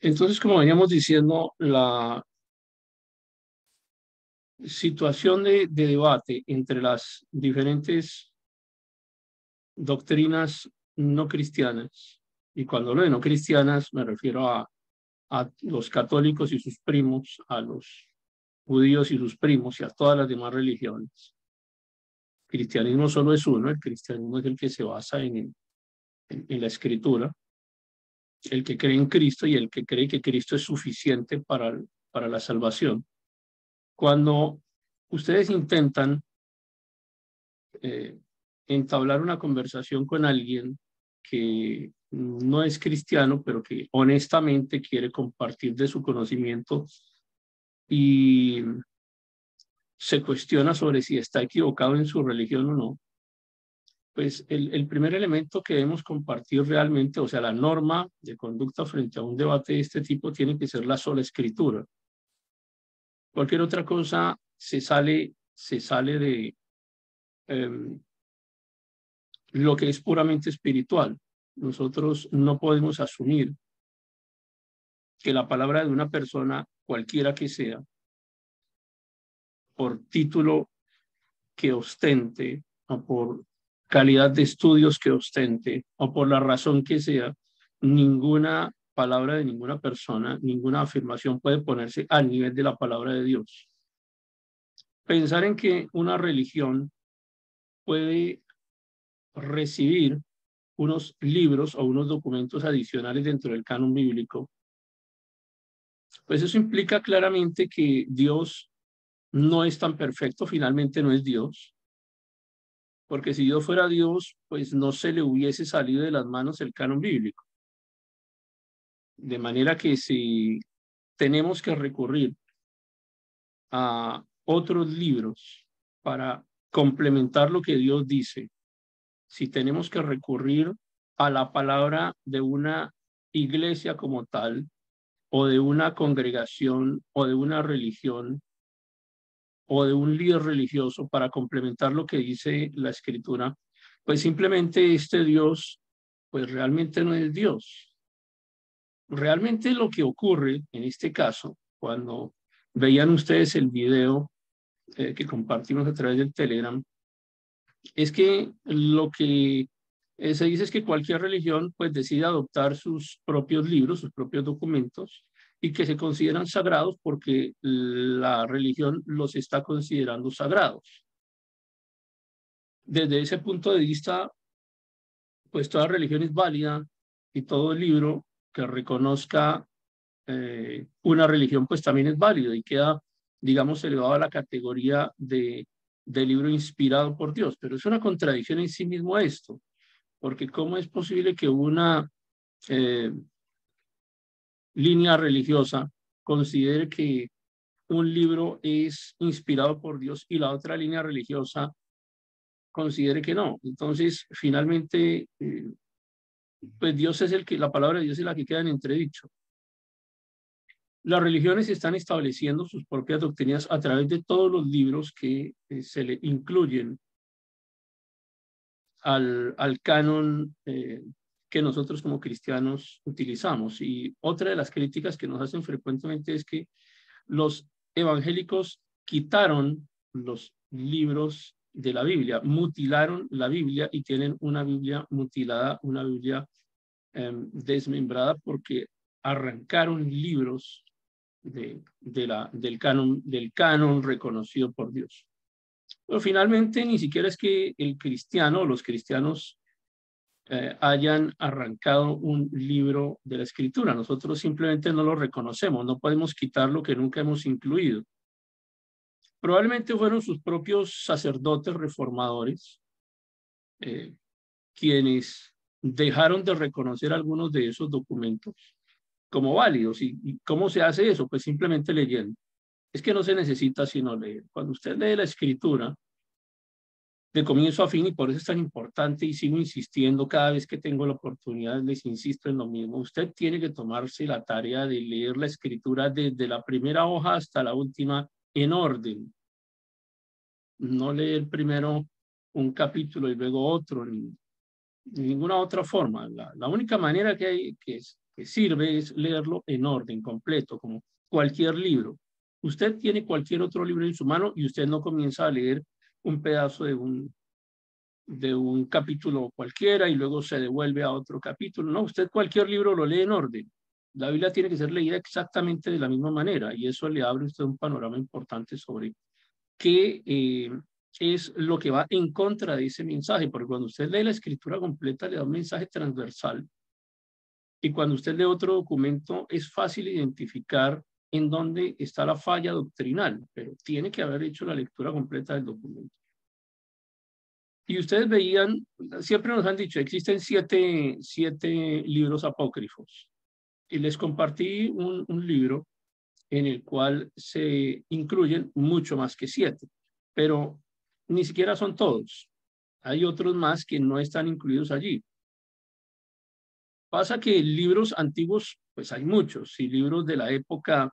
Entonces, como veníamos diciendo, la situación de, de debate entre las diferentes doctrinas no cristianas, y cuando hablo de no cristianas me refiero a, a los católicos y sus primos, a los judíos y sus primos y a todas las demás religiones. El cristianismo solo es uno, el cristianismo es el que se basa en, en, la escritura, el que cree en Cristo y el que cree que Cristo es suficiente para, para la salvación. Cuando ustedes intentan eh, entablar una conversación con alguien que no es cristiano, pero que honestamente quiere compartir de su conocimiento y se cuestiona sobre si está equivocado en su religión o no, pues el, primer elemento que debemos compartir realmente, o sea, la norma de conducta frente a un debate de este tipo tiene que ser la sola escritura. Cualquier otra cosa se sale, se sale de em, lo que es puramente espiritual. Nosotros no podemos asumir que la palabra de una persona, cualquiera que sea, por título que ostente o por calidad de estudios que ostente o por la razón que sea, ninguna palabra de ninguna persona, ninguna afirmación puede ponerse al nivel de la palabra de Dios. Pensar en que una religión puede recibir unos libros o unos documentos adicionales dentro del canon bíblico, pues eso implica claramente que Dios no es tan perfecto, finalmente no es Dios, porque si Dios fuera Dios, pues no se le hubiese salido de las manos el canon bíblico. De manera que si tenemos que recurrir a otros libros para complementar lo que Dios dice, si tenemos que recurrir a la palabra de una iglesia como tal, o de una congregación, o de una religión, o de un líder religioso para complementar lo que dice la escritura, pues simplemente este Dios, pues realmente no es Dios. Realmente lo que ocurre en este caso, cuando veían ustedes el video eh, que compartimos a través del Telegram, es que lo que eh, se dice es que cualquier religión pues decide adoptar sus propios libros, sus propios documentos, y que se consideran sagrados porque la religión los está considerando sagrados. Desde ese punto de vista, pues toda religión es válida y todo libro que reconozca eh, una religión, pues también es válido y queda, digamos, elevado a la categoría de, de libro inspirado por Dios. Pero es una contradicción en sí mismo esto, porque ¿cómo es posible que una eh, línea religiosa considere que un libro es inspirado por Dios y la otra línea religiosa considere que no. Entonces, finalmente, eh, pues Dios es el que, la palabra de Dios es la que queda en entredicho. Las religiones están estableciendo sus propias doctrinas a través de todos los libros que eh, se le incluyen al, al canon eh, que nosotros como cristianos utilizamos. Y otra de las críticas que nos hacen frecuentemente es que los evangélicos quitaron los libros de la Biblia, mutilaron la Biblia y tienen una Biblia mutilada, una Biblia em, desmembrada porque arrancaron libros de, la, del, canon, del canon reconocido por Dios. Pero finalmente ni siquiera es que el cristiano los cristianos eh, hayan arrancado un libro de la escritura. Nosotros simplemente no lo reconocemos, no podemos quitar lo que nunca hemos incluido. Probablemente fueron sus propios sacerdotes reformadores eh, quienes dejaron de reconocer algunos de esos documentos como válidos. ¿Y, ¿Y cómo se hace eso? Pues simplemente leyendo. Es que no se necesita sino leer. Cuando usted lee la escritura, de comienzo a fin y por eso es tan importante y sigo insistiendo cada vez que tengo la oportunidad, les insisto en lo mismo. Usted tiene que tomarse la tarea de leer la escritura desde la primera hoja hasta la última en orden. No leer primero un capítulo y luego otro, ni, ninguna otra forma. La, única manera que, hay, que sirve es leerlo en orden completo, como cualquier libro. Usted tiene cualquier otro libro en su mano y usted no comienza a leer un pedazo de un, de un capítulo cualquiera y luego se devuelve a otro capítulo. No, usted cualquier libro lo lee en orden. La Biblia tiene que ser leída exactamente de la misma manera y eso le abre usted un panorama importante sobre qué eh, es lo que va en contra de ese mensaje, porque cuando usted lee la escritura completa le da un mensaje transversal y cuando usted lee otro documento es fácil identificar en dónde está la falla doctrinal, pero tiene que haber hecho la lectura completa del documento. Y ustedes veían, siempre nos han dicho, existen siete, siete libros apócrifos. Y les compartí un, un libro en el cual se incluyen mucho más que siete, pero ni siquiera son todos. Hay otros más que no están incluidos allí. Pasa que libros antiguos, pues hay muchos, y libros de la época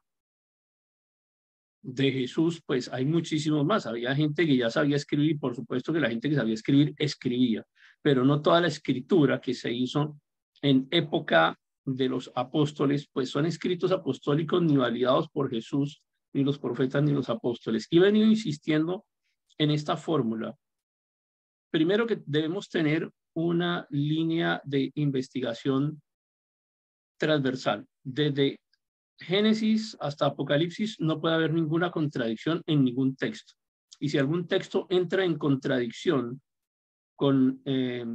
de Jesús, pues hay muchísimos más. Había gente que ya sabía escribir, y por supuesto que la gente que sabía escribir escribía, pero no toda la escritura que se hizo en época de los apóstoles, pues son escritos apostólicos ni validados por Jesús, ni los profetas, ni los apóstoles. Y he venido insistiendo en esta fórmula. Primero que debemos tener una línea de investigación transversal. Desde Génesis hasta Apocalipsis no puede haber ninguna contradicción en ningún texto. Y si algún texto entra en contradicción con eh,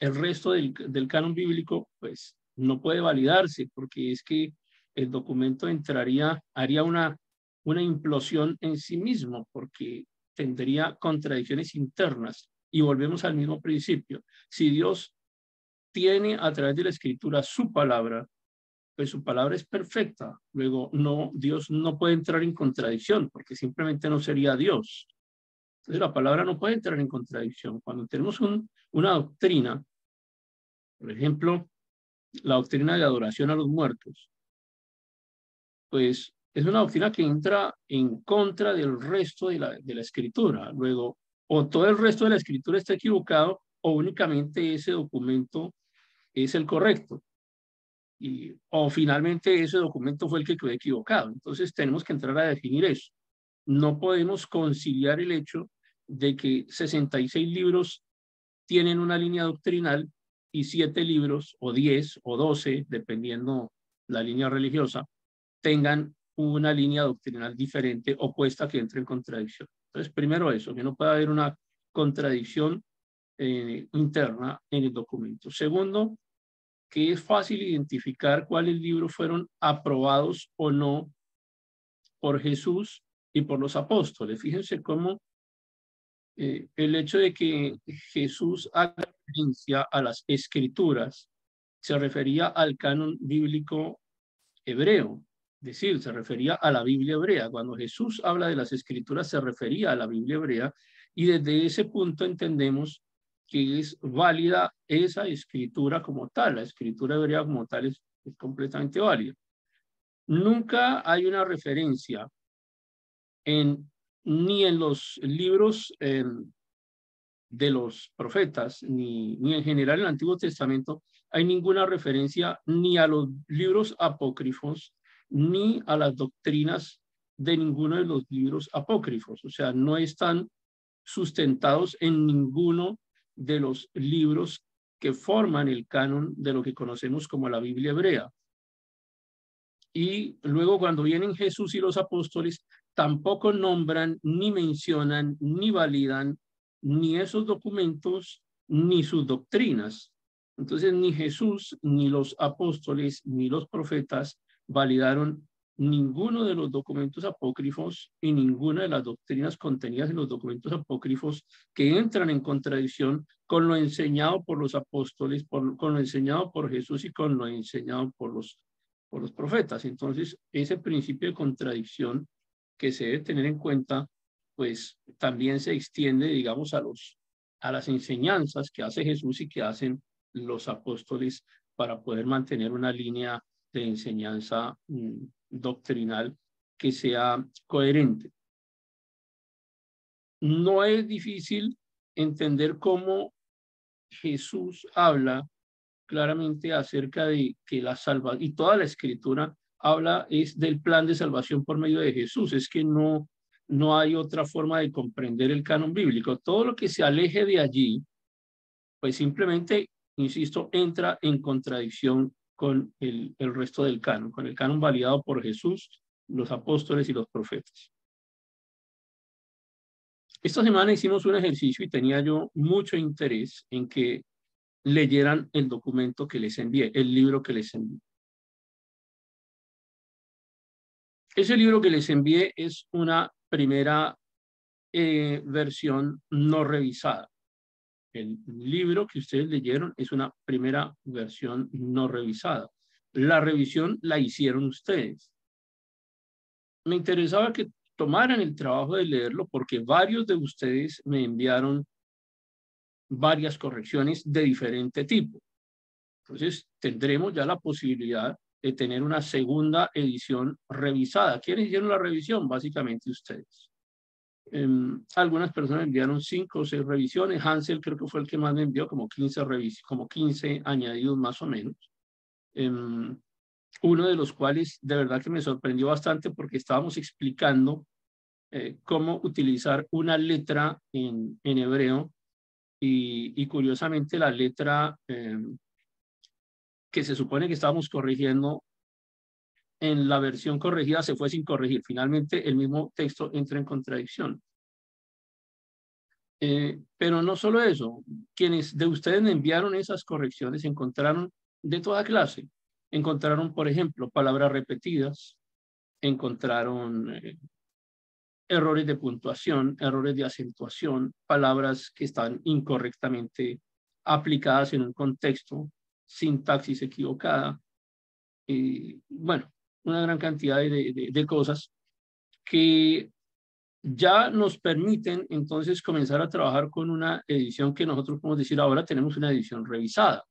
el resto del, del canon bíblico, pues no puede validarse porque es que el documento entraría, haría una, una implosión en sí mismo porque tendría contradicciones internas. Y volvemos al mismo principio. Si Dios tiene a través de la escritura su palabra, pues su palabra es perfecta. Luego, no, Dios no puede entrar en contradicción porque simplemente no sería Dios. Entonces, la palabra no puede entrar en contradicción. Cuando tenemos un, una doctrina, por ejemplo, la doctrina de adoración a los muertos, pues es una doctrina que entra en contra del resto de la, de la escritura. Luego, o todo el resto de la escritura está equivocado o únicamente ese documento es el correcto y, o finalmente ese documento fue el que quedó equivocado. Entonces tenemos que entrar a definir eso. No podemos conciliar el hecho de que 66 libros tienen una línea doctrinal y 7 libros o 10 o 12, dependiendo la línea religiosa, tengan una línea doctrinal diferente opuesta que entre en contradicción. Entonces, primero eso, que no pueda haber una contradicción eh, interna en el documento. Segundo, que es fácil identificar cuáles libros fueron aprobados o no por Jesús y por los apóstoles. Fíjense cómo eh, el hecho de que Jesús haga referencia a las escrituras se refería al canon bíblico hebreo, decir, se refería a la Biblia hebrea. Cuando Jesús habla de las escrituras se refería a la Biblia hebrea y desde ese punto entendemos que es válida esa escritura como tal, la escritura hebrea como tal es, completamente válida. Nunca hay una referencia en, ni en los libros em, de los profetas, ni, ni en general en el Antiguo Testamento, hay ninguna referencia ni a los libros apócrifos, ni a las doctrinas de ninguno de los libros apócrifos. O sea, no están sustentados en ninguno de los libros que forman el canon de lo que conocemos como la Biblia hebrea. Y luego cuando vienen Jesús y los apóstoles, tampoco nombran, ni mencionan, ni validan ni esos documentos, ni sus doctrinas. Entonces, ni Jesús, ni los apóstoles, ni los profetas validaron ninguno de los documentos apócrifos y ninguna de las doctrinas contenidas en los documentos apócrifos que entran en contradicción con lo enseñado por los apóstoles, con lo enseñado por Jesús y con lo enseñado por los, por los profetas. Entonces, ese principio de contradicción que se debe tener en cuenta, pues también se extiende, digamos, a, los, a las enseñanzas que hace Jesús y que hacen los apóstoles para poder mantener una línea de enseñanza mm, doctrinal que sea coherente. No es difícil entender cómo Jesús habla claramente acerca de que la salva y toda la escritura habla es del plan de salvación por medio de Jesús. Es que no, no hay otra forma de comprender el canon bíblico. Todo lo que se aleje de allí, pues simplemente, insisto, entra en contradicción con el, el resto del canon, con el canon validado por Jesús, los apóstoles y los profetas. Esta semana hicimos un ejercicio y tenía yo mucho interés en que leyeran el documento que les envié, el libro que les envié. Ese libro que les envié es una primera eh, versión no revisada. El libro que ustedes leyeron es una primera versión no revisada. La revisión la hicieron ustedes. Me interesaba que tomaran el trabajo de leerlo porque varios de ustedes me enviaron varias correcciones de diferente tipo. Entonces, tendremos ya la posibilidad de tener una segunda edición revisada. ¿Quiénes hicieron la revisión? Básicamente ustedes. Em, algunas personas enviaron cinco o seis revisiones. Hansel creo que fue el que más me envió, como 15, como 15 añadidos más o menos. Em, uno de los cuales de verdad que me sorprendió bastante porque estábamos explicando eh, cómo utilizar una letra en, en hebreo y, y, curiosamente la letra em, que se supone que estábamos corrigiendo en la versión corregida se fue sin corregir. Finalmente el mismo texto entra en contradicción. Eh, pero no solo eso, quienes de ustedes enviaron esas correcciones encontraron de toda clase. Encontraron, por ejemplo, palabras repetidas, encontraron eh, errores de puntuación, errores de acentuación, palabras que están incorrectamente aplicadas en un contexto, sintaxis equivocada, y bueno, una gran cantidad de, de cosas que ya nos permiten entonces comenzar a trabajar con una edición que nosotros podemos decir ahora tenemos una edición revisada.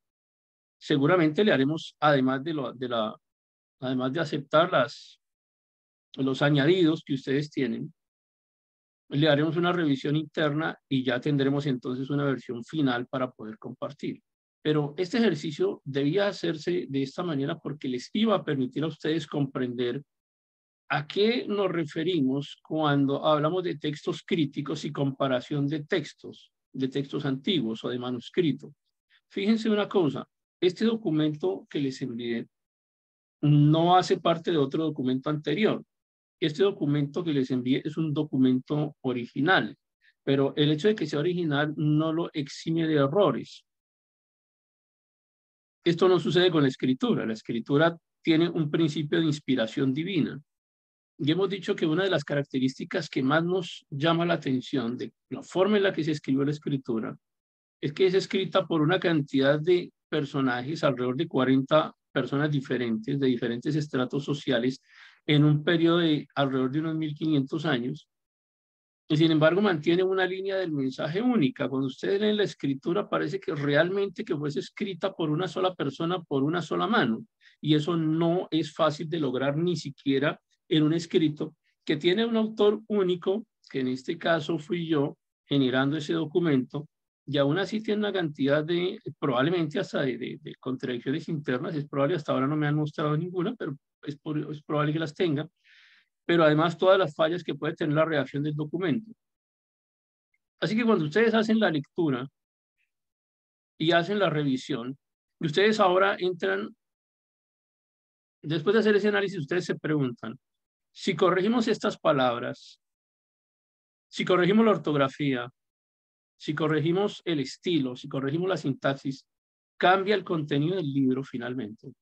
Seguramente le haremos, además de, lo, de, la, además de aceptar las, los añadidos que ustedes tienen, le haremos una revisión interna y ya tendremos entonces una versión final para poder compartir. Pero este ejercicio debía hacerse de esta manera porque les iba a permitir a ustedes comprender a qué nos referimos cuando hablamos de textos críticos y comparación de textos, de textos antiguos o de manuscrito. Fíjense una cosa, este documento que les envié no hace parte de otro documento anterior. Este documento que les envié es un documento original, pero el hecho de que sea original no lo exime de errores. Esto no sucede con la escritura. La escritura tiene un principio de inspiración divina. Y hemos dicho que una de las características que más nos llama la atención de la forma en la que se escribió la escritura es que es escrita por una cantidad de personajes, alrededor de 40 personas diferentes, de diferentes estratos sociales, en un periodo de alrededor de unos 1500 años, y sin embargo mantiene una línea del mensaje única. Cuando ustedes leen la escritura parece que realmente que fuese escrita por una sola persona, por una sola mano, y eso no es fácil de lograr ni siquiera en un escrito que tiene un autor único, que en este caso fui yo generando ese documento, y aún así tiene una cantidad de, probablemente hasta de, de, contradicciones internas, es probable, hasta ahora no me han mostrado ninguna, pero es, es probable que las tenga, pero además todas las fallas que puede tener la redacción del documento. Así que cuando ustedes hacen la lectura y hacen la revisión, ustedes ahora entran, después de hacer ese análisis, ustedes se preguntan, si corregimos estas palabras, si corregimos la ortografía, si corregimos el estilo, si corregimos la sintaxis, cambia el contenido del libro finalmente,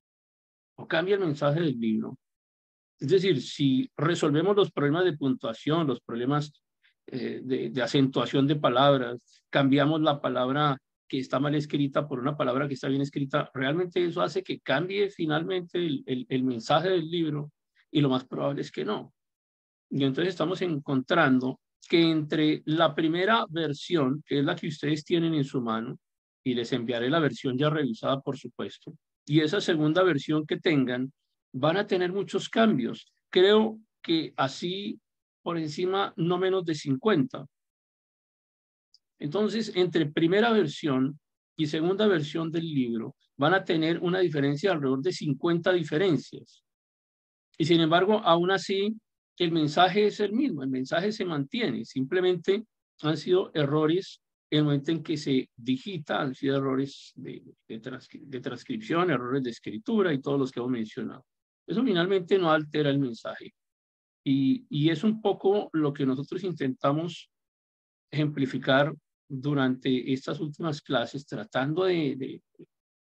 o cambia el mensaje del libro. Es decir, si resolvemos los problemas de puntuación, los problemas eh, de, acentuación de palabras, cambiamos la palabra que está mal escrita por una palabra que está bien escrita, realmente eso hace que cambie finalmente el, el mensaje del libro y lo más probable es que no. Y entonces estamos encontrando que entre la primera versión, que es la que ustedes tienen en su mano, y les enviaré la versión ya revisada, por supuesto, y esa segunda versión que tengan, van a tener muchos cambios. Creo que así por encima no menos de 50. Entonces, entre primera versión y segunda versión del libro van a tener una diferencia de alrededor de 50 diferencias. Y sin embargo, aún así, el mensaje es el mismo, el mensaje se mantiene, simplemente han sido errores en el momento en que se digita, han sido errores de, de, transcripción, errores de escritura y todos los que hemos mencionado. Eso finalmente no altera el mensaje. Y, y es un poco lo que nosotros intentamos ejemplificar durante estas últimas clases, tratando de,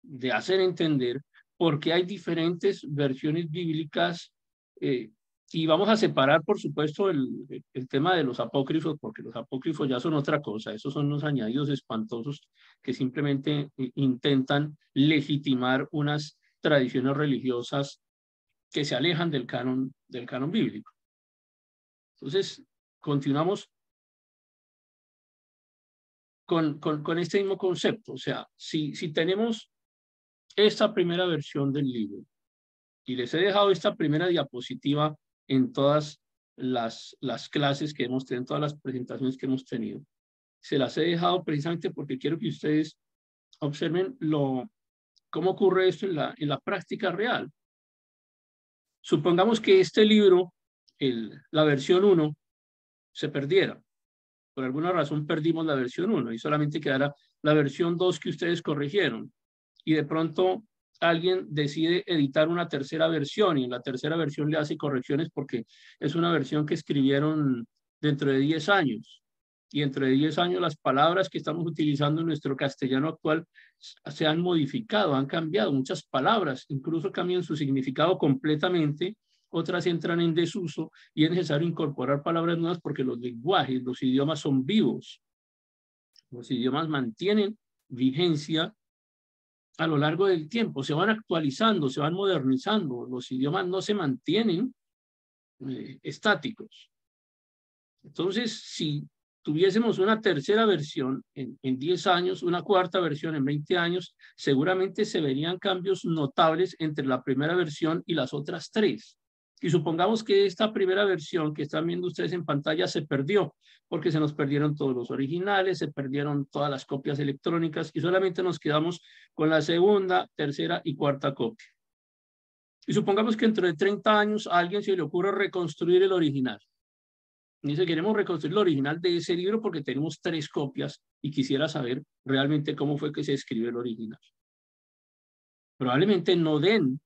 de, hacer entender por qué hay diferentes versiones bíblicas eh, y vamos a separar, por supuesto, el, el, tema de los apócrifos, porque los apócrifos ya son otra cosa, esos son los añadidos espantosos que simplemente eh, intentan legitimar unas tradiciones religiosas que se alejan del canon, del canon bíblico. Entonces, continuamos con, con, con este mismo concepto. O sea, si, si tenemos esta primera versión del libro, y les he dejado esta primera diapositiva en todas las, las clases que hemos tenido, en todas las presentaciones que hemos tenido. Se las he dejado precisamente porque quiero que ustedes observen lo, cómo ocurre esto en la, en la práctica real. Supongamos que este libro, la versión 1, se perdiera. Por alguna razón perdimos la versión 1 y solamente quedara la versión 2 que ustedes corrigieron. Y de pronto alguien decide editar una tercera versión y en la tercera versión le hace correcciones porque es una versión que escribieron dentro de 10 años. Y dentro de 10 años las palabras que estamos utilizando en nuestro castellano actual se han modificado, han cambiado. Muchas palabras incluso cambian su significado completamente, otras entran en desuso y es necesario incorporar palabras nuevas porque los lenguajes, los idiomas son vivos. Los idiomas mantienen vigencia a lo largo del tiempo, se van actualizando, se van modernizando, los idiomas no se mantienen eh, estáticos. Entonces, si tuviésemos una tercera versión en, en 10 años, una cuarta versión en 20 años, seguramente se verían cambios notables entre la primera versión y las otras tres. Y supongamos que esta primera versión que están viendo ustedes en pantalla se perdió, porque se nos perdieron todos los originales, se perdieron todas las copias electrónicas y solamente nos quedamos con la segunda, tercera y cuarta copia. Y supongamos que dentro de 30 años a alguien se le ocurre reconstruir el original. Dice, queremos reconstruir el original de ese libro porque tenemos tres copias y quisiera saber realmente cómo fue que se escribió el original. Probablemente no den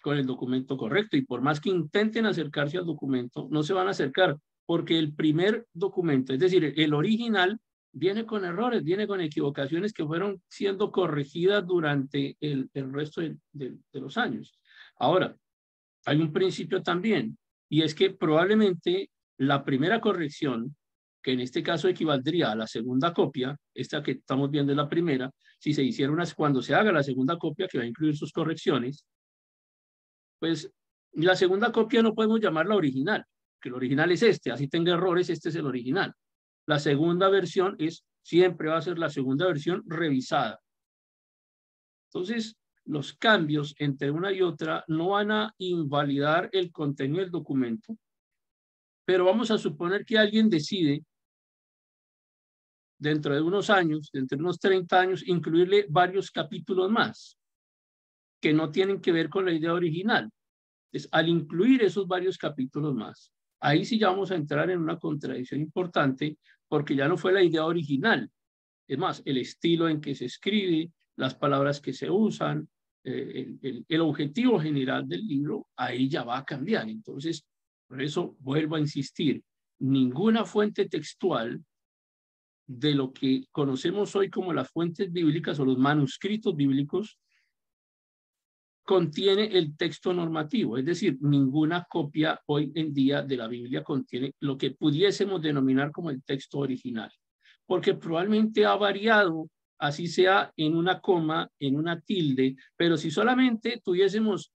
con el documento correcto y por más que intenten acercarse al documento, no se van a acercar porque el primer documento, es decir, el original, viene con errores, viene con equivocaciones que fueron siendo corregidas durante el, resto de los años. Ahora, hay un principio también, y es que probablemente la primera corrección, que en este caso equivaldría a la segunda copia, esta que estamos viendo es la primera, si se hiciera unas, cuando se haga la segunda copia, que va a incluir sus correcciones, pues la segunda copia no podemos llamarla original, que el original es este, así tenga errores, este es el original. La segunda versión es, siempre va a ser la segunda versión revisada. Entonces, los cambios entre una y otra no van a invalidar el contenido del documento, pero vamos a suponer que alguien decide dentro de unos años, dentro de unos 30 años, incluirle varios capítulos más que no tienen que ver con la idea original. Es al incluir esos varios capítulos más, ahí sí ya vamos a entrar en una contradicción importante porque ya no fue la idea original. Es más, el estilo en que se escribe, las palabras que se usan, eh, el, el, objetivo general del libro, ahí ya va a cambiar. Entonces, por eso vuelvo a insistir, ninguna fuente textual de lo que conocemos hoy como las fuentes bíblicas o los manuscritos bíblicos contiene el texto normativo, es decir, ninguna copia hoy en día de la Biblia contiene lo que pudiésemos denominar como el texto original, porque probablemente ha variado, así sea en una coma, en una tilde, pero si solamente tuviésemos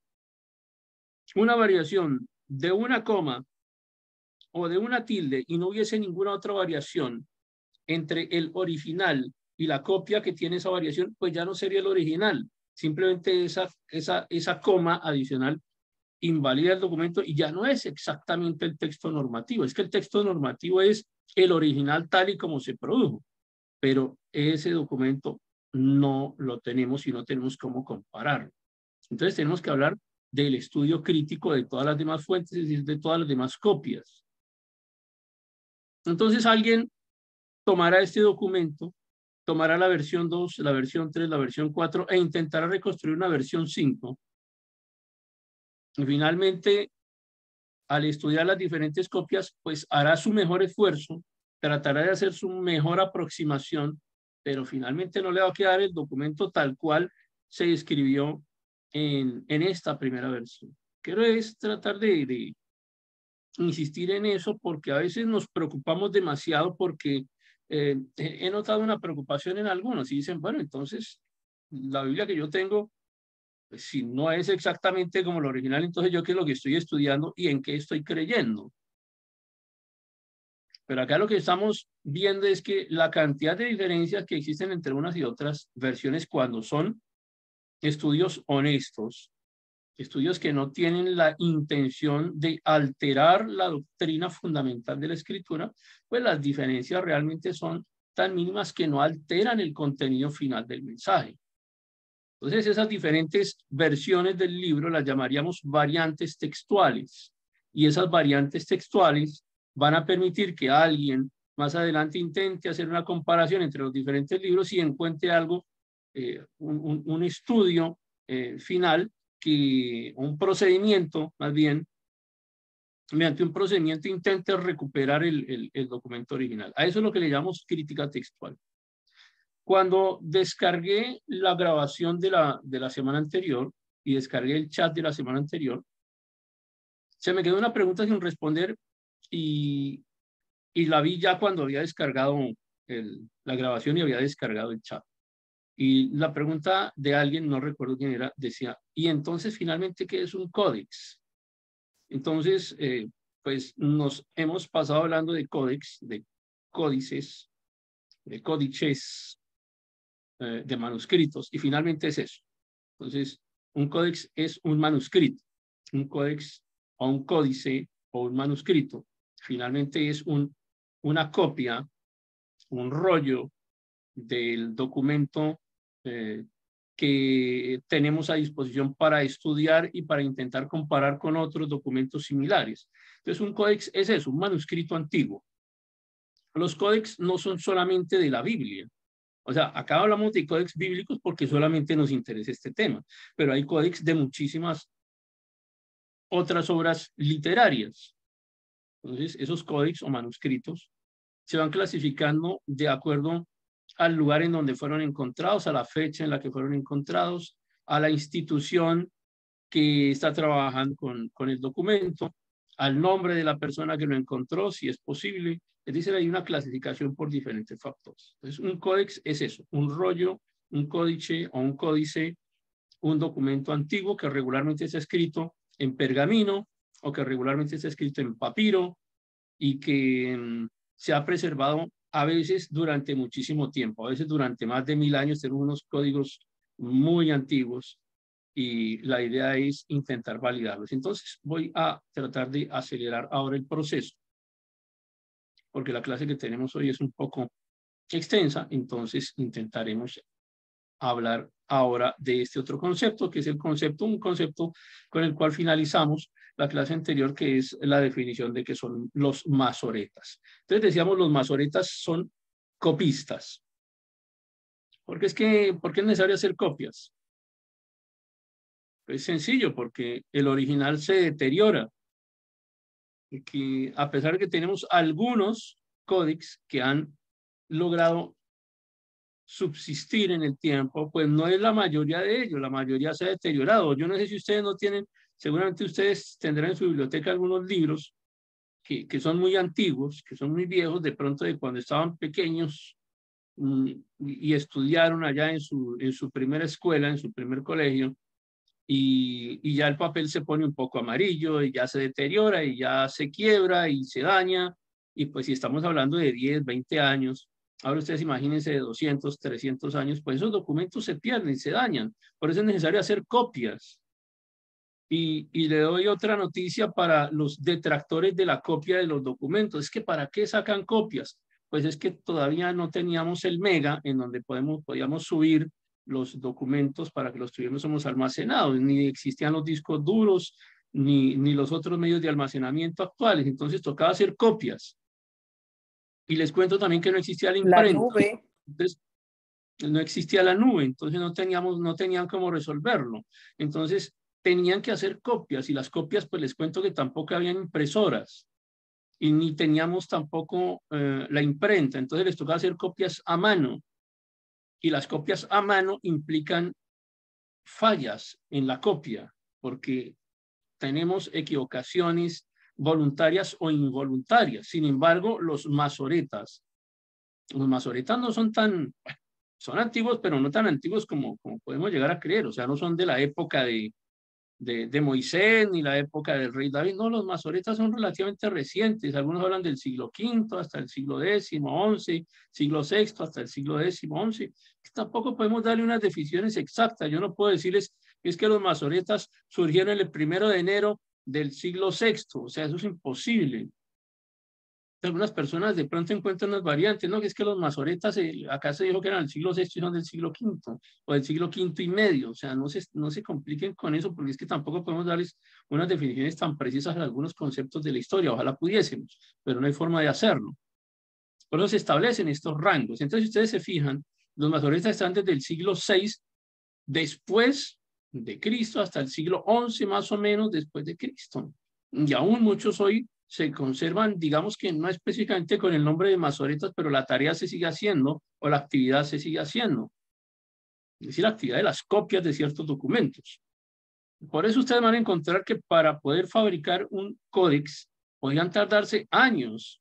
una variación de una coma o de una tilde y no hubiese ninguna otra variación entre el original y la copia que tiene esa variación, pues ya no sería el original, Simplemente esa, esa, esa coma adicional invalida el documento y ya no es exactamente el texto normativo, es que el texto normativo es el original tal y como se produjo. Pero ese documento no lo tenemos y no tenemos cómo compararlo. Entonces tenemos que hablar del estudio crítico de todas las demás fuentes, es decir, de todas las demás copias. Entonces alguien tomará este documento, tomará la versión 2, la versión 3, la versión 4 e intentará reconstruir una versión 5. Y finalmente, al estudiar las diferentes copias, pues hará su mejor esfuerzo, tratará de hacer su mejor aproximación, pero finalmente no le va a quedar el documento tal cual se escribió en, en esta primera versión. Quiero es tratar de, de insistir en eso porque a veces nos preocupamos demasiado porque eh, he notado una preocupación en algunos y dicen, bueno, entonces la Biblia que yo tengo, pues, si no es exactamente como lo original, entonces yo qué es lo que estoy estudiando y en qué estoy creyendo. Pero acá lo que estamos viendo es que la cantidad de diferencias que existen entre unas y otras versiones cuando son estudios honestos, estudios que no tienen la intención de alterar la doctrina fundamental de la escritura, pues las diferencias realmente son tan mínimas que no alteran el contenido final del mensaje. Entonces, esas diferentes versiones del libro las llamaríamos variantes textuales. Y esas variantes textuales van a permitir que alguien más adelante intente hacer una comparación entre los diferentes libros y encuentre algo eh, un, estudio eh, final, que un procedimiento, más bien, mediante un procedimiento intente recuperar el, el, documento original. A eso es lo que le llamamos crítica textual. Cuando descargué la grabación de la, de la semana anterior y descargué el chat de la semana anterior, se me quedó una pregunta sin responder y, la vi ya cuando había descargado la grabación y había descargado el chat. Y la pregunta de alguien, no recuerdo quién era, decía, ¿y entonces finalmente qué es un códex? Entonces, eh, pues nos hemos pasado hablando de códex, de códices, de códices, eh, de manuscritos, y finalmente es eso. Entonces, un códex es un manuscrito, un códex o un códice o un manuscrito, finalmente es un, una copia, un rollo del documento eh, que tenemos a disposición para estudiar y para intentar comparar con otros documentos similares. Entonces, un códex es eso, un manuscrito antiguo. Los códex no son solamente de la Biblia. O sea, acá hablamos de códex bíblicos porque solamente nos interesa este tema, pero hay códex de muchísimas otras obras literarias. Entonces, esos códex o manuscritos se van clasificando de acuerdo al lugar en donde fueron encontrados, a la fecha en la que fueron encontrados, a la institución que está trabajando con, con el documento, al nombre de la persona que lo encontró, si es posible. Es decir, hay una clasificación por diferentes factores. Entonces, un códex es eso, un rollo, un códice o un códice, un documento antiguo que regularmente está escrito en pergamino o que regularmente está escrito en papiro y que mm, se ha preservado a veces durante muchísimo tiempo, a veces durante más de mil años, tenemos unos códigos muy antiguos y la idea es intentar validarlos. Entonces voy a tratar de acelerar ahora el proceso, porque la clase que tenemos hoy es un poco extensa, entonces intentaremos hablar ahora de este otro concepto, que es el concepto, un concepto con el cual finalizamos la clase anterior, que es la definición de que son los masoretas. Entonces decíamos, los masoretas son copistas. Porque es que, ¿por qué es necesario hacer copias? Es sencillo, porque el original se deteriora. Y que a pesar de que tenemos algunos códices que han logrado subsistir en el tiempo, pues no es la mayoría de ellos, la mayoría se ha deteriorado. Yo no sé si ustedes no tienen seguramente ustedes tendrán en su biblioteca algunos libros que, que son muy antiguos, que son muy viejos, de pronto de cuando estaban pequeños mm, y, estudiaron allá en su, en su primera escuela, en su primer colegio, y, y, ya el papel se pone un poco amarillo y ya se deteriora y ya se quiebra y se daña. Y pues si estamos hablando de 10, 20 años, ahora ustedes imagínense de 200, 300 años, pues esos documentos se pierden, se dañan. Por eso es necesario hacer copias. Y, le doy otra noticia para los detractores de la copia de los documentos. Es que ¿para qué sacan copias? pues es que todavía no teníamos el mega en donde podemos, podíamos subir los documentos para que los tuviéramos almacenados, ni existían los discos duros, ni, ni los otros medios de almacenamiento actuales. Entonces tocaba hacer copias. Y les cuento también que no existía la imprenta. La nube. Entonces, no existía la nube, entonces no teníamos, no tenían cómo resolverlo. Entonces tenían que hacer copias y las copias, pues les cuento que tampoco habían impresoras y ni teníamos tampoco eh, la imprenta, entonces les tocaba hacer copias a mano y las copias a mano implican fallas en la copia porque tenemos equivocaciones voluntarias o involuntarias. Sin embargo, los masoretas, los masoretas no son tan, son antiguos, pero no tan antiguos como, como podemos llegar a creer. O sea, no son de la época de, de, Moisés ni la época del rey David. No, los masoretas son relativamente recientes. Algunos hablan del siglo V hasta el siglo X, XI, siglo VI hasta el siglo X, XI. Tampoco podemos darle unas definiciones exactas. Yo no puedo decirles es que los masoretas surgieron el primero de enero del siglo VI. O sea, eso es imposible algunas personas de pronto encuentran unas variantes, ¿no? Que es que los masoretas, eh, acá se dijo que eran del siglo VI y son del siglo V, o del siglo V y medio, o sea, no se, no se compliquen con eso, porque es que tampoco podemos darles unas definiciones tan precisas de algunos conceptos de la historia, ojalá pudiésemos, pero no hay forma de hacerlo. Por eso se establecen estos rangos. Entonces, si ustedes se fijan, los masoretas están desde el siglo VI después de Cristo hasta el siglo XI más o menos después de Cristo. Y aún muchos hoy se conservan, digamos que no específicamente con el nombre de masoretas, pero la tarea se sigue haciendo o la actividad se sigue haciendo. Es decir, la actividad de las copias de ciertos documentos. Por eso ustedes van a encontrar que para poder fabricar un códex podían tardarse años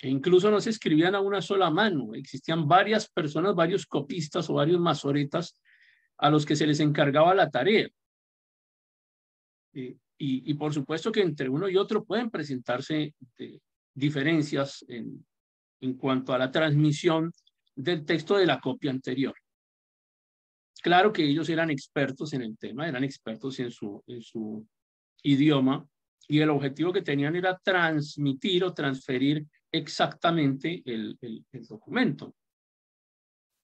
e incluso no se escribían a una sola mano. Existían varias personas, varios copistas o varios masoretas a los que se les encargaba la tarea. Eh, y, por supuesto que entre uno y otro pueden presentarse eh, diferencias en, en cuanto a la transmisión del texto de la copia anterior. Claro que ellos eran expertos en el tema, eran expertos en su, en su idioma y el objetivo que tenían era transmitir o transferir exactamente el, el, el documento.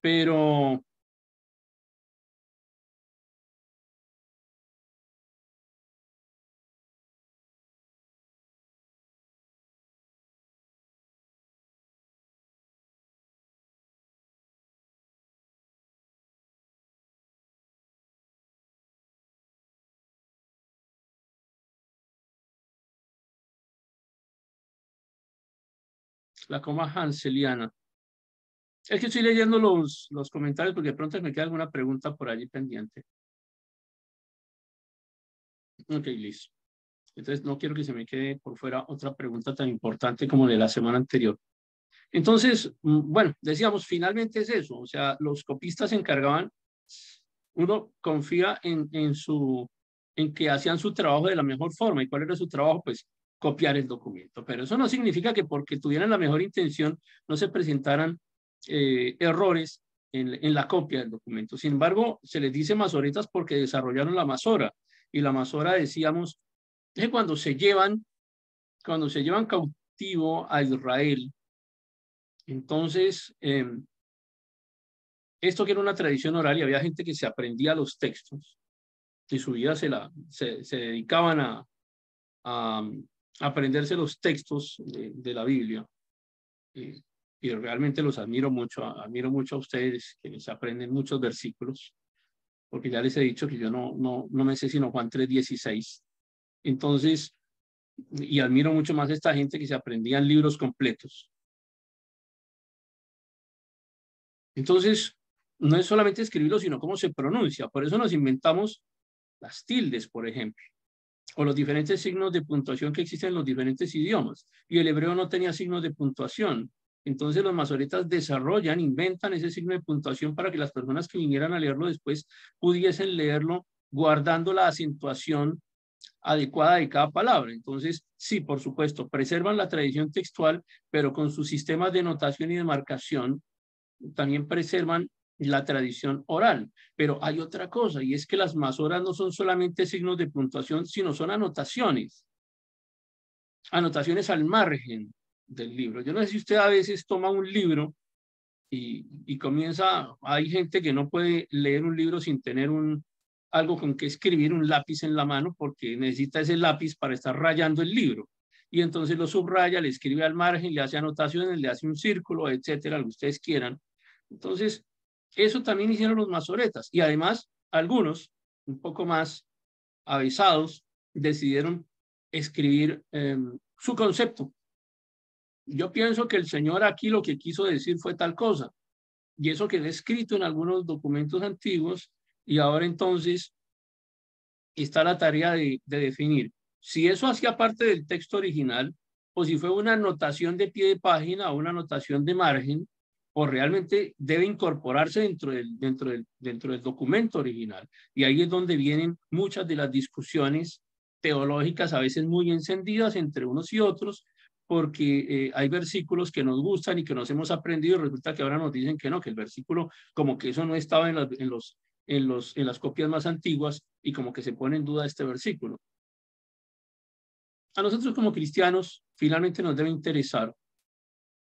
Pero la coma hanseliana. Es que estoy leyendo los, los comentarios porque de pronto me queda alguna pregunta por allí pendiente. Ok, listo. Entonces no quiero que se me quede por fuera otra pregunta tan importante como de la semana anterior. Entonces, mm, bueno, decíamos, finalmente es eso. O sea, los copistas se encargaban, uno confía en, en, su, en que hacían su trabajo de la mejor forma. ¿Y cuál era su trabajo? Pues copiar el documento. Pero eso no significa que porque tuvieran la mejor intención no se presentaran eh, errores en, la copia del documento. Sin embargo, se les dice masoretas porque desarrollaron la masora. Y la masora, decíamos, es cuando se llevan, cuando se llevan cautivo a Israel. Entonces, em, esto que era una tradición oral y había gente que se aprendía los textos y su vida se, la, se, dedicaban a, aprenderse los textos de, la Biblia. y realmente los admiro mucho, admiro mucho a ustedes que se aprenden muchos versículos, porque ya les he dicho que yo no, no, no me sé sino Juan 3.16. Entonces, y admiro mucho más a esta gente que se aprendían libros completos. Entonces, no es solamente escribirlo, sino cómo se pronuncia. Por eso nos inventamos las tildes, por ejemplo o los diferentes signos de puntuación que existen en los diferentes idiomas. Y el hebreo no tenía signos de puntuación. Entonces los masoretas desarrollan, inventan ese signo de puntuación para que las personas que vinieran a leerlo después pudiesen leerlo guardando la acentuación adecuada de cada palabra. Entonces, sí, por supuesto, preservan la tradición textual, pero con sus sistemas de notación y de marcación también preservan la tradición oral. Pero hay otra cosa, y es que las masoras no son solamente signos de puntuación, sino son anotaciones. Anotaciones al margen. del libro. Yo no sé si usted a veces toma un libro y, y comienza, hay gente que no puede leer un libro sin tener un, algo con que escribir, un lápiz en la mano, porque necesita ese lápiz para estar rayando el libro. Y entonces lo subraya, le escribe al margen, le hace anotaciones, le hace un círculo, etcétera, lo que ustedes quieran. Entonces, eso también hicieron los masoretas. Y además, algunos, un poco más avisados, decidieron escribir em, su concepto. Yo pienso que el Señor aquí lo que quiso decir fue tal cosa. Y eso quedó escrito en algunos documentos antiguos y ahora entonces está la tarea de definir si eso hacía parte del texto original o si fue una anotación de pie de página o una anotación de margen o realmente debe incorporarse dentro del, dentro, del, dentro del documento original. Y ahí es donde vienen muchas de las discusiones teológicas, a veces muy encendidas entre unos y otros, porque eh, hay versículos que nos gustan y que nos hemos aprendido y resulta que ahora nos dicen que no, que el versículo como que eso no estaba en, en, los, en, los, en las copias más antiguas y como que se pone en duda este versículo. A nosotros como cristianos finalmente nos debe interesar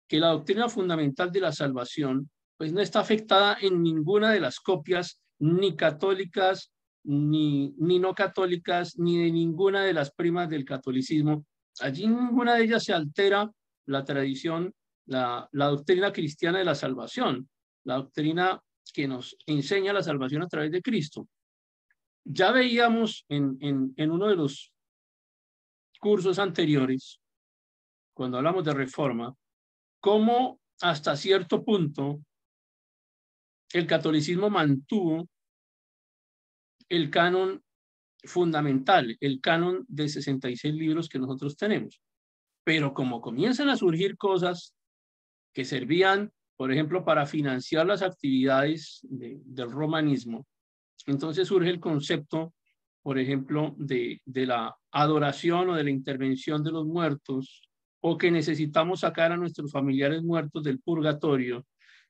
que la doctrina fundamental de la salvación pues no está afectada en ninguna de las copias ni católicas ni, no católicas ni de ninguna de las primas del catolicismo. Allí ninguna de ellas se altera la tradición, la, doctrina cristiana de la salvación, la doctrina que nos enseña la salvación a través de Cristo. Ya veíamos en, en uno de los cursos anteriores, cuando hablamos de reforma, cómo hasta cierto punto el catolicismo mantuvo el canon fundamental, el canon de 66 libros que nosotros tenemos. Pero como comienzan a surgir cosas que servían, por ejemplo, para financiar las actividades del romanismo, entonces surge el concepto, por ejemplo, de, de la adoración o de la intervención de los muertos o que necesitamos sacar a nuestros familiares muertos del purgatorio,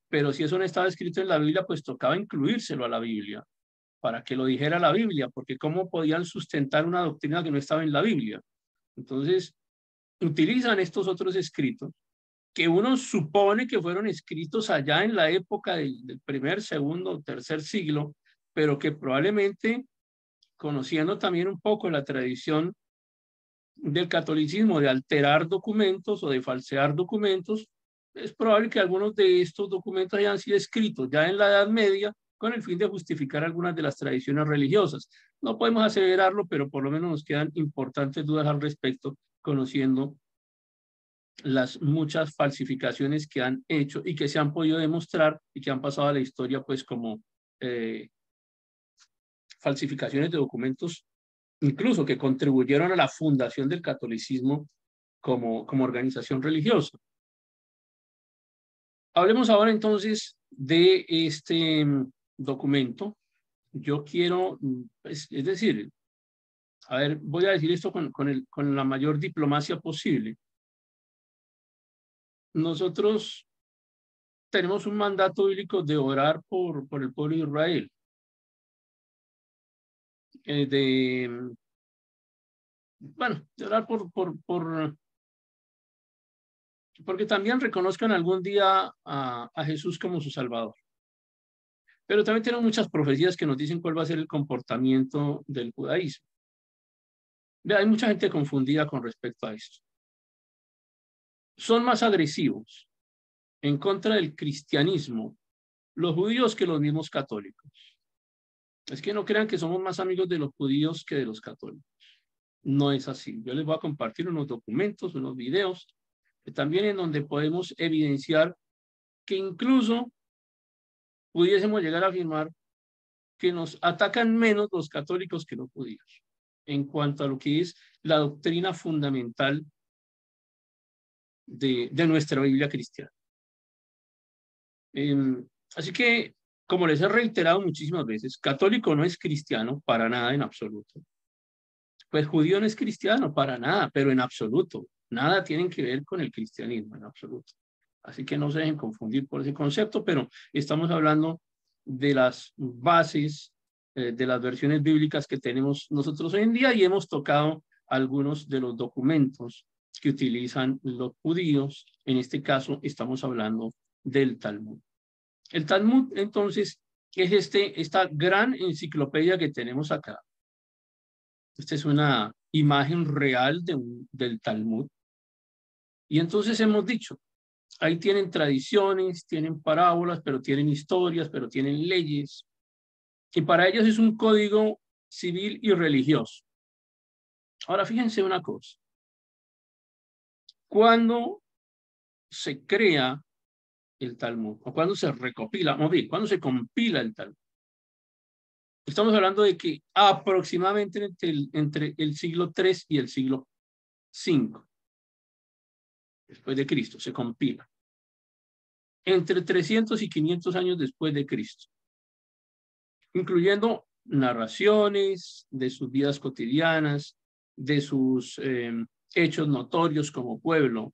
pero si eso no estaba escrito en la Biblia, pues tocaba incluírselo a la Biblia, para que lo dijera la Biblia, porque ¿cómo podían sustentar una doctrina que no estaba en la Biblia? Entonces, utilizan estos otros escritos, que uno supone que fueron escritos allá en la época del, del primer, segundo, tercer siglo, pero que probablemente, conociendo también un poco la tradición del catolicismo de alterar documentos o de falsear documentos, es probable que algunos de estos documentos hayan sido escritos ya en la Edad Media con el fin de justificar algunas de las tradiciones religiosas. No podemos aseverarlo, pero por lo menos nos quedan importantes dudas al respecto, conociendo las muchas falsificaciones que han hecho y que se han podido demostrar y que han pasado a la historia pues como eh, falsificaciones de documentos incluso que contribuyeron a la fundación del catolicismo como, como organización religiosa. Hablemos ahora entonces de este mm, documento. Yo quiero, mm, es, decir, a ver, voy a decir esto con, con la mayor diplomacia posible. Nosotros tenemos un mandato bíblico de orar por, por el pueblo de Israel. Eh, de, bueno, de orar por, por, por, porque también reconozcan algún día a, a Jesús como su Salvador. Pero también tenemos muchas profecías que nos dicen cuál va a ser el comportamiento del judaísmo. hay mucha gente confundida con respecto a esto. Son más agresivos en contra del cristianismo los judíos que los mismos católicos. Es que no crean que somos más amigos de los judíos que de los católicos. No es así. Yo les voy a compartir unos documentos, unos videos, también en donde podemos evidenciar que incluso pudiésemos llegar a afirmar que nos atacan menos los católicos que los judíos en cuanto a lo que es la doctrina fundamental de, nuestra Biblia cristiana. Eh, así que como les he reiterado muchísimas veces, católico no es cristiano para nada en absoluto. Pues judío no es cristiano para nada, pero en absoluto. Nada tienen que ver con el cristianismo en absoluto. Así que no se dejen confundir por ese concepto, pero estamos hablando de las bases eh, de las versiones bíblicas que tenemos nosotros hoy en día y hemos tocado algunos de los documentos que utilizan los judíos. En este caso estamos hablando del Talmud. El Talmud, entonces, es este, esta gran enciclopedia que tenemos acá. Esta es una imagen real de del Talmud. Y entonces hemos dicho, ahí tienen tradiciones, tienen parábolas, pero tienen historias, pero tienen leyes. Y para ellos es un código civil y religioso. Ahora fíjense una cosa. Cuando se crea el Talmud, o cuando se recopila, vamos a cuando se compila el Talmud, estamos hablando de que aproximadamente entre el, entre el siglo III y el siglo V, después de Cristo, se compila. Entre 300 y 500 años después de Cristo, incluyendo narraciones de sus vidas cotidianas, de sus eh, hechos notorios como pueblo,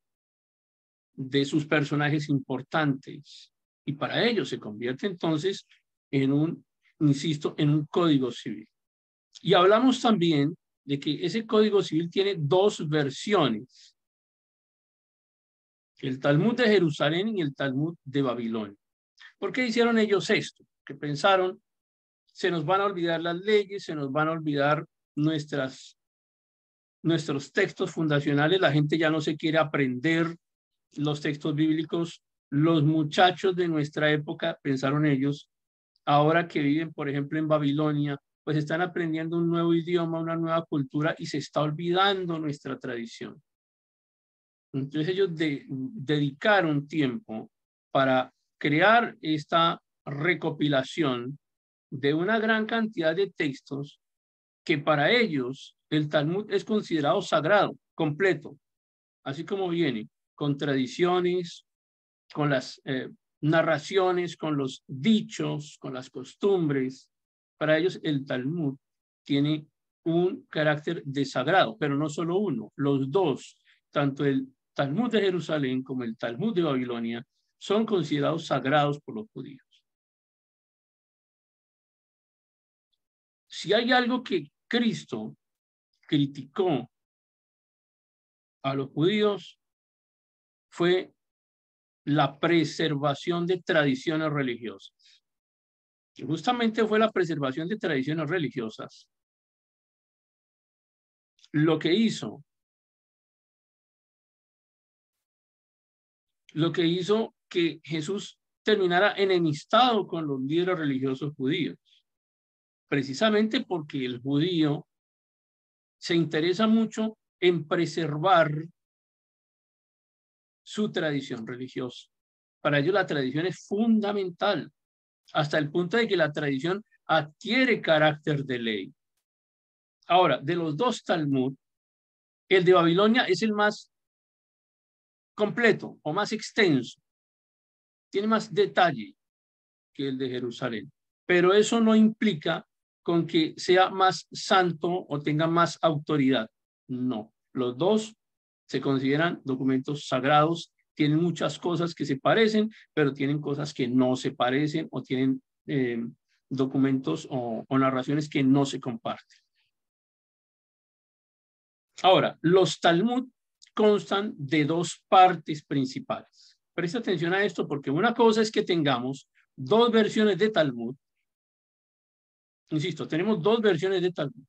de sus personajes importantes. Y para ello se convierte entonces en un, insisto, en un código civil. Y hablamos también de que ese código civil tiene dos versiones. El Talmud de Jerusalén y el Talmud de Babilonia. ¿Por qué hicieron ellos esto? Que pensaron, se nos van a olvidar las leyes, se nos van a olvidar nuestras nuestros textos fundacionales, la gente ya no se quiere aprender los textos bíblicos. Los muchachos de nuestra época, pensaron ellos, ahora que viven, por ejemplo, en Babilonia, pues están aprendiendo un nuevo idioma, una nueva cultura y se está olvidando nuestra tradición. Entonces ellos dedicaron tiempo para crear esta recopilación de una gran cantidad de textos que para ellos el Talmud es considerado sagrado, completo, así como viene, con tradiciones, con las eh, narraciones, con los dichos, con las costumbres. Para ellos el Talmud tiene un carácter de sagrado, pero no solo uno, los dos, tanto el Talmud de Jerusalén como el Talmud de Babilonia, son considerados sagrados por los judíos. Si hay algo que Cristo criticó a los judíos fue la preservación de tradiciones religiosas. Y justamente fue la preservación de tradiciones religiosas lo que hizo, lo que hizo que Jesús terminara enemistado con los líderes religiosos judíos, precisamente porque el judío se interesa mucho en preservar su tradición religiosa. Para ellos la tradición es fundamental, hasta el punto de que la tradición adquiere carácter de ley. Ahora, de los dos Talmud, el de Babilonia es el más completo o más extenso. Tiene más detalle que el de Jerusalén. Pero eso no implica con que sea más santo o tenga más autoridad. No, los dos se consideran documentos sagrados, tienen muchas cosas que se parecen, pero tienen cosas que no se parecen o tienen eh, documentos o, o narraciones que no se comparten. Ahora, los Talmud constan de dos partes principales. Presta atención a esto porque una cosa es que tengamos dos versiones de Talmud Insisto, tenemos dos versiones de Talmud,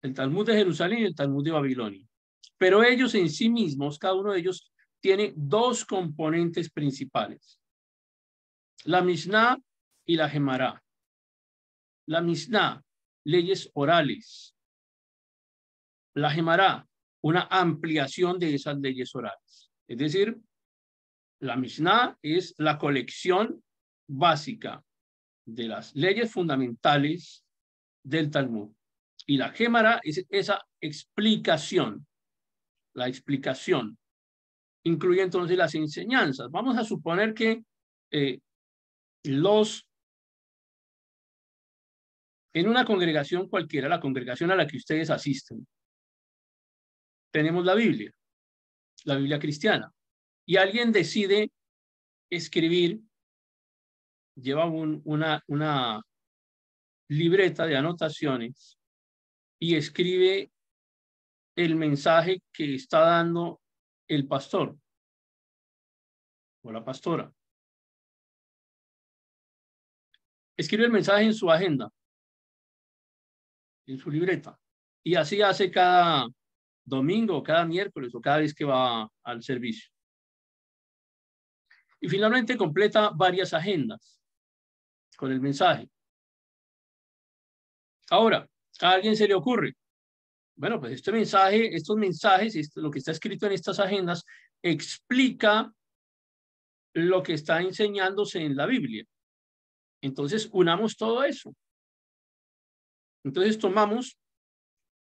el Talmud de Jerusalén y el Talmud de Babilonia. Pero ellos en sí mismos, cada uno de ellos, tiene dos componentes principales. La Mishnah y la Gemara. La Mishnah, leyes orales. La Gemara, una ampliación de esas leyes orales. Es decir, la Mishnah es la colección básica de las leyes fundamentales del Talmud. Y la Gemara es esa explicación, la explicación. Incluye entonces las enseñanzas. Vamos a suponer que eh, los en una congregación cualquiera, la congregación a la que ustedes asisten, tenemos la Biblia, la Biblia cristiana, y alguien decide escribir, lleva una, una libreta de anotaciones y escribe el mensaje que está dando el pastor o la pastora. Escribe el mensaje en su agenda, en su libreta. Y así hace cada domingo, cada miércoles o cada vez que va al servicio. Y finalmente completa varias agendas con el mensaje. Ahora, a alguien se le ocurre, bueno, pues este mensaje, estos mensajes, esto, lo que está escrito en estas agendas, explica lo que está enseñándose en la Biblia. Entonces, unamos todo eso. Entonces, tomamos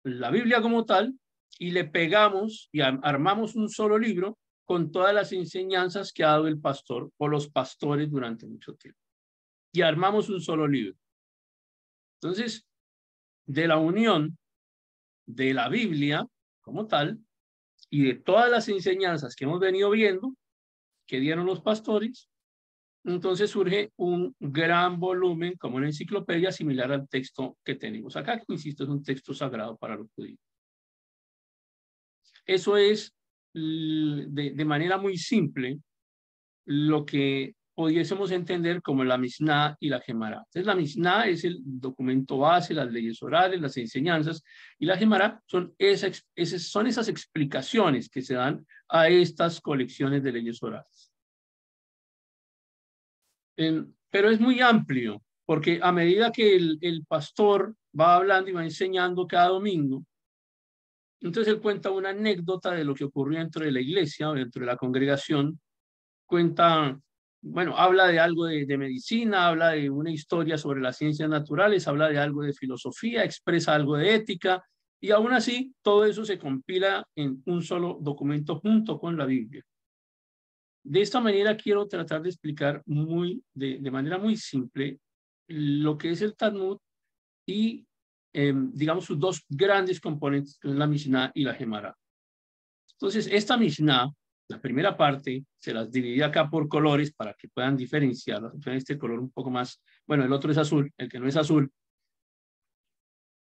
la Biblia como tal y le pegamos y armamos un solo libro con todas las enseñanzas que ha dado el pastor o los pastores durante mucho tiempo. Y armamos un solo libro. Entonces, de la unión de la Biblia como tal y de todas las enseñanzas que hemos venido viendo que dieron los pastores, entonces surge un gran volumen como una enciclopedia similar al texto que tenemos acá, que insisto es un texto sagrado para los judíos. Eso es de, de manera muy simple lo que pudiésemos entender como la Mishnah y la Gemara. Entonces, la Mishnah es el documento base, las leyes orales, las enseñanzas, y la Gemara son, esas, son esas explicaciones que se dan a estas colecciones de leyes orales. pero es muy amplio, porque a medida que el, el pastor va hablando y va enseñando cada domingo, entonces él cuenta una anécdota de lo que ocurrió dentro de la iglesia dentro de la congregación, cuenta bueno, habla de algo de, medicina, habla de una historia sobre las ciencias naturales, habla de algo de filosofía, expresa algo de ética, y aún así todo eso se compila en un solo documento junto con la Biblia. De esta manera quiero tratar de explicar muy, de, manera muy simple lo que es el Talmud y, em, digamos, sus dos grandes componentes, que la Mishnah y la Gemara. Entonces, esta Mishnah la primera parte se las dividí acá por colores para que puedan diferenciarlas. Este color un poco más, bueno, el otro es azul, el que no es azul.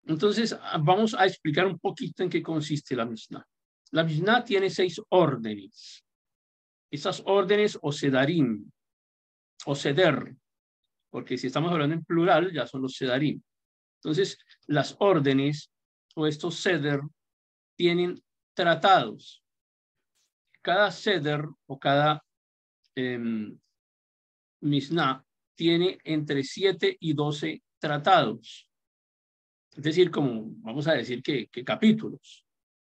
Entonces, ah, vamos a explicar un poquito en qué consiste la Mishnah. La Mishnah tiene seis órdenes. Esas órdenes o sedarim, o seder, porque si estamos hablando en plural, ya son los sedarim. Entonces, las órdenes o estos seder tienen tratados cada seder o cada eh, misna tiene entre 7 y 12 tratados. Es decir, como vamos a decir que, capítulos,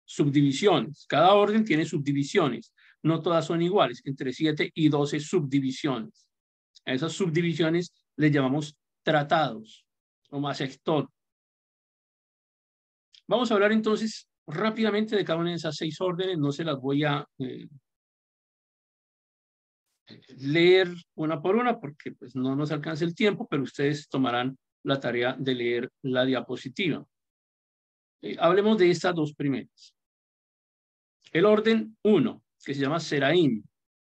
subdivisiones. Cada orden tiene subdivisiones. No todas son iguales, entre 7 y 12 subdivisiones. A esas subdivisiones les llamamos tratados o masectot. Vamos a hablar entonces rápidamente de cada una de esas seis órdenes, no se las voy a eh, leer una por una porque pues no nos alcanza el tiempo, pero ustedes tomarán la tarea de leer la diapositiva. Eh, hablemos de estas dos primeras. El orden uno, que se llama Seraim,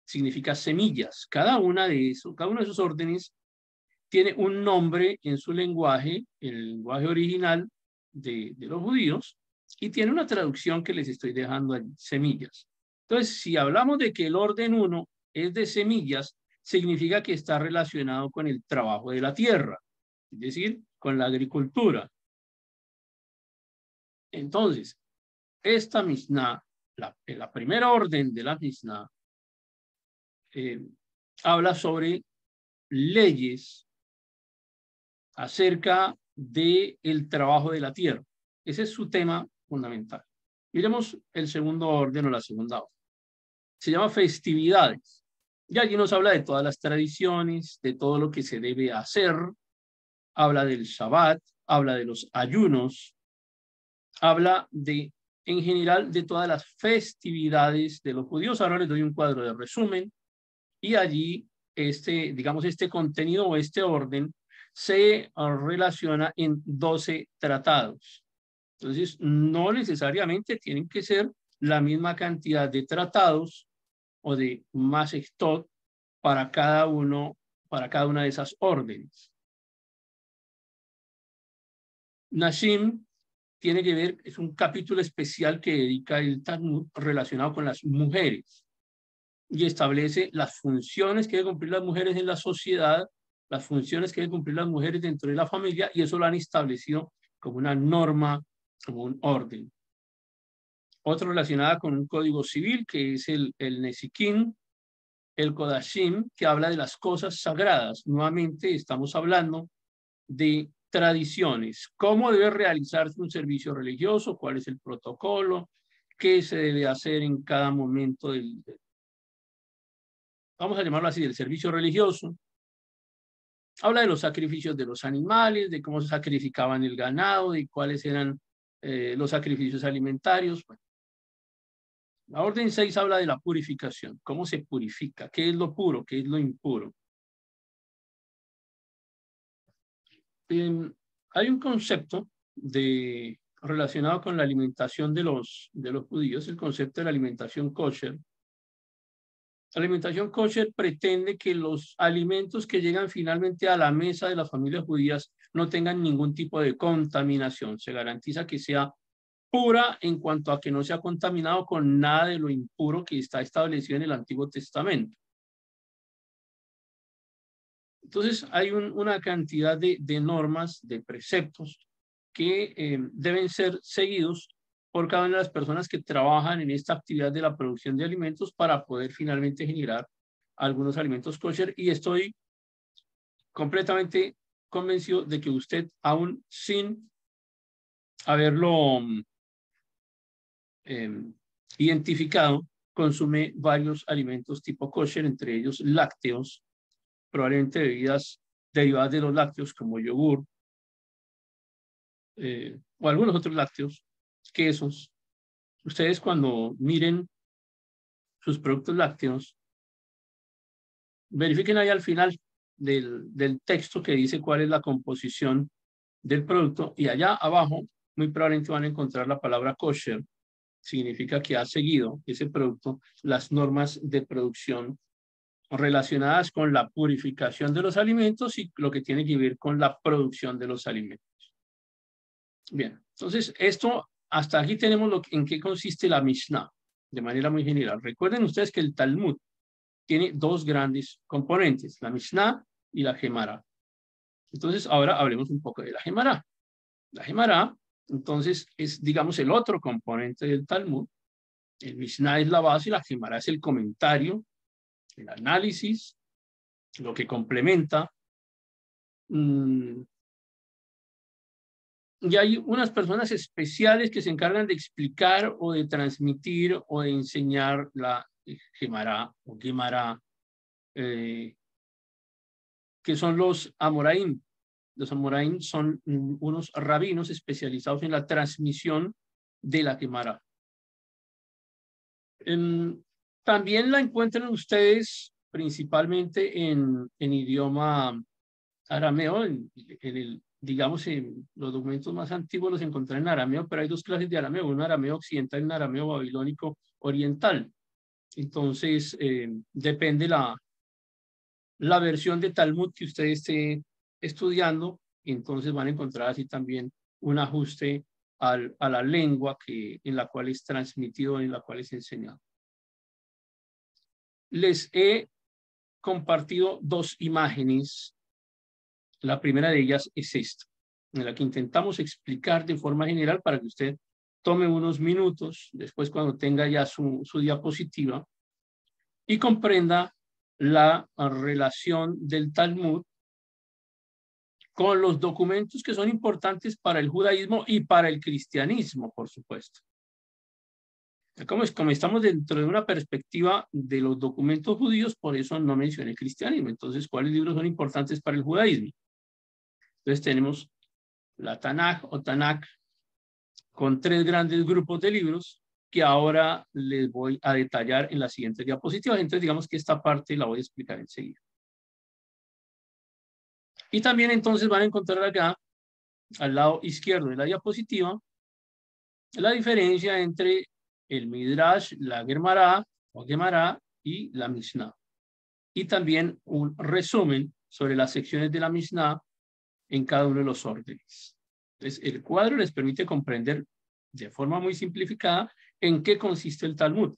significa semillas. Cada una de esos, cada uno de esos órdenes tiene un nombre en su lenguaje, el lenguaje original de los judíos, y tiene una traducción que les estoy dejando allí, semillas. Entonces, si hablamos de que el orden 1 es de semillas, significa que está relacionado con el trabajo de la tierra, es decir, con la agricultura. Entonces, esta Mishnah, la, primera orden de la Mishnah, eh, habla sobre leyes acerca del el trabajo de la tierra. Ese es su tema fundamental. Miremos el segundo orden o la segunda orden. Se llama festividades. Y allí nos habla de todas las tradiciones, de todo lo que se debe hacer. Habla del Shabbat, habla de los ayunos, habla de, en general, de todas las festividades de los judíos. Ahora les doy un cuadro de resumen y allí este, digamos, este contenido o este orden se relaciona en 12 tratados. Entonces, no necesariamente tienen que ser la misma cantidad de tratados o de más stock para cada uno, para cada una de esas órdenes. Nashim tiene que ver, es un capítulo especial que dedica el Talmud relacionado con las mujeres y establece las funciones que deben cumplir las mujeres en la sociedad, las funciones que deben cumplir las mujeres dentro de la familia y eso lo han establecido como una norma, como un orden. Otro relacionada con un código civil que es el, el Nesikin, el Kodashim, que habla de las cosas sagradas. Nuevamente estamos hablando de tradiciones, cómo debe realizarse un servicio religioso, cuál es el protocolo, qué se debe hacer en cada momento del, vamos a llamarlo así, del servicio religioso. Habla de los sacrificios de los animales, de cómo se sacrificaban el ganado, de cuáles eran eh, los sacrificios alimentarios. La orden 6 habla de la purificación, cómo se purifica, qué es lo puro, qué es lo impuro. hay un concepto de, relacionado con la alimentación de los, de los judíos, el concepto de la alimentación kosher. La alimentación kosher pretende que los alimentos que llegan finalmente a la mesa de las familias judías no tengan ningún tipo de contaminación. Se garantiza que sea pura en cuanto a que no sea contaminado con nada de lo impuro que está establecido en el Antiguo Testamento. Entonces, hay una cantidad de, normas, de preceptos que eh, deben ser seguidos por cada una de las personas que trabajan en esta actividad de la producción de alimentos para poder finalmente generar algunos alimentos kosher. Y estoy completamente convencido de que usted, aún sin haberlo em, identificado, consume varios alimentos tipo kosher, entre ellos lácteos, probablemente bebidas derivadas de los lácteos como yogur eh, o algunos otros lácteos, quesos. Ustedes cuando miren sus productos lácteos, verifiquen ahí al final del, del texto que dice cuál es la composición del producto y allá abajo muy probablemente van a encontrar la palabra kosher. Significa que ha seguido ese producto las normas de producción relacionadas con la purificación de los alimentos y lo que tiene que ver con la producción de los alimentos. Bien, entonces esto, hasta aquí tenemos lo, en qué consiste la Mishnah, de manera muy general. Recuerden ustedes que el Talmud tiene dos grandes componentes, la Mishnah y la Gemara. Entonces, ahora hablemos un poco de la Gemara. La Gemara, entonces, es, digamos, el otro componente del Talmud. El Mishnah es la base la Gemara es el comentario el análisis, lo que complementa. Mm, y hay unas personas especiales que se encargan de explicar o de transmitir o de enseñar la Gemara o Gemara, eh, que son los Amoraim. Los Amoraim son unos rabinos especializados en la transmisión de la Gemara. También la encuentran ustedes principalmente en, en idioma arameo, en, digamos, en los documentos más antiguos los encontré en arameo, pero hay dos clases de arameo, un arameo occidental y un arameo babilónico oriental. Entonces, eh, depende la, la versión de Talmud que usted esté estudiando, entonces van a encontrar así también un ajuste a la lengua que, en la cual es transmitido, en la cual es enseñado les he compartido dos imágenes. La primera de ellas es esta, en la que intentamos explicar de forma general para que usted tome unos minutos, después cuando tenga ya su, diapositiva, y comprenda la relación del Talmud con los documentos que son importantes para el judaísmo y para el cristianismo, por supuesto. Como, como estamos dentro de una perspectiva de los documentos judíos, por eso no mencioné cristianismo. Entonces, ¿cuáles libros son importantes para el judaísmo? Entonces tenemos la Tanakh o Tanakh con tres grandes grupos de libros que ahora les voy a detallar en la siguiente diapositiva. Entonces, digamos que esta parte la voy a explicar enseguida. Y también entonces van a encontrar acá, al lado izquierdo de la diapositiva, la diferencia entre el Midrash, la Gemara o Gemara y la Mishnah. Y también un resumen sobre las secciones de la Mishnah en cada uno de los órdenes. Entonces, el cuadro les permite comprender de forma muy simplificada en qué consiste el Talmud.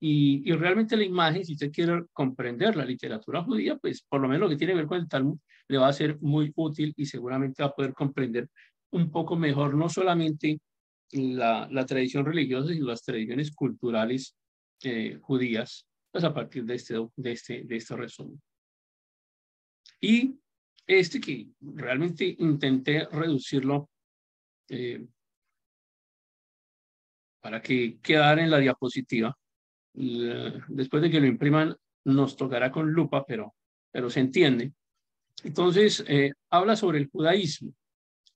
Y, y, realmente la imagen, si usted quiere comprender la literatura judía, pues por lo menos lo que tiene que ver con el Talmud le va a ser muy útil y seguramente va a poder comprender un poco mejor no solamente la, la tradición religiosa, sino las tradiciones culturales eh, judías, pues a partir de este, de este, de este resumen. Y este que realmente intenté reducirlo eh, para que quedara en la diapositiva. después de que lo impriman, nos tocará con lupa, pero, pero se entiende. Entonces, eh, habla sobre el judaísmo.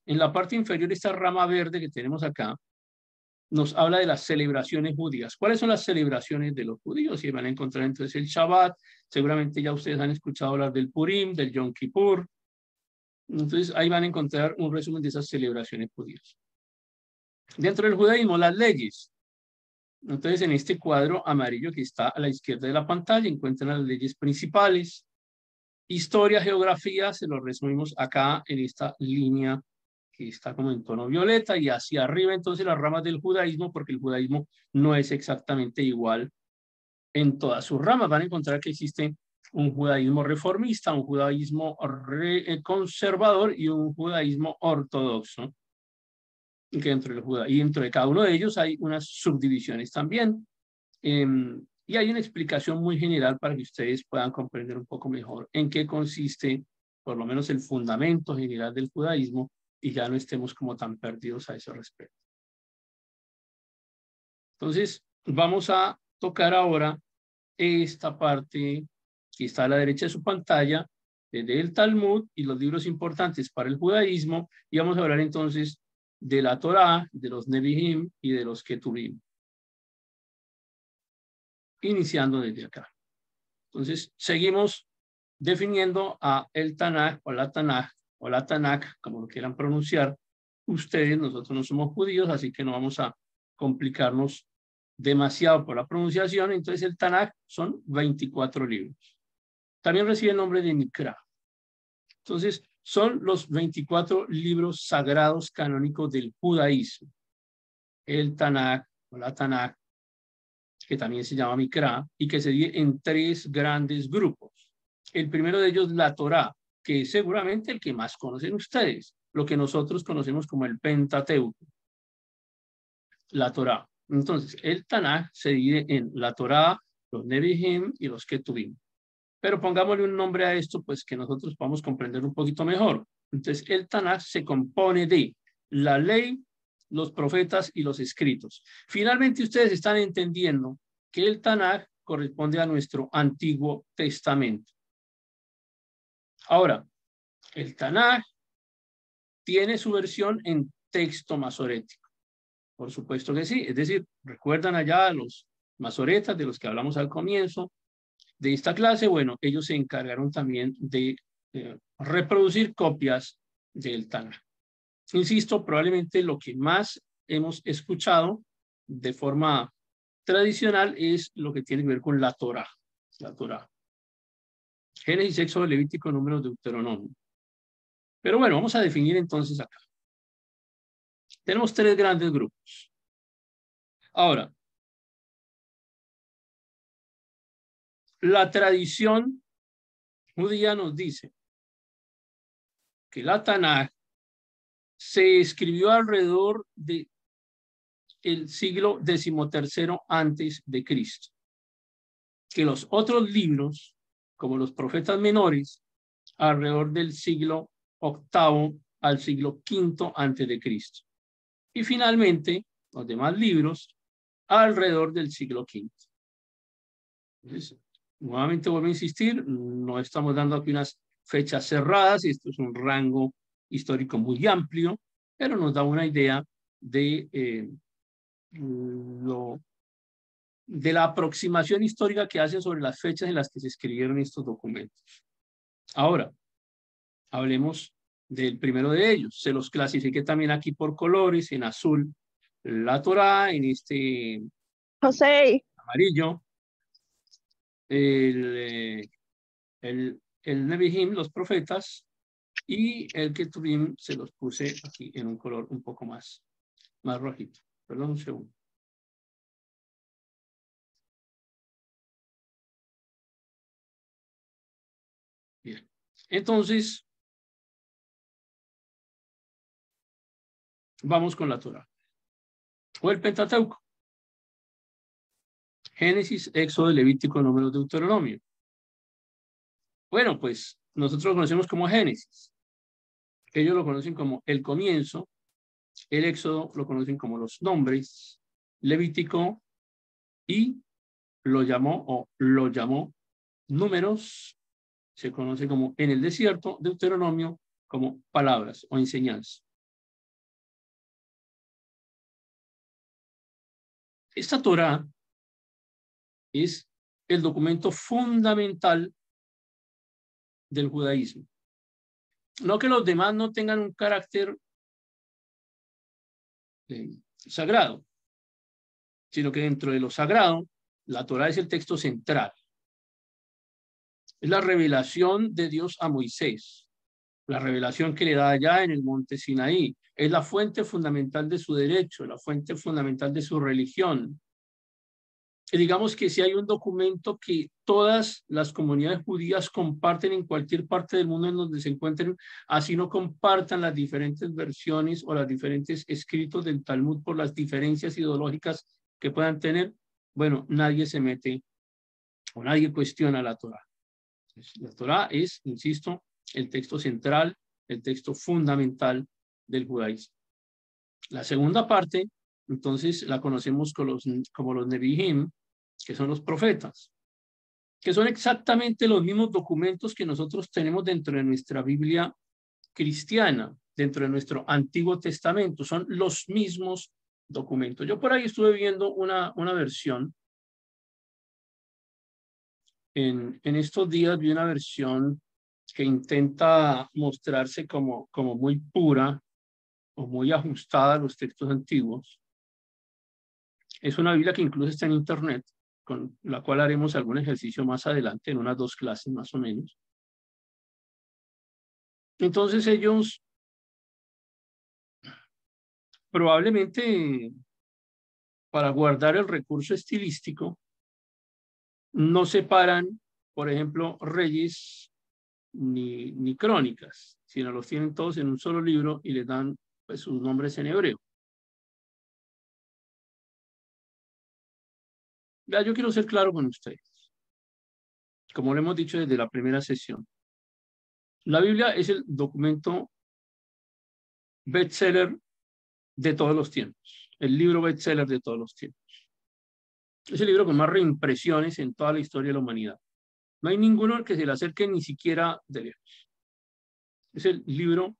En la parte inferior, esta rama verde que tenemos acá, nos habla de las celebraciones judías. ¿Cuáles son las celebraciones de los judíos? Y van a encontrar entonces el Shabbat. Seguramente ya ustedes han escuchado hablar del Purim, del Yom Kippur. Entonces, ahí van a encontrar un resumen de esas celebraciones judías. Dentro del judaísmo, las leyes. Entonces, en este cuadro amarillo que está a la izquierda de la pantalla, encuentran las leyes principales. Historia, geografía, se lo resumimos acá en esta línea que está como en tono violeta y hacia arriba entonces las ramas del judaísmo, porque el judaísmo no es exactamente igual en todas sus ramas. Van a encontrar que existe un judaísmo reformista, un judaísmo eh, conservador y un judaísmo ortodoxo. Que dentro del y dentro de cada uno de ellos hay unas subdivisiones también. Em, y hay una explicación muy general para que ustedes puedan comprender un poco mejor en qué consiste, por lo menos, el fundamento general del judaísmo y ya no estemos como tan perdidos a ese respecto. Entonces, vamos a tocar ahora esta parte que está a la derecha de su pantalla, del Talmud y los libros importantes para el judaísmo, y vamos a hablar entonces de la Torá, de los Nebihim y de los Ketubim. Iniciando desde acá. Entonces, seguimos definiendo a el Tanaj o la Tanaj o la Tanakh, como lo quieran pronunciar ustedes. Nosotros no somos judíos, así que no vamos a complicarnos demasiado por la pronunciación. Entonces, el Tanakh son 24 libros. También recibe el nombre de Mikra. Entonces, son los 24 libros sagrados canónicos del judaísmo. El Tanakh o la Tanakh, que también se llama Mikra, y que se divide en tres grandes grupos. El primero de ellos, la Torá, que es seguramente el que más conocen ustedes, lo que nosotros conocemos como el Pentateuco, la Torá. Entonces, el Tanakh se divide en la Torá, los Nebihim y los Ketubim. Pero pongámosle un nombre a esto, pues que nosotros podamos comprender un poquito mejor. Entonces, el Tanakh se compone de la ley, los profetas y los escritos. Finalmente, ustedes están entendiendo que el Tanakh corresponde a nuestro Antiguo Testamento. Ahora, el Tanakh tiene su versión en texto masorético. Por supuesto que sí. Es decir, recuerdan allá los masoretas de los que hablamos al comienzo, de esta clase, bueno, ellos se encargaron también de reproducir copias del Tanakh. Insisto, probablemente lo que más hemos escuchado de forma tradicional es lo que tiene que ver con la Torah, la Torah. Génesis, Éxodo, Levítico, Número, Deuteronomio. Pero bueno, vamos a definir entonces acá. Tenemos tres grandes grupos. Ahora, La tradición judía nos dice que la Tanaj se escribió alrededor de el siglo decimotercero antes de Cristo. Que los otros libros, como los profetas menores, alrededor del siglo octavo al siglo quinto antes de Cristo. Y finalmente, los demás libros alrededor del siglo quinto. Nuevamente vuelvo a insistir, no estamos dando aquí unas fechas cerradas, esto es un rango histórico muy amplio, pero nos da una idea de, eh, lo, de la aproximación histórica que hacen sobre las fechas en las que se escribieron estos documentos. Ahora, hablemos del primero de ellos. Se los clasifique también aquí por colores, en azul la Torah, en este José. amarillo el, eh, el, el Nebihim, los profetas, Y el que tuvimos se los puse aquí en un color un poco más, más rojito. Perdón un segundo. Bien. Entonces, vamos con la Torah. O el Pentateuco. Génesis, Éxodo, Levítico, Número, Deuteronomio. Bueno, pues nosotros lo conocemos como Génesis. Ellos lo conocen como el comienzo. El Éxodo lo conocen como los nombres. Levítico y lo llamó o lo llamó números. Se conoce como en el desierto, Deuteronomio, como palabras o enseñanzas. Esta Torah es el documento fundamental del judaísmo. No que los demás no tengan un carácter eh, sagrado, sino que dentro de lo sagrado, la Torah es el texto central. Es la revelación de Dios a Moisés, la revelación que le da allá en el monte Sinaí. Es la fuente fundamental de su derecho, la fuente fundamental de su religión, digamos que si hay un documento que todas las comunidades judías comparten en cualquier parte del mundo en donde se encuentren, así no compartan las diferentes versiones o los diferentes escritos del Talmud por las diferencias ideológicas que puedan tener, bueno, nadie se mete o nadie cuestiona la Torah. La Torah es, insisto, el texto central, el texto fundamental del judaísmo. La segunda parte, entonces, la conocemos como los, como los Nebihim, que son los profetas, que son exactamente los mismos documentos que nosotros tenemos dentro de nuestra Biblia cristiana, dentro de nuestro Antiguo Testamento, son los mismos documentos. Yo por ahí estuve viendo una, una versión, en, en estos días vi una versión que intenta mostrarse como, como muy pura o muy ajustada a los textos antiguos. Es una Biblia que incluso está en Internet con la cual haremos algún ejercicio más adelante en unas dos clases más o menos. Entonces ellos probablemente para guardar el recurso estilístico no separan, por ejemplo, reyes ni, ni crónicas, sino los tienen todos en un solo libro y les dan pues, sus nombres en hebreo. Yo quiero ser claro con ustedes. Como lo hemos dicho desde la primera sesión, la Biblia es el documento bestseller de todos los tiempos, el libro bestseller de todos los tiempos. Es el libro con más reimpresiones en toda la historia de la humanidad. No hay ninguno que se le acerque ni siquiera de lejos. Es el libro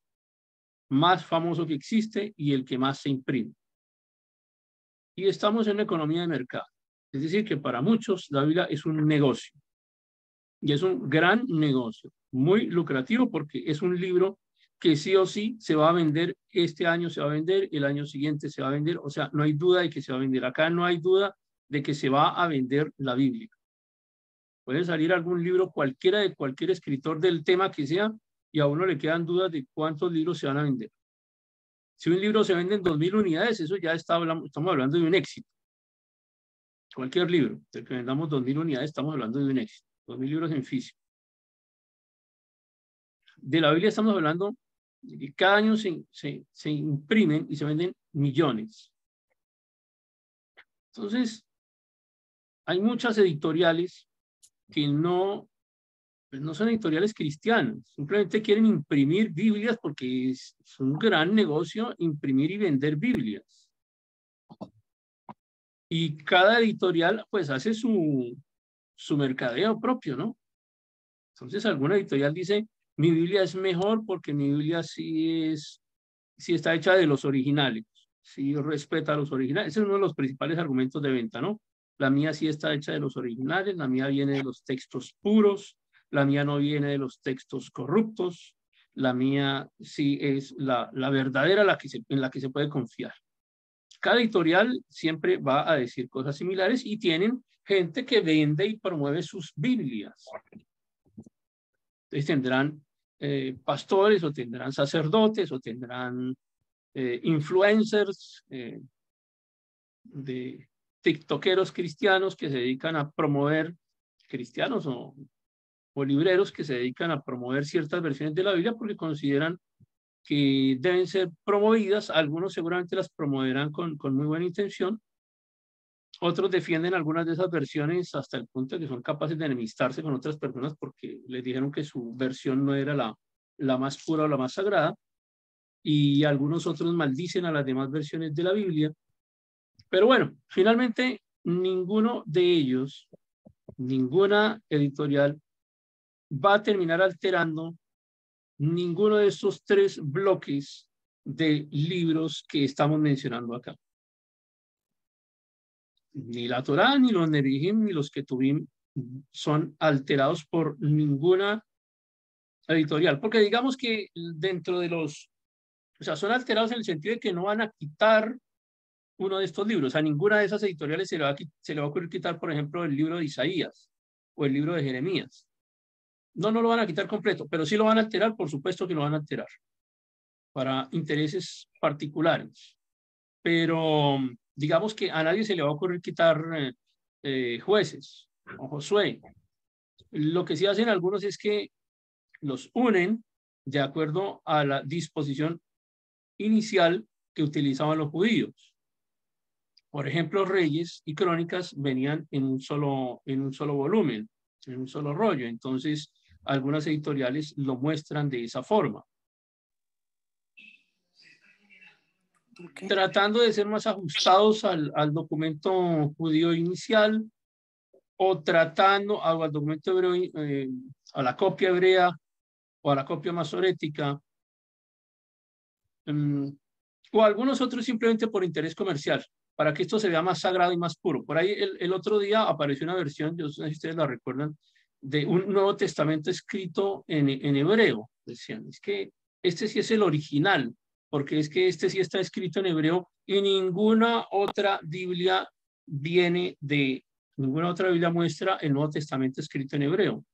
más famoso que existe y el que más se imprime. Y estamos en una economía de mercado. Es decir, que para muchos la Biblia es un negocio. Y es un gran negocio, muy lucrativo porque es un libro que sí o sí se va a vender, este año se va a vender, el año siguiente se va a vender, o sea, no hay duda de que se va a vender. Acá no hay duda de que se va a vender la Biblia. Puede salir algún libro cualquiera de cualquier escritor del tema que sea y a uno le quedan dudas de cuántos libros se van a vender. Si un libro se vende en 2.000 unidades, eso ya está, estamos hablando de un éxito cualquier libro, del que vendamos 2.000 unidades, estamos hablando de un éxito. 2.000 libros en físico. De la Biblia estamos hablando de que cada año se, se, se imprimen y se venden millones. Entonces, hay muchas editoriales que no, pues no son editoriales cristianas, simplemente quieren imprimir Biblias porque es un gran negocio imprimir y vender Biblias y cada editorial pues hace su, su mercadeo propio, ¿no? Entonces alguna editorial dice, mi Biblia es mejor porque mi Biblia sí es, sí está hecha de los originales, sí respeta a los originales. Ese es uno de los principales argumentos de venta, ¿no? La mía sí está hecha de los originales, la mía viene de los textos puros, la mía no viene de los textos corruptos, la mía sí es la, la verdadera la que en la que se puede confiar. Cada editorial siempre va a decir cosas similares y tienen gente que vende y promueve sus Biblias. Entonces tendrán eh, pastores o tendrán sacerdotes o tendrán eh, influencers eh, de tiktokeros cristianos que se dedican a promover cristianos o, o libreros que se dedican a promover ciertas versiones de la Biblia porque consideran que deben ser promovidas. Algunos seguramente las promoverán con, con muy buena intención, otros defienden algunas de esas versiones hasta el punto de que son capaces de enemistarse con otras personas porque les dijeron que su versión no era la, la más pura o la más sagrada. Y algunos otros maldicen a las demás versiones de la Biblia. Pero bueno, finalmente ninguno de ellos, ninguna editorial va a terminar alterando ninguno de estos tres bloques de libros que estamos mencionando acá ni la Torá, ni los Nevi'im, ni los que tuvimos son alterados por ninguna editorial, porque digamos que dentro de los, o sea, son alterados en el sentido de que no van a quitar uno de estos libros, a ninguna de esas editoriales se le, va a, se le va a ocurrir quitar, por ejemplo, el libro de Isaías o el libro de Jeremías. No, no lo van a quitar completo, pero sí lo van a alterar, por supuesto que lo van a alterar, para intereses particulares. Pero digamos que a nadie se le va a ocurrir quitar eh, eh, jueces o Josué. Lo que sí hacen algunos es que los unen de acuerdo a la disposición inicial que utilizaban los judíos. Por ejemplo, Reyes y Crónicas venían en un solo, en un solo volumen, en un solo rollo. Entonces, algunas editoriales lo muestran de esa forma. tratando de ser más ajustados al, al, documento judío inicial o tratando al documento hebreo, eh, a la copia hebrea o a la copia masorética, um, o algunos otros simplemente por interés comercial, para que esto se vea más sagrado y más puro. Por ahí el, el otro día apareció una versión, yo no sé si ustedes la recuerdan, de un Nuevo Testamento escrito en, en hebreo. Decían, es que este sí es el original, porque es que este sí está escrito en hebreo y ninguna otra Biblia viene de, ninguna otra Biblia muestra el Nuevo Testamento escrito en hebreo.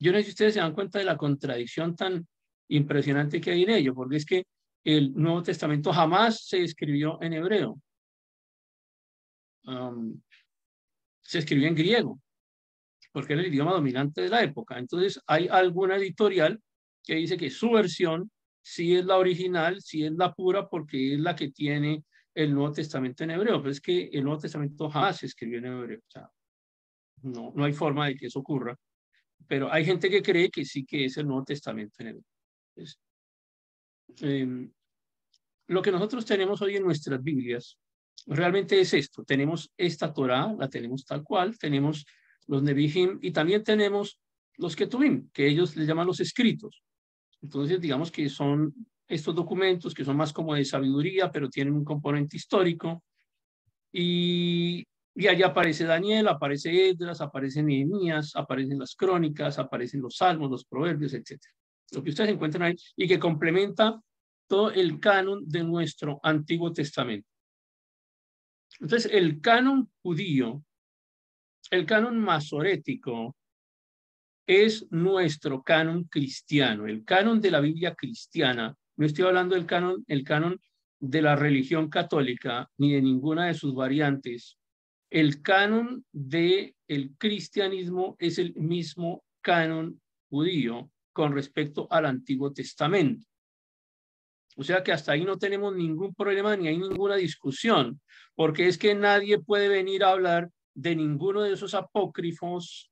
Yo no sé si ustedes se dan cuenta de la contradicción tan impresionante que hay en ello, porque es que el Nuevo Testamento jamás se escribió en hebreo. Um, se escribió en griego, porque era el idioma dominante de la época. Entonces, hay alguna editorial que dice que su versión sí es la original, sí es la pura, porque es la que tiene el Nuevo Testamento en hebreo, pero es que el Nuevo Testamento jamás se escribió en hebreo. O sea, no, no hay forma de que eso ocurra, pero hay gente que cree que sí que es el Nuevo Testamento en hebreo. Em, lo que nosotros tenemos hoy en nuestras Biblias realmente es esto. Tenemos esta Torah, la tenemos tal cual, tenemos los Nebihim y también tenemos los Ketuvim, que ellos le llaman los escritos. Entonces, digamos que son estos documentos que son más como de sabiduría, pero tienen un componente histórico. Y, y allá aparece Daniel, aparece Edras, aparecen Nehemías, aparecen las crónicas, aparecen los salmos, los proverbios, etc. Lo que ustedes encuentran ahí y que complementa todo el canon de nuestro Antiguo Testamento. Entonces, el canon judío, el canon masorético, es nuestro canon cristiano, el canon de la Biblia cristiana. No estoy hablando del canon, el canon de la religión católica ni de ninguna de sus variantes. El canon de el cristianismo es el mismo canon judío con respecto al Antiguo Testamento. O sea que hasta ahí no tenemos ningún problema ni hay ninguna discusión, porque es que nadie puede venir a hablar de ninguno de esos apócrifos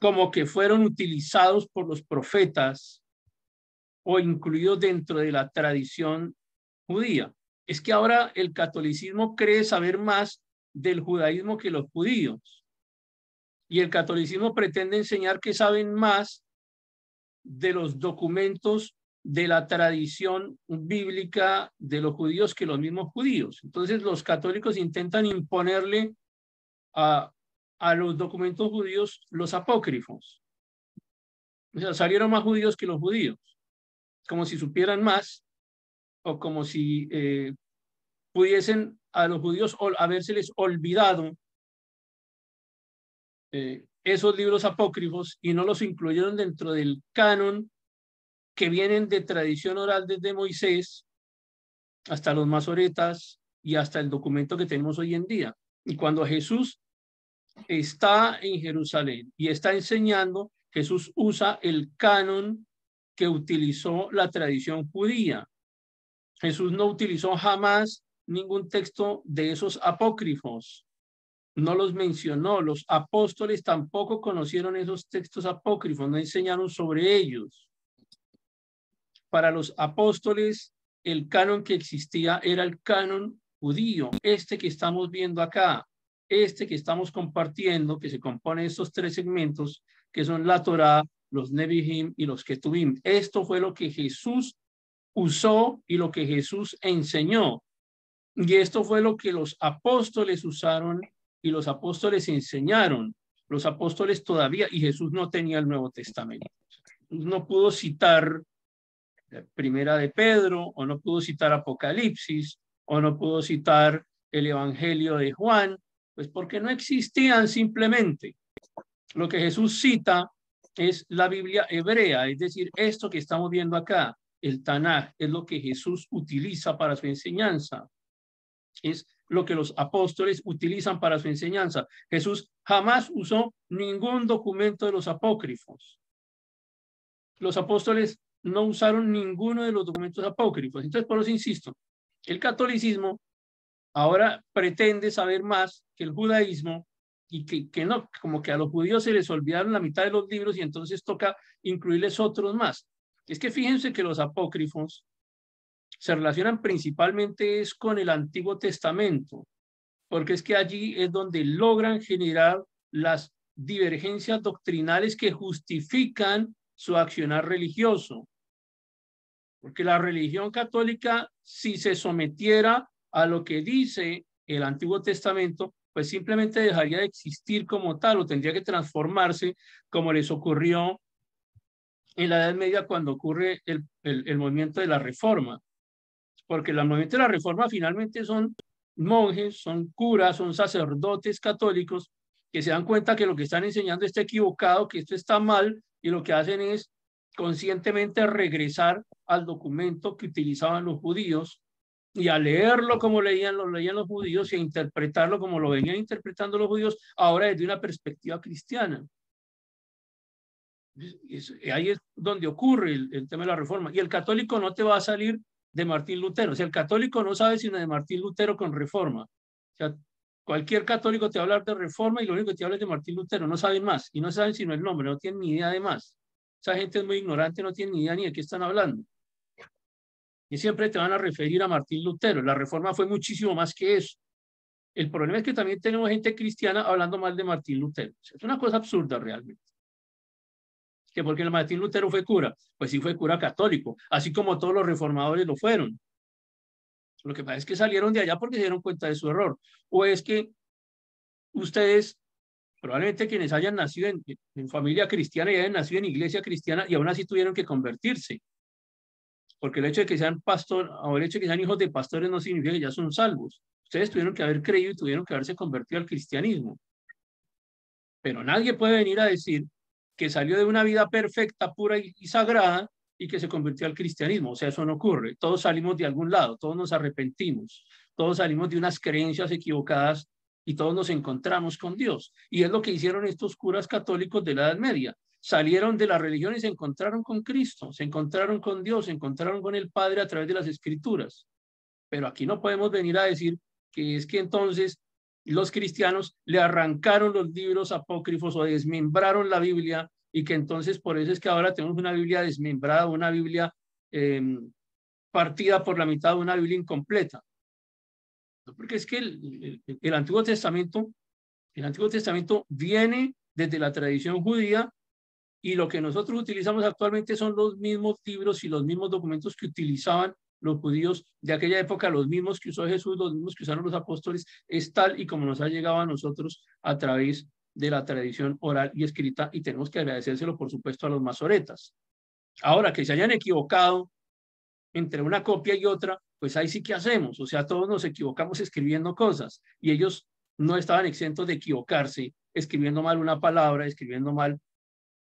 como que fueron utilizados por los profetas o incluidos dentro de la tradición judía. Es que ahora el catolicismo cree saber más del judaísmo que los judíos. Y el catolicismo pretende enseñar que saben más de los documentos de la tradición bíblica de los judíos que los mismos judíos. Entonces los católicos intentan imponerle a a los documentos judíos los apócrifos. O sea, salieron más judíos que los judíos, como si supieran más o como si eh, pudiesen a los judíos habérseles olvidado eh, esos libros apócrifos y no los incluyeron dentro del canon que vienen de tradición oral desde Moisés hasta los masoretas y hasta el documento que tenemos hoy en día. Y cuando Jesús está en Jerusalén y está enseñando, Jesús usa el canon que utilizó la tradición judía. Jesús no utilizó jamás ningún texto de esos apócrifos. No los mencionó. Los apóstoles tampoco conocieron esos textos apócrifos, no enseñaron sobre ellos. Para los apóstoles, el canon que existía era el canon judío, este que estamos viendo acá, este que estamos compartiendo, que se compone de estos tres segmentos, que son la Torá, los Nebihim y los Ketubim. Esto fue lo que Jesús usó y lo que Jesús enseñó. Y esto fue lo que los apóstoles usaron y los apóstoles enseñaron. Los apóstoles todavía, y Jesús no tenía el Nuevo Testamento. No pudo citar Primera de Pedro, o no pudo citar Apocalipsis, o no pudo citar el Evangelio de Juan, pues porque no existían simplemente. Lo que Jesús cita es la Biblia hebrea, es decir, esto que estamos viendo acá, el Tanaj, es lo que Jesús utiliza para su enseñanza. Es lo que los apóstoles utilizan para su enseñanza. Jesús jamás usó ningún documento de los apócrifos. Los apóstoles no usaron ninguno de los documentos apócrifos. Entonces, por eso insisto, el catolicismo ahora pretende saber más que el judaísmo y que, que no, como que a los judíos se les olvidaron la mitad de los libros y entonces toca incluirles otros más. Es que fíjense que los apócrifos se relacionan principalmente es con el Antiguo Testamento, porque es que allí es donde logran generar las divergencias doctrinales que justifican su accionar religioso. Porque la religión católica, si se sometiera a lo que dice el Antiguo Testamento, pues simplemente dejaría de existir como tal o tendría que transformarse como les ocurrió en la Edad Media cuando ocurre el, el, movimiento de la Reforma. Porque el movimiento de la Reforma finalmente son monjes, son curas, son sacerdotes católicos que se dan cuenta que lo que están enseñando está equivocado, que esto está mal, y lo que hacen es conscientemente regresar al documento que utilizaban los judíos y a leerlo como leían, lo leían los judíos y a interpretarlo como lo venían interpretando los judíos, ahora desde una perspectiva cristiana. ahí es donde ocurre el, tema de la reforma. Y el católico no te va a salir de Martín Lutero. O el católico no sabe sino de Martín Lutero con reforma. Cualquier católico te va a hablar de reforma y lo único que te habla es de Martín Lutero. No saben más y no saben sino el nombre, no tienen ni idea de más. Esa gente es muy ignorante, no tiene ni idea ni de qué están hablando y siempre te van a referir a Martín Lutero. La reforma fue muchísimo más que eso. El problema es que también tenemos gente cristiana hablando mal de Martín Lutero. Es una cosa absurda realmente. Que porque el Martín Lutero fue cura, pues sí fue cura católico, así como todos los reformadores lo fueron. Lo que pasa es que salieron de allá porque se dieron cuenta de su error. O es que ustedes, probablemente quienes hayan nacido en, en familia cristiana y hayan nacido en iglesia cristiana y aún así tuvieron que convertirse porque el hecho de que sean pastor o el hecho de que sean hijos de pastores no significa que ya son salvos. Ustedes tuvieron que haber creído y tuvieron que haberse convertido al cristianismo. Pero nadie puede venir a decir que salió de una vida perfecta, pura y, sagrada y que se convirtió al cristianismo. O sea, eso no ocurre. Todos salimos de algún lado, todos nos arrepentimos, todos salimos de unas creencias equivocadas y todos nos encontramos con Dios. Y es lo que hicieron estos curas católicos de la Edad Media salieron de la religión y se encontraron con Cristo, se encontraron con Dios, se encontraron con el Padre a través de las escrituras. Pero aquí no podemos venir a decir que es que entonces los cristianos le arrancaron los libros apócrifos o desmembraron la Biblia y que entonces por eso es que ahora tenemos una Biblia desmembrada, una Biblia em, partida por la mitad, una Biblia incompleta. Porque es que el, Antiguo Testamento, el Antiguo Testamento viene desde la tradición judía y lo que nosotros utilizamos actualmente son los mismos libros y los mismos documentos que utilizaban los judíos de aquella época, los mismos que usó Jesús, los mismos que usaron los apóstoles, es tal y como nos ha llegado a nosotros a través de la tradición oral y escrita y tenemos que agradecérselo, por supuesto, a los masoretas. Ahora, que se hayan equivocado entre una copia y otra, pues ahí sí que hacemos, o sea, todos nos equivocamos escribiendo cosas y ellos no estaban exentos de equivocarse, escribiendo mal una palabra, escribiendo mal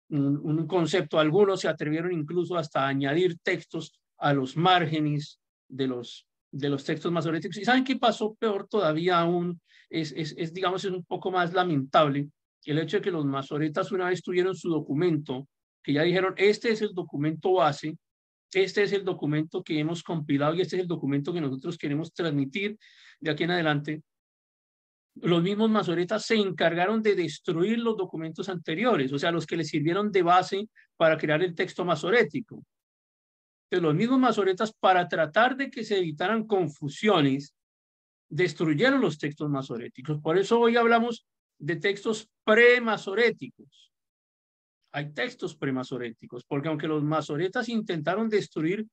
un, concepto. Algunos se atrevieron incluso hasta a añadir textos a los márgenes de los, de los textos masoréticos. ¿Y saben qué pasó peor todavía aún? Es, es, es, digamos, es un poco más lamentable el hecho de que los masoretas una vez tuvieron su documento, que ya dijeron, este es el documento base, este es el documento que hemos compilado y este es el documento que nosotros queremos transmitir de aquí en adelante. Los mismos masoretas se encargaron de destruir los documentos anteriores, o sea, los que les sirvieron de base para crear el texto masorético de los mismos masoretas para tratar de que se evitaran confusiones, destruyeron los textos masoréticos. Por eso hoy hablamos de textos premasoréticos. Hay textos premasoréticos, porque aunque los masoretas intentaron destruir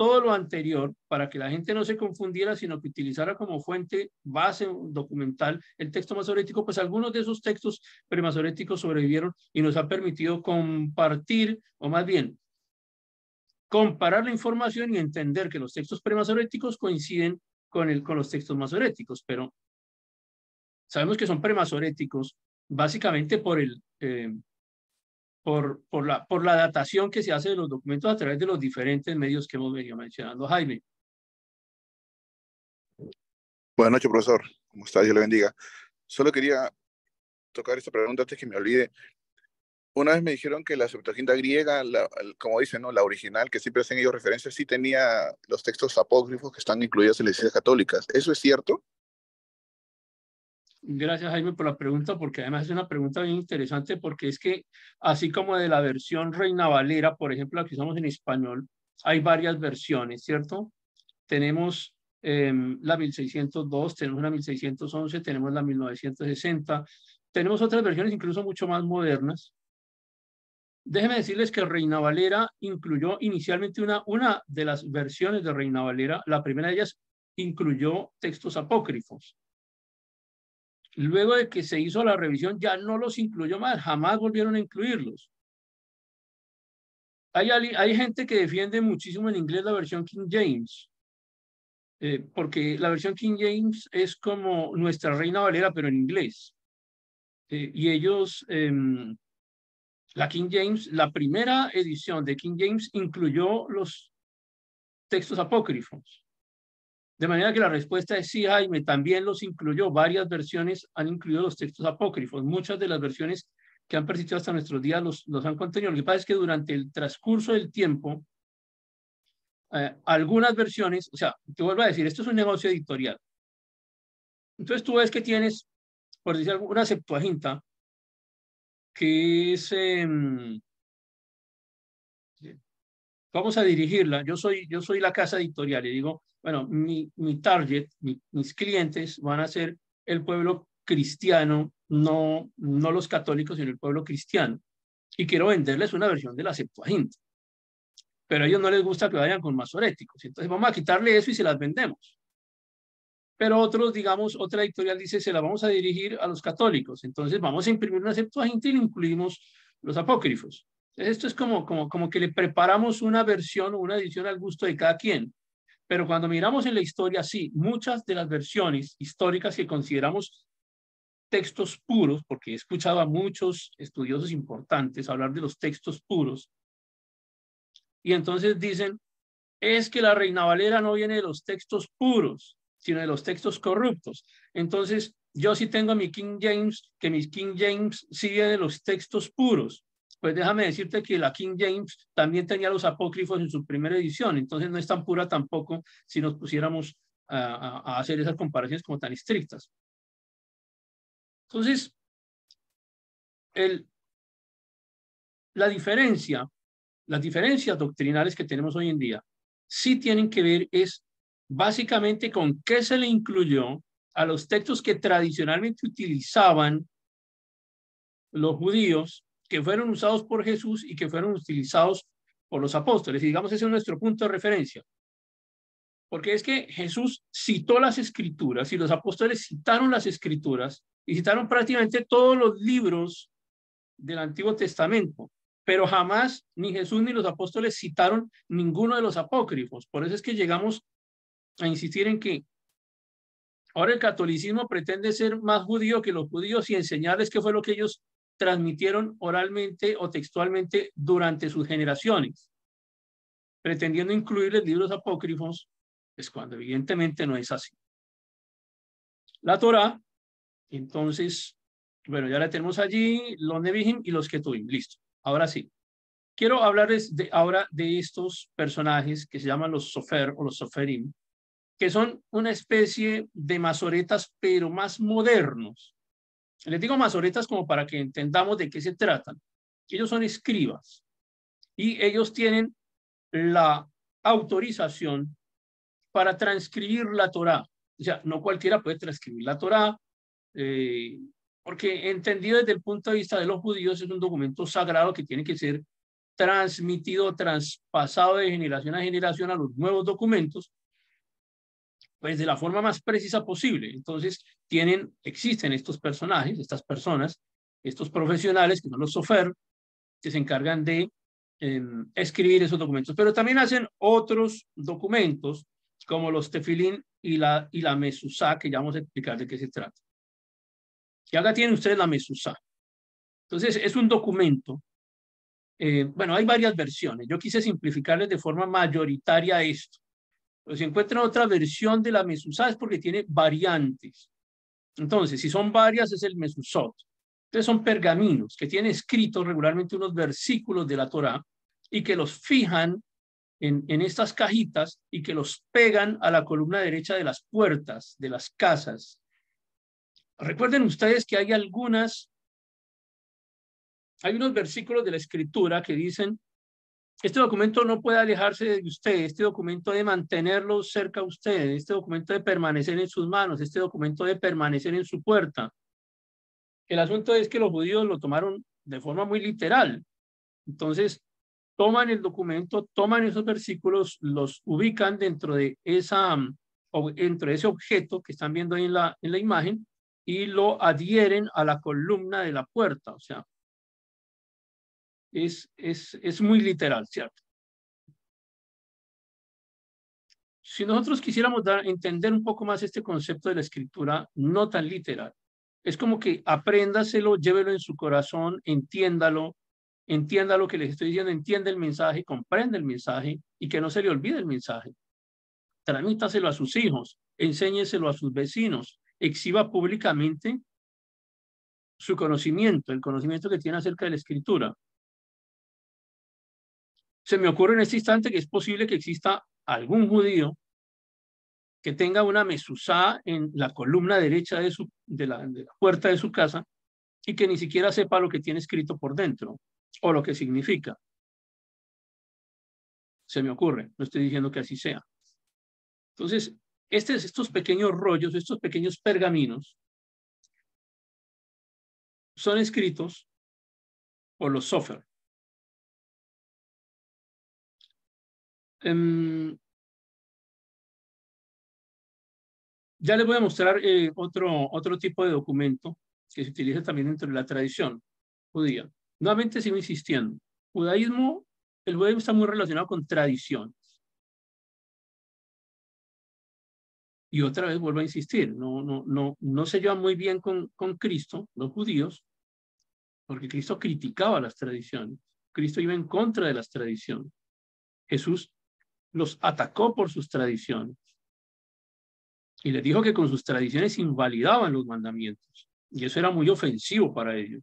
todo lo anterior para que la gente no se confundiera, sino que utilizara como fuente base documental el texto masorético, pues algunos de esos textos premasoréticos sobrevivieron y nos ha permitido compartir, o más bien, comparar la información y entender que los textos premasoréticos coinciden con, el, con los textos masoréticos, pero sabemos que son premasoréticos básicamente por, el, eh, por, por, la, por la datación que se hace de los documentos a través de los diferentes medios que hemos venido mencionando. Jaime. Buenas noches, profesor. ¿Cómo está? Dios le bendiga. Solo quería tocar esta pregunta antes que me olvide. Una vez me dijeron que la Septuaginta griega, la, como dicen, ¿no? la original, que siempre hacen ellos referencia, sí tenía los textos apócrifos que están incluidos en las iglesias católicas. ¿Eso es cierto? Gracias, Jaime, por la pregunta, porque además es una pregunta bien interesante, porque es que así como de la versión Reina Valera, por ejemplo, la que usamos en español, hay varias versiones, ¿cierto? Tenemos eh, la 1602, tenemos la 1611, tenemos la 1960, tenemos otras versiones incluso mucho más modernas, Déjenme decirles que Reina Valera incluyó inicialmente una, una de las versiones de Reina Valera, la primera de ellas incluyó textos apócrifos. Luego de que se hizo la revisión ya no los incluyó más, jamás volvieron a incluirlos. Hay, gente que defiende muchísimo en inglés la versión King James, eh, porque la versión King James es como nuestra Reina Valera, pero en inglés. Eh, y ellos em, la King James, la primera edición de King James incluyó los textos apócrifos. De manera que la respuesta es sí, Jaime, también los incluyó. Varias versiones han incluido los textos apócrifos. Muchas de las versiones que han persistido hasta nuestros días los, los han contenido. Lo que pasa es que durante el transcurso del tiempo, eh, algunas versiones, o sea, te vuelvo a decir, esto es un negocio editorial. Entonces tú ves que tienes, por decir alguna Septuaginta, que es, em, vamos a dirigirla, yo soy, yo soy la casa editorial y digo, bueno, mi, target, mis clientes van a ser el pueblo cristiano, no, no los católicos, sino el pueblo cristiano. Y quiero venderles una versión de la Septuaginta. Pero a ellos no les gusta que vayan con masoréticos. Entonces vamos a quitarle eso y se las vendemos pero otros, digamos, otra editorial dice, se la vamos a dirigir a los católicos, entonces vamos a imprimir una Septuaginta y le incluimos los apócrifos. Esto es como, como, como que le preparamos una versión o una edición al gusto de cada quien. Pero cuando miramos en la historia, sí, muchas de las versiones históricas que consideramos textos puros, porque he escuchado a muchos estudiosos importantes hablar de los textos puros, y entonces dicen, es que la Reina Valera no viene de los textos puros, sino de los textos corruptos. Entonces, yo sí tengo mi King James, que mi King James sigue de los textos puros. Pues déjame decirte que la King James también tenía los apócrifos en su primera edición, entonces no es tan pura tampoco si nos pusiéramos a, hacer esas comparaciones como tan estrictas. Entonces, el, la diferencia, las diferencias doctrinales que tenemos hoy en día sí tienen que ver es básicamente con qué se le incluyó a los textos que tradicionalmente utilizaban los judíos, que fueron usados por Jesús y que fueron utilizados por los apóstoles. Y digamos, ese es nuestro punto de referencia. Porque es que Jesús citó las escrituras y los apóstoles citaron las escrituras y citaron prácticamente todos los libros del Antiguo Testamento, pero jamás ni Jesús ni los apóstoles citaron ninguno de los apócrifos. Por eso es que llegamos a insistir en que Ahora el catolicismo pretende ser más judío que los judíos y enseñarles qué fue lo que ellos transmitieron oralmente o textualmente durante sus generaciones, pretendiendo incluirles libros apócrifos, es cuando evidentemente no es así. La Torah, entonces, bueno, ya la tenemos allí, los Nebihim y los Ketuvim, listo. Ahora sí, quiero hablarles de, ahora de estos personajes que se llaman los Sofer o los Soferim, que son una especie de masoretas, pero más modernos. Les digo masoretas como para que entendamos de qué se tratan. Ellos son escribas y ellos tienen la autorización para transcribir la Torá. O sea, no cualquiera puede transcribir la Torá, eh, porque entendido desde el punto de vista de los judíos es un documento sagrado que tiene que ser transmitido, traspasado de generación a generación a los nuevos documentos pues de la forma más precisa posible. Entonces, tienen, existen estos personajes, estas personas, estos profesionales, que son los sofer, que se encargan de em, escribir esos documentos, pero también hacen otros documentos, como los tefilín y la, y la que ya vamos a explicar de qué se trata. Y acá tienen ustedes la mesusá. Entonces, es un documento. Eh, bueno, hay varias versiones. Yo quise simplificarles de forma mayoritaria esto. Pero si encuentran otra versión de la mesusá es porque tiene variantes. Entonces, si son varias, es el mesusot. Entonces, son pergaminos que tienen escritos regularmente unos versículos de la Torá y que los fijan en, en estas cajitas y que los pegan a la columna derecha de las puertas de las casas. Recuerden ustedes que hay algunas, hay unos versículos de la escritura que dicen este documento no puede alejarse de usted, este documento de mantenerlo cerca a usted, este documento de permanecer en sus manos, este documento de permanecer en su puerta. El asunto es que los judíos lo tomaron de forma muy literal. Entonces, toman el documento, toman esos versículos, los ubican dentro de esa dentro de ese objeto que están viendo ahí en la, en la imagen y lo adhieren a la columna de la puerta, o sea, es, es, es muy literal, ¿cierto? Si nosotros quisiéramos dar, entender un poco más este concepto de la escritura no tan literal, es como que apréndaselo, llévelo en su corazón, entiéndalo, entienda lo que les estoy diciendo, entiende el mensaje, comprende el mensaje y que no se le olvide el mensaje. Transmítaselo a sus hijos, enséñeselo a sus vecinos, exhiba públicamente su conocimiento, el conocimiento que tiene acerca de la escritura. Se me ocurre en este instante que es posible que exista algún judío que tenga una mesusá en la columna derecha de, su, de, la, puerta de su casa y que ni siquiera sepa lo que tiene escrito por dentro o lo que significa. Se me ocurre, no estoy diciendo que así sea. Entonces, este, estos pequeños rollos, estos pequeños pergaminos, son escritos por los sofer. Em, ya les voy a mostrar eh, otro, otro tipo de documento que se utiliza también dentro de la tradición judía. Nuevamente sigo insistiendo. Judaísmo, el judaísmo está muy relacionado con tradiciones. Y otra vez vuelvo a insistir, no, no, no, no se lleva muy bien con, con Cristo, los judíos, porque Cristo criticaba las tradiciones. Cristo iba en contra de las tradiciones. Jesús los atacó por sus tradiciones y les dijo que con sus tradiciones invalidaban los mandamientos y eso era muy ofensivo para ellos.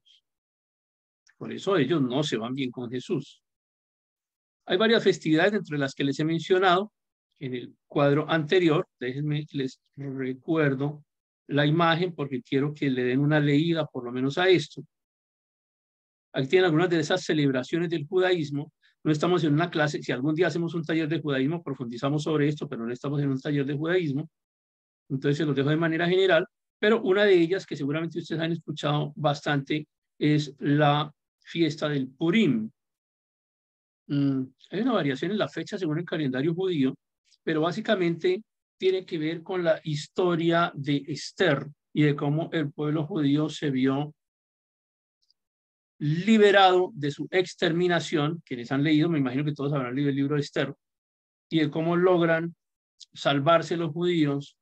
Por eso ellos no se van bien con Jesús. Hay varias festividades entre las que les he mencionado en el cuadro anterior. Déjenme, les recuerdo la imagen porque quiero que le den una leída por lo menos a esto. Aquí tienen algunas de esas celebraciones del judaísmo no estamos en una clase, si algún día hacemos un taller de judaísmo, profundizamos sobre esto, pero no estamos en un taller de judaísmo, entonces se los dejo de manera general, pero una de ellas que seguramente ustedes han escuchado bastante es la fiesta del Purim. Mm, hay una variación en la fecha según el calendario judío, pero básicamente tiene que ver con la historia de Esther y de cómo el pueblo judío se vio liberado de su exterminación, quienes han leído, me imagino que todos habrán leído el libro de Esther, y de cómo logran salvarse los judíos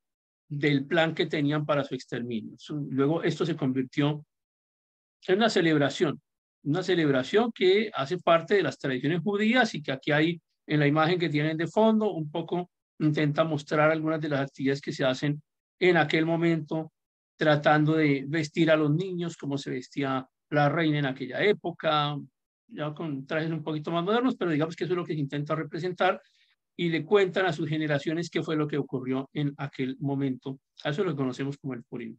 del plan que tenían para su exterminio. Luego esto se convirtió en una celebración, una celebración que hace parte de las tradiciones judías y que aquí hay en la imagen que tienen de fondo, un poco intenta mostrar algunas de las actividades que se hacen en aquel momento, tratando de vestir a los niños como se vestía la reina en aquella época, ya con trajes un poquito más modernos, pero digamos que eso es lo que se intenta representar y le cuentan a sus generaciones qué fue lo que ocurrió en aquel momento. A eso lo conocemos como el Purim.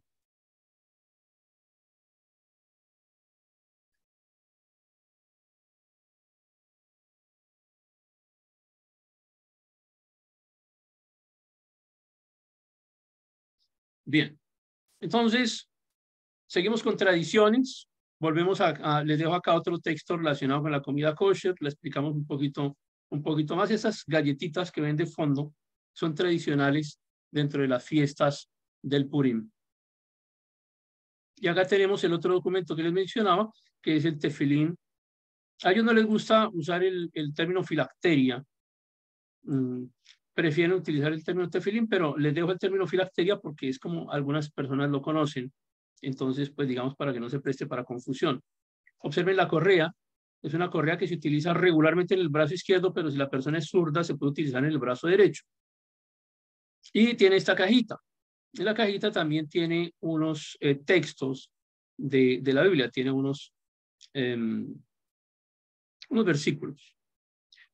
Bien, entonces, seguimos con tradiciones. Volvemos a, les dejo acá otro texto relacionado con la comida kosher. Le explicamos un poquito, un poquito más. Esas galletitas que ven de fondo son tradicionales dentro de las fiestas del Purim. Y acá tenemos el otro documento que les mencionaba, que es el tefilín. A ellos no les gusta usar el, el término filacteria, mm, prefieren utilizar el término tefilín, pero les dejo el término filacteria porque es como algunas personas lo conocen. Entonces, pues digamos para que no se preste para confusión. Observen la correa. Es una correa que se utiliza regularmente en el brazo izquierdo, pero si la persona es zurda, se puede utilizar en el brazo derecho. Y tiene esta cajita. En la cajita también tiene unos eh, textos de, de, la Biblia, tiene unos, em, unos versículos.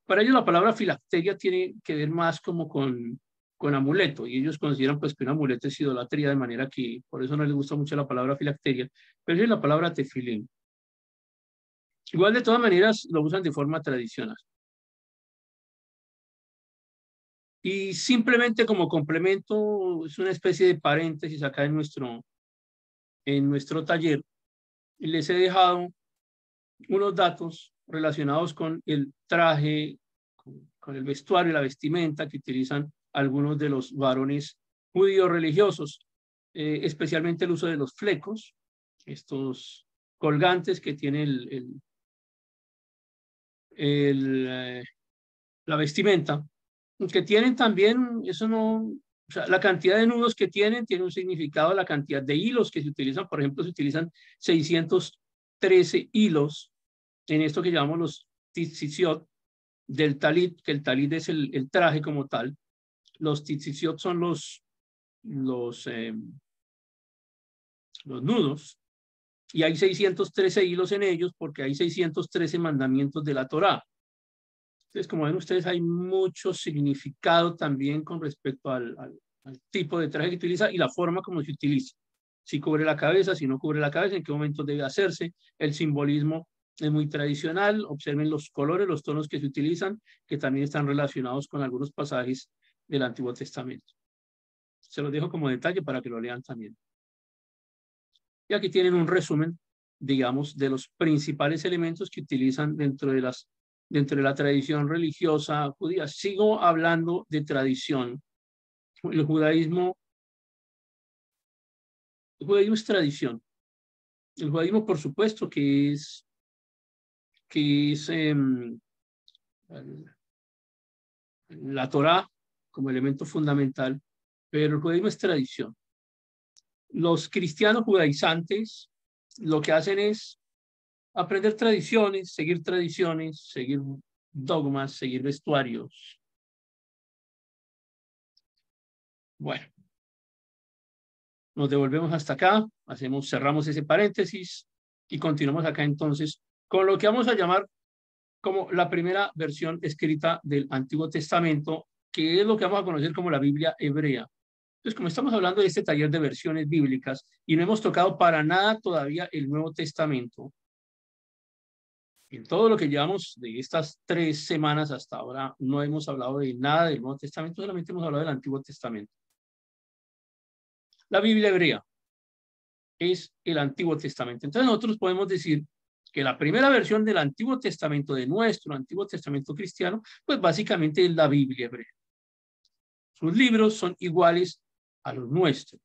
Para ellos la palabra filacteria tiene que ver más como con, con amuleto y ellos consideran pues que un amuleto es idolatría de manera que por eso no les gusta mucho la palabra filacteria, pero es la palabra tefilín. Igual de todas maneras lo usan de forma tradicional. Y simplemente como complemento, es una especie de paréntesis acá en nuestro, en nuestro taller. Les he dejado unos datos relacionados con el traje, con, el vestuario la vestimenta que utilizan algunos de los varones judíos religiosos, eh, especialmente el uso de los flecos, estos colgantes que tiene eh, la vestimenta, que tienen también, eso no, la cantidad de nudos que tienen tiene un significado, la cantidad de hilos que se utilizan, por ejemplo, se utilizan 613 hilos en esto que llamamos los tzitzit del talit, que el talit es el traje como tal. Los tzitzit son los, los, em, los nudos y hay 613 hilos en ellos porque hay 613 mandamientos de la Torá. Entonces, como ven ustedes, hay mucho significado también con respecto al, al, al, tipo de traje que utiliza y la forma como se utiliza. Si cubre la cabeza, si no cubre la cabeza, en qué momento debe hacerse, el simbolismo es muy tradicional. Observen los colores, los tonos que se utilizan, que también están relacionados con algunos pasajes del Antiguo Testamento. Se los dejo como detalle para que lo lean también. Y aquí tienen un resumen, digamos, de los principales elementos que utilizan dentro de, las, dentro de la tradición religiosa judía. Sigo hablando de tradición. El judaísmo, el judaísmo es tradición. El judaísmo, por supuesto, que es que es em, la Torah como elemento fundamental, pero el judaísmo es tradición. Los cristianos judaizantes lo que hacen es aprender tradiciones, seguir tradiciones, seguir dogmas, seguir vestuarios. Bueno, nos devolvemos hasta acá, hacemos, cerramos ese paréntesis y continuamos acá entonces con lo que vamos a llamar como la primera versión escrita del Antiguo Testamento, que es lo que vamos a conocer como la Biblia hebrea. Entonces, como estamos hablando de este taller de versiones bíblicas y no hemos tocado para nada todavía el Nuevo Testamento, en todo lo que llevamos de estas tres semanas hasta ahora, no hemos hablado de nada del Nuevo Testamento, solamente hemos hablado del Antiguo Testamento. La Biblia hebrea es el Antiguo Testamento. Entonces nosotros podemos decir que la primera versión del Antiguo Testamento, de nuestro Antiguo Testamento cristiano, pues básicamente es la Biblia hebrea. Sus libros son iguales a los nuestros.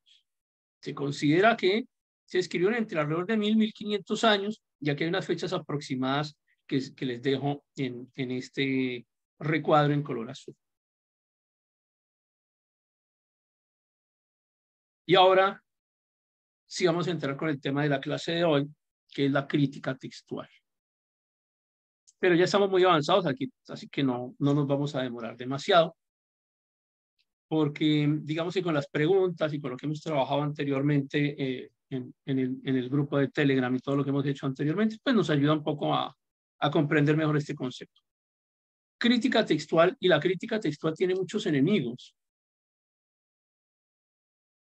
Se considera que se escribieron entre alrededor de mil, mil quinientos años, ya que hay unas fechas aproximadas que, que les dejo en, en este recuadro en color azul. Y ahora sí vamos a entrar con el tema de la clase de hoy, que es la crítica textual. Pero ya estamos muy avanzados aquí, así que no, no nos vamos a demorar demasiado, porque digamos que con las preguntas y con lo que hemos trabajado anteriormente eh, en, el, grupo de Telegram y todo lo que hemos hecho anteriormente, pues nos ayuda un poco a, a comprender mejor este concepto. Crítica textual, y la crítica textual tiene muchos enemigos,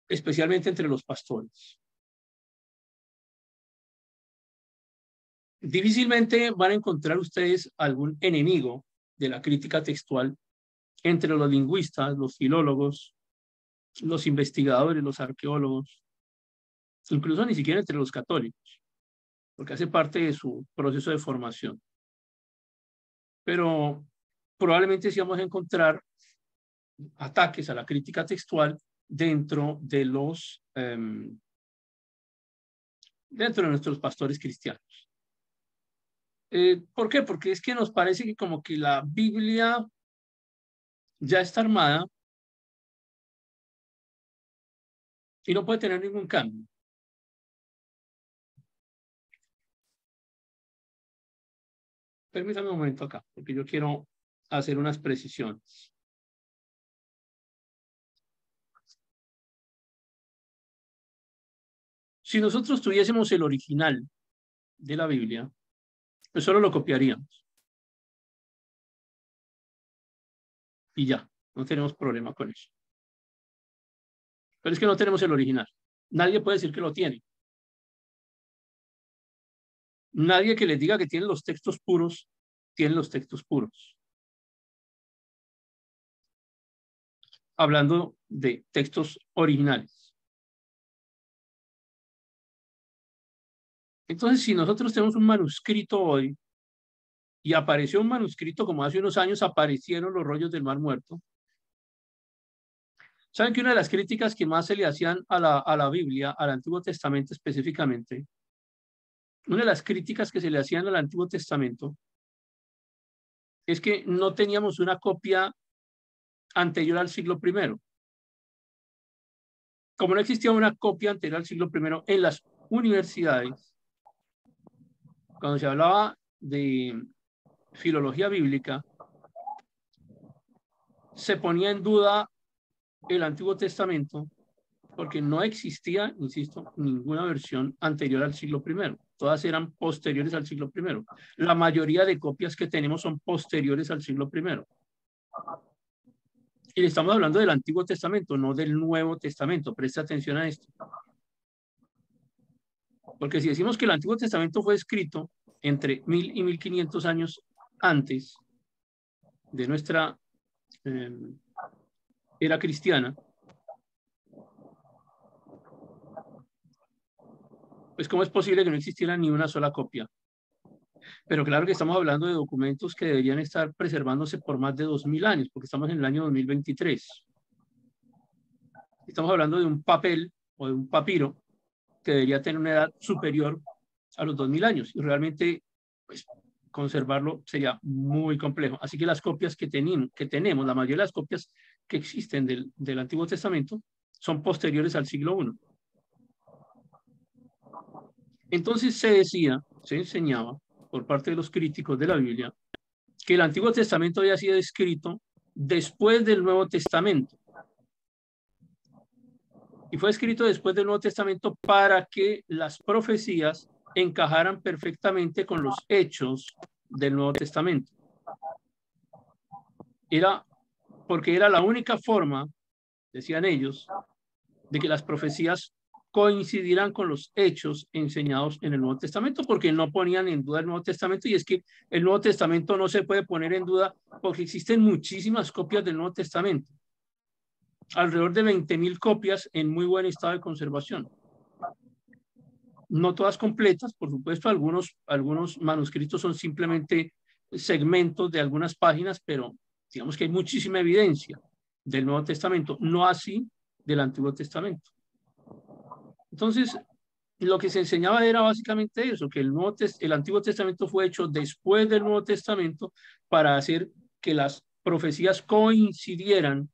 especialmente entre los pastores. Difícilmente van a encontrar ustedes algún enemigo de la crítica textual entre los lingüistas, los filólogos, los investigadores, los arqueólogos, incluso ni siquiera entre los católicos, porque hace parte de su proceso de formación. Pero probablemente sí vamos a encontrar ataques a la crítica textual dentro de los em, dentro de nuestros pastores cristianos. Eh, ¿Por qué? Porque es que nos parece que como que la Biblia ya está armada y no puede tener ningún cambio. Permítame un momento acá, porque yo quiero hacer unas precisiones. Si nosotros tuviésemos el original de la Biblia, pues solo lo copiaríamos. Y ya, no tenemos problema con eso. Pero es que no tenemos el original. Nadie puede decir que lo tiene. Nadie que les diga que tiene los textos puros, tiene los textos puros. Hablando de textos originales. Entonces, si nosotros tenemos un manuscrito hoy y apareció un manuscrito como hace unos años aparecieron los rollos del Mar Muerto, ¿saben que una de las críticas que más se le hacían a la, a la Biblia, al Antiguo Testamento específicamente, una de las críticas que se le hacían al Antiguo Testamento es que no teníamos una copia anterior al siglo I. Como no existía una copia anterior al siglo I en las universidades, cuando se hablaba de filología bíblica, se ponía en duda el Antiguo Testamento porque no existía, insisto, ninguna versión anterior al siglo I. Todas eran posteriores al siglo I. La mayoría de copias que tenemos son posteriores al siglo I. Y estamos hablando del Antiguo Testamento, no del Nuevo Testamento. Presta atención a esto. Porque si decimos que el Antiguo Testamento fue escrito entre mil y mil quinientos años antes de nuestra em, era cristiana, pues cómo es posible que no existiera ni una sola copia. Pero claro que estamos hablando de documentos que deberían estar preservándose por más de dos mil años, porque estamos en el año 2023. Estamos hablando de un papel o de un papiro que debería tener una edad superior a los 2000 años y realmente pues, conservarlo sería muy complejo. Así que las copias que, que tenemos, la mayoría de las copias que existen del, del Antiguo Testamento son posteriores al siglo I. Entonces se decía, se enseñaba por parte de los críticos de la Biblia, que el Antiguo Testamento había sido escrito después del Nuevo Testamento y fue escrito después del Nuevo Testamento para que las profecías encajaran perfectamente con los hechos del Nuevo Testamento. Era porque era la única forma, decían ellos, de que las profecías coincidieran con los hechos enseñados en el Nuevo Testamento, porque no ponían en duda el Nuevo Testamento, y es que el Nuevo Testamento no se puede poner en duda porque existen muchísimas copias del Nuevo Testamento alrededor de 20.000 copias en muy buen estado de conservación. No todas completas, por supuesto, algunos, algunos manuscritos son simplemente segmentos de algunas páginas, pero digamos que hay muchísima evidencia del Nuevo Testamento, no así del Antiguo Testamento. Entonces, lo que se enseñaba era básicamente eso, que el, Nuevo el Antiguo Testamento fue hecho después del Nuevo Testamento para hacer que las profecías coincidieran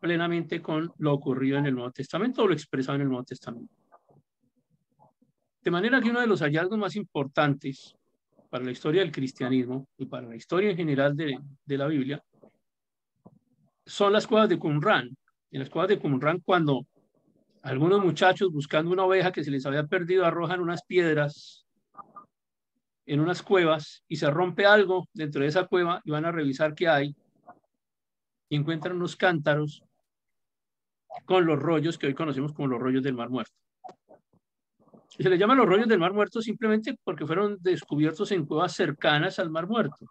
plenamente con lo ocurrido en el Nuevo Testamento o lo expresado en el Nuevo Testamento. De manera que uno de los hallazgos más importantes para la historia del cristianismo y para la historia en general de, la Biblia son las cuevas de Qumran. En las cuevas de Qumran, cuando algunos muchachos buscando una oveja que se les había perdido arrojan unas piedras en unas cuevas y se rompe algo dentro de esa cueva y van a revisar qué hay y encuentran unos cántaros con los rollos que hoy conocemos como los rollos del Mar Muerto. Se les llama los rollos del Mar Muerto simplemente porque fueron descubiertos en cuevas cercanas al Mar Muerto,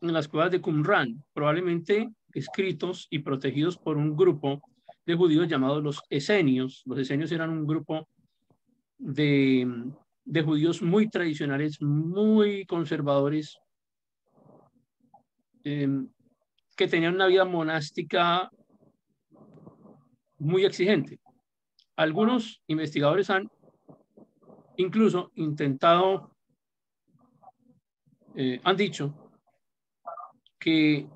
en las cuevas de Qumran, probablemente escritos y protegidos por un grupo de judíos llamados los esenios. Los esenios eran un grupo de, de judíos muy tradicionales, muy conservadores, em, que tenían una vida monástica muy exigente. Algunos investigadores han incluso intentado, eh, han dicho que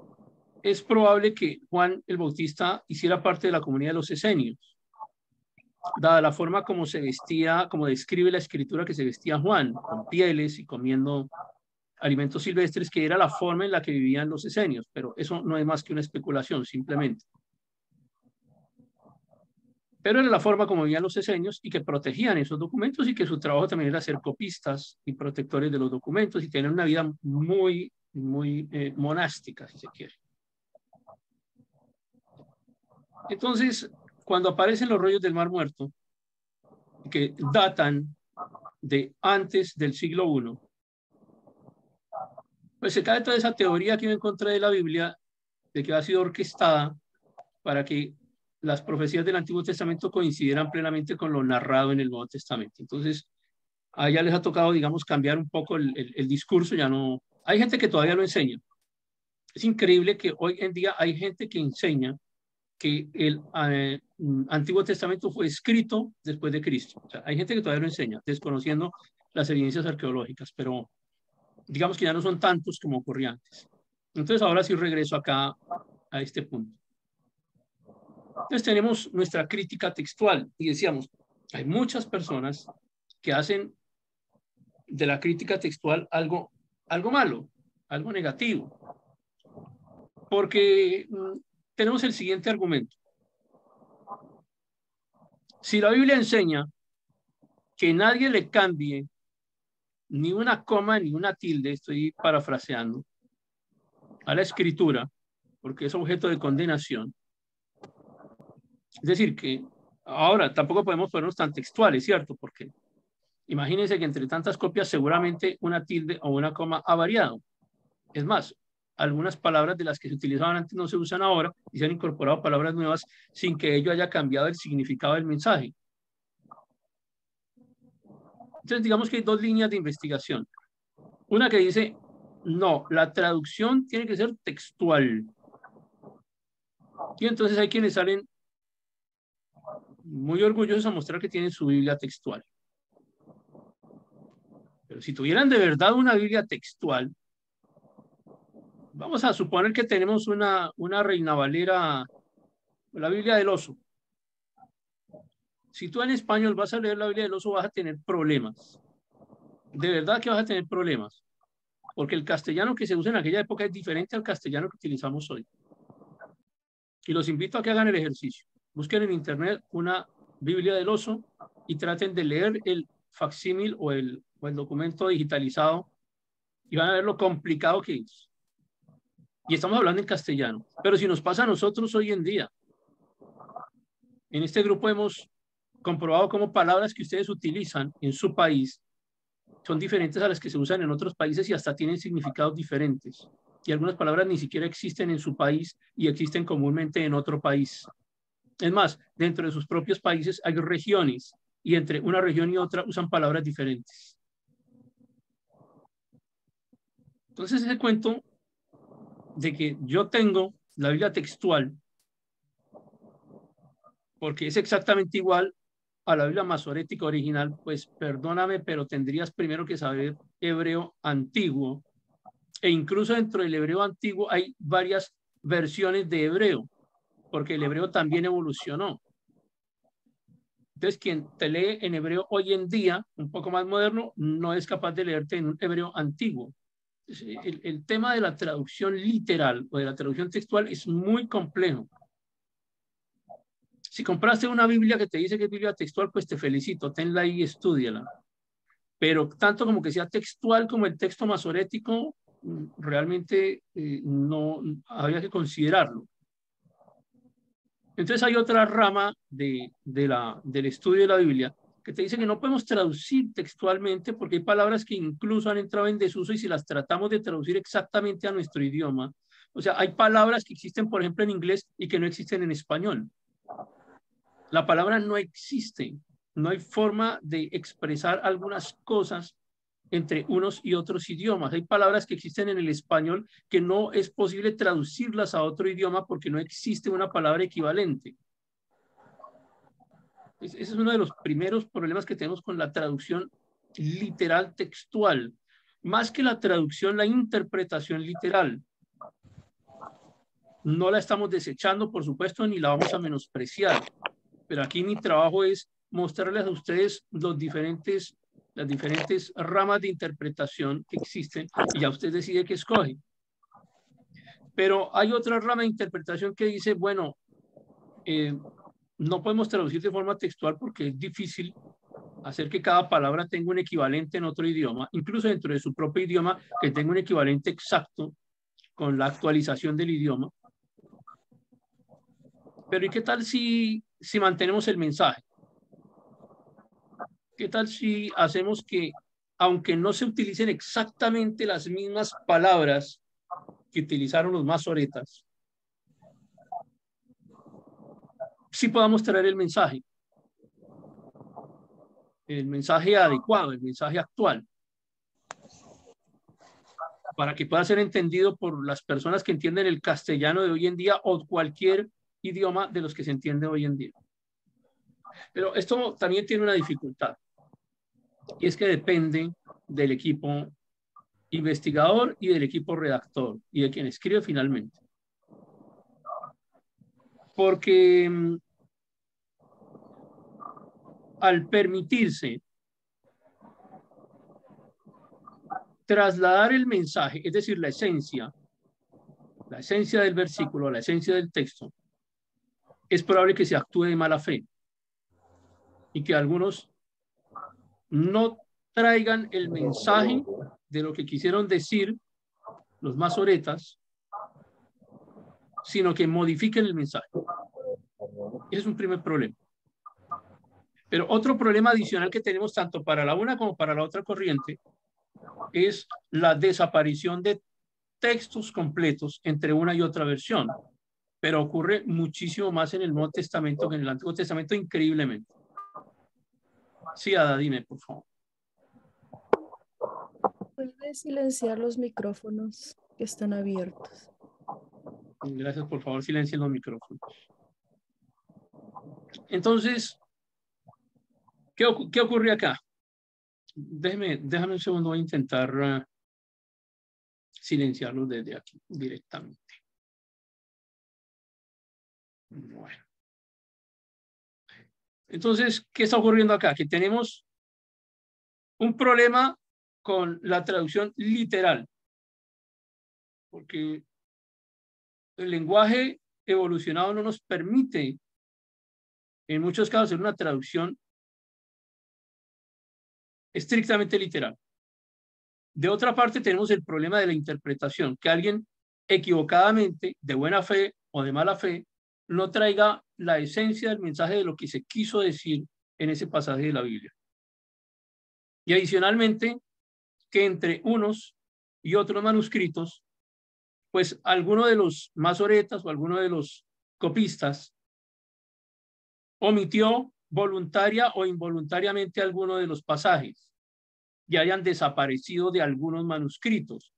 es probable que Juan el Bautista hiciera parte de la comunidad de los esenios, dada la forma como se vestía, como describe la escritura que se vestía Juan, con pieles y comiendo alimentos silvestres, que era la forma en la que vivían los esenios, pero eso no es más que una especulación, simplemente. Pero era la forma como vivían los esenios y que protegían esos documentos y que su trabajo también era ser copistas y protectores de los documentos y tener una vida muy, muy eh, monástica, si se quiere. Entonces, cuando aparecen los rollos del Mar Muerto, que datan de antes del siglo I, pues se cae toda esa teoría que yo encontré de la Biblia, de que ha sido orquestada para que las profecías del Antiguo Testamento coincidieran plenamente con lo narrado en el Nuevo Testamento. Entonces, a ella les ha tocado, digamos, cambiar un poco el, discurso, ya no... Hay gente que todavía lo enseña. Es increíble que hoy en día hay gente que enseña que el eh, Antiguo Testamento fue escrito después de Cristo. hay gente que todavía lo enseña, desconociendo las evidencias arqueológicas, pero digamos que ya no son tantos como ocurría antes. Entonces, ahora sí regreso acá a este punto. Entonces, tenemos nuestra crítica textual y decíamos, hay muchas personas que hacen de la crítica textual algo, algo malo, algo negativo. Porque mm, tenemos el siguiente argumento. Si la Biblia enseña que nadie le cambie ni una coma ni una tilde, estoy parafraseando, a la escritura, porque es objeto de condenación. Es decir, que ahora tampoco podemos ponernos tan textuales, ¿cierto? Porque imagínense que entre tantas copias seguramente una tilde o una coma ha variado. Es más, algunas palabras de las que se utilizaban antes no se usan ahora y se han incorporado palabras nuevas sin que ello haya cambiado el significado del mensaje. Entonces, digamos que hay dos líneas de investigación. Una que dice, no, la traducción tiene que ser textual. Y entonces hay quienes salen muy orgullosos a mostrar que tienen su Biblia textual. Pero si tuvieran de verdad una Biblia textual, vamos a suponer que tenemos una, una reina valera, la Biblia del oso. Si tú en español vas a leer la Biblia del oso, vas a tener problemas. De verdad que vas a tener problemas. Porque el castellano que se usa en aquella época es diferente al castellano que utilizamos hoy. Y los invito a que hagan el ejercicio. Busquen en internet una Biblia del oso y traten de leer el facsímil o el, documento digitalizado y van a ver lo complicado que es. Y estamos hablando en castellano. Pero si nos pasa a nosotros hoy en día, en este grupo hemos comprobado cómo palabras que ustedes utilizan en su país son diferentes a las que se usan en otros países y hasta tienen significados diferentes. Y algunas palabras ni siquiera existen en su país y existen comúnmente en otro país. Es más, dentro de sus propios países hay regiones y entre una región y otra usan palabras diferentes. Entonces ese cuento de que yo tengo la Biblia textual, porque es exactamente igual a la Biblia masorética original, pues perdóname, pero tendrías primero que saber hebreo antiguo. E incluso dentro del hebreo antiguo hay varias versiones de hebreo. Porque el hebreo también evolucionó. Entonces, quien te lee en hebreo hoy en día, un poco más moderno, no es capaz de leerte en un hebreo antiguo. El, tema de la traducción literal o de la traducción textual es muy complejo. Si compraste una Biblia que te dice que es Biblia textual, pues te felicito, tenla ahí y estudiala. Pero tanto como que sea textual como el texto masorético, mm, realmente eh, no había que considerarlo. Entonces hay otra rama del estudio de la Biblia que te dice que no podemos traducir textualmente porque hay palabras que incluso han entrado en desuso y si las tratamos de traducir exactamente a nuestro idioma, o sea, hay palabras que existen, por ejemplo, en inglés y que no existen en español. La palabra no existe, no hay forma de expresar algunas cosas entre unos y otros idiomas. Hay palabras que existen en el español que no es posible traducirlas a otro idioma porque no existe una palabra equivalente. Ese es uno de los primeros problemas que tenemos con la traducción literal textual. Más que la traducción, la interpretación literal. No la estamos desechando, por supuesto, ni la vamos a menospreciar. Pero aquí mi trabajo es mostrarles a ustedes los diferentes las diferentes ramas de interpretación que existen y ya usted decide qué escoge. Pero hay otra rama de interpretación que dice, bueno, eh, no podemos traducir de forma textual porque es difícil hacer que cada palabra tenga un equivalente en otro idioma, incluso dentro de su propio idioma, que tenga un equivalente exacto con la actualización del idioma. Pero ¿y qué tal si, si mantenemos el mensaje? ¿Qué tal si hacemos que, aunque no se utilicen exactamente las mismas palabras que utilizaron los masoretas, sí podamos traer el mensaje? El mensaje adecuado, el mensaje actual, para que pueda ser entendido por las personas que entienden el castellano de hoy en día o cualquier idioma de los que se entiende hoy en día. Pero esto también tiene una dificultad. Y es que depende del equipo investigador y del equipo redactor y de quien escribe finalmente. Porque mm, al permitirse trasladar el mensaje, es decir, la esencia, la esencia del versículo, la esencia del texto, es probable que se actúe de mala fe y que algunos no traigan el mensaje de lo que quisieron decir los masoretas, sino que modifiquen el mensaje. Ese es un primer problema. Pero otro problema adicional que tenemos tanto para la una como para la otra corriente es la desaparición de textos completos entre una y otra versión. Pero ocurre muchísimo más en el Nuevo Testamento que en el Antiguo Testamento, increíblemente. Sí, Ada, dime, por favor. Puede silenciar los micrófonos que están abiertos. Gracias, por favor, silencien los micrófonos. Entonces, ¿qué, qué ocurre acá? Déjeme, déjame un segundo, voy a intentar uh, silenciarlos desde aquí directamente. Bueno. Entonces, ¿qué está ocurriendo acá? Que tenemos un problema con la traducción literal, porque el lenguaje evolucionado no nos permite, en muchos casos, hacer una traducción estrictamente literal. De otra parte, tenemos el problema de la interpretación, que alguien equivocadamente, de buena fe o de mala fe, no traiga la esencia del mensaje de lo que se quiso decir en ese pasaje de la Biblia. Y adicionalmente, que entre unos y otros manuscritos, pues alguno de los masoretas o alguno de los copistas omitió voluntaria o involuntariamente alguno de los pasajes y hayan desaparecido de algunos manuscritos.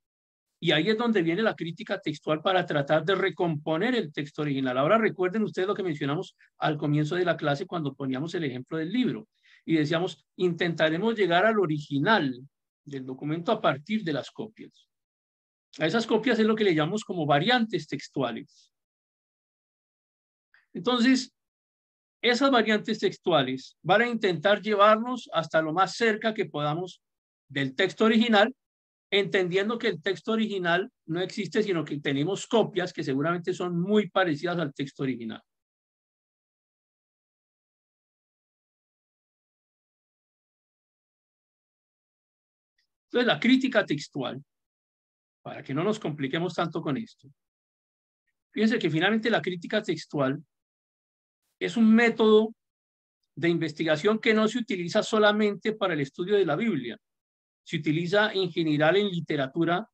Y ahí es donde viene la crítica textual para tratar de recomponer el texto original. Ahora recuerden ustedes lo que mencionamos al comienzo de la clase cuando poníamos el ejemplo del libro y decíamos, intentaremos llegar al original del documento a partir de las copias. A esas copias es lo que le llamamos como variantes textuales. Entonces, esas variantes textuales van a intentar llevarnos hasta lo más cerca que podamos del texto original, entendiendo que el texto original no existe, sino que tenemos copias que seguramente son muy parecidas al texto original. Entonces, la crítica textual, para que no nos compliquemos tanto con esto, fíjense que finalmente la crítica textual es un método de investigación que no se utiliza solamente para el estudio de la Biblia, se utiliza en general en literatura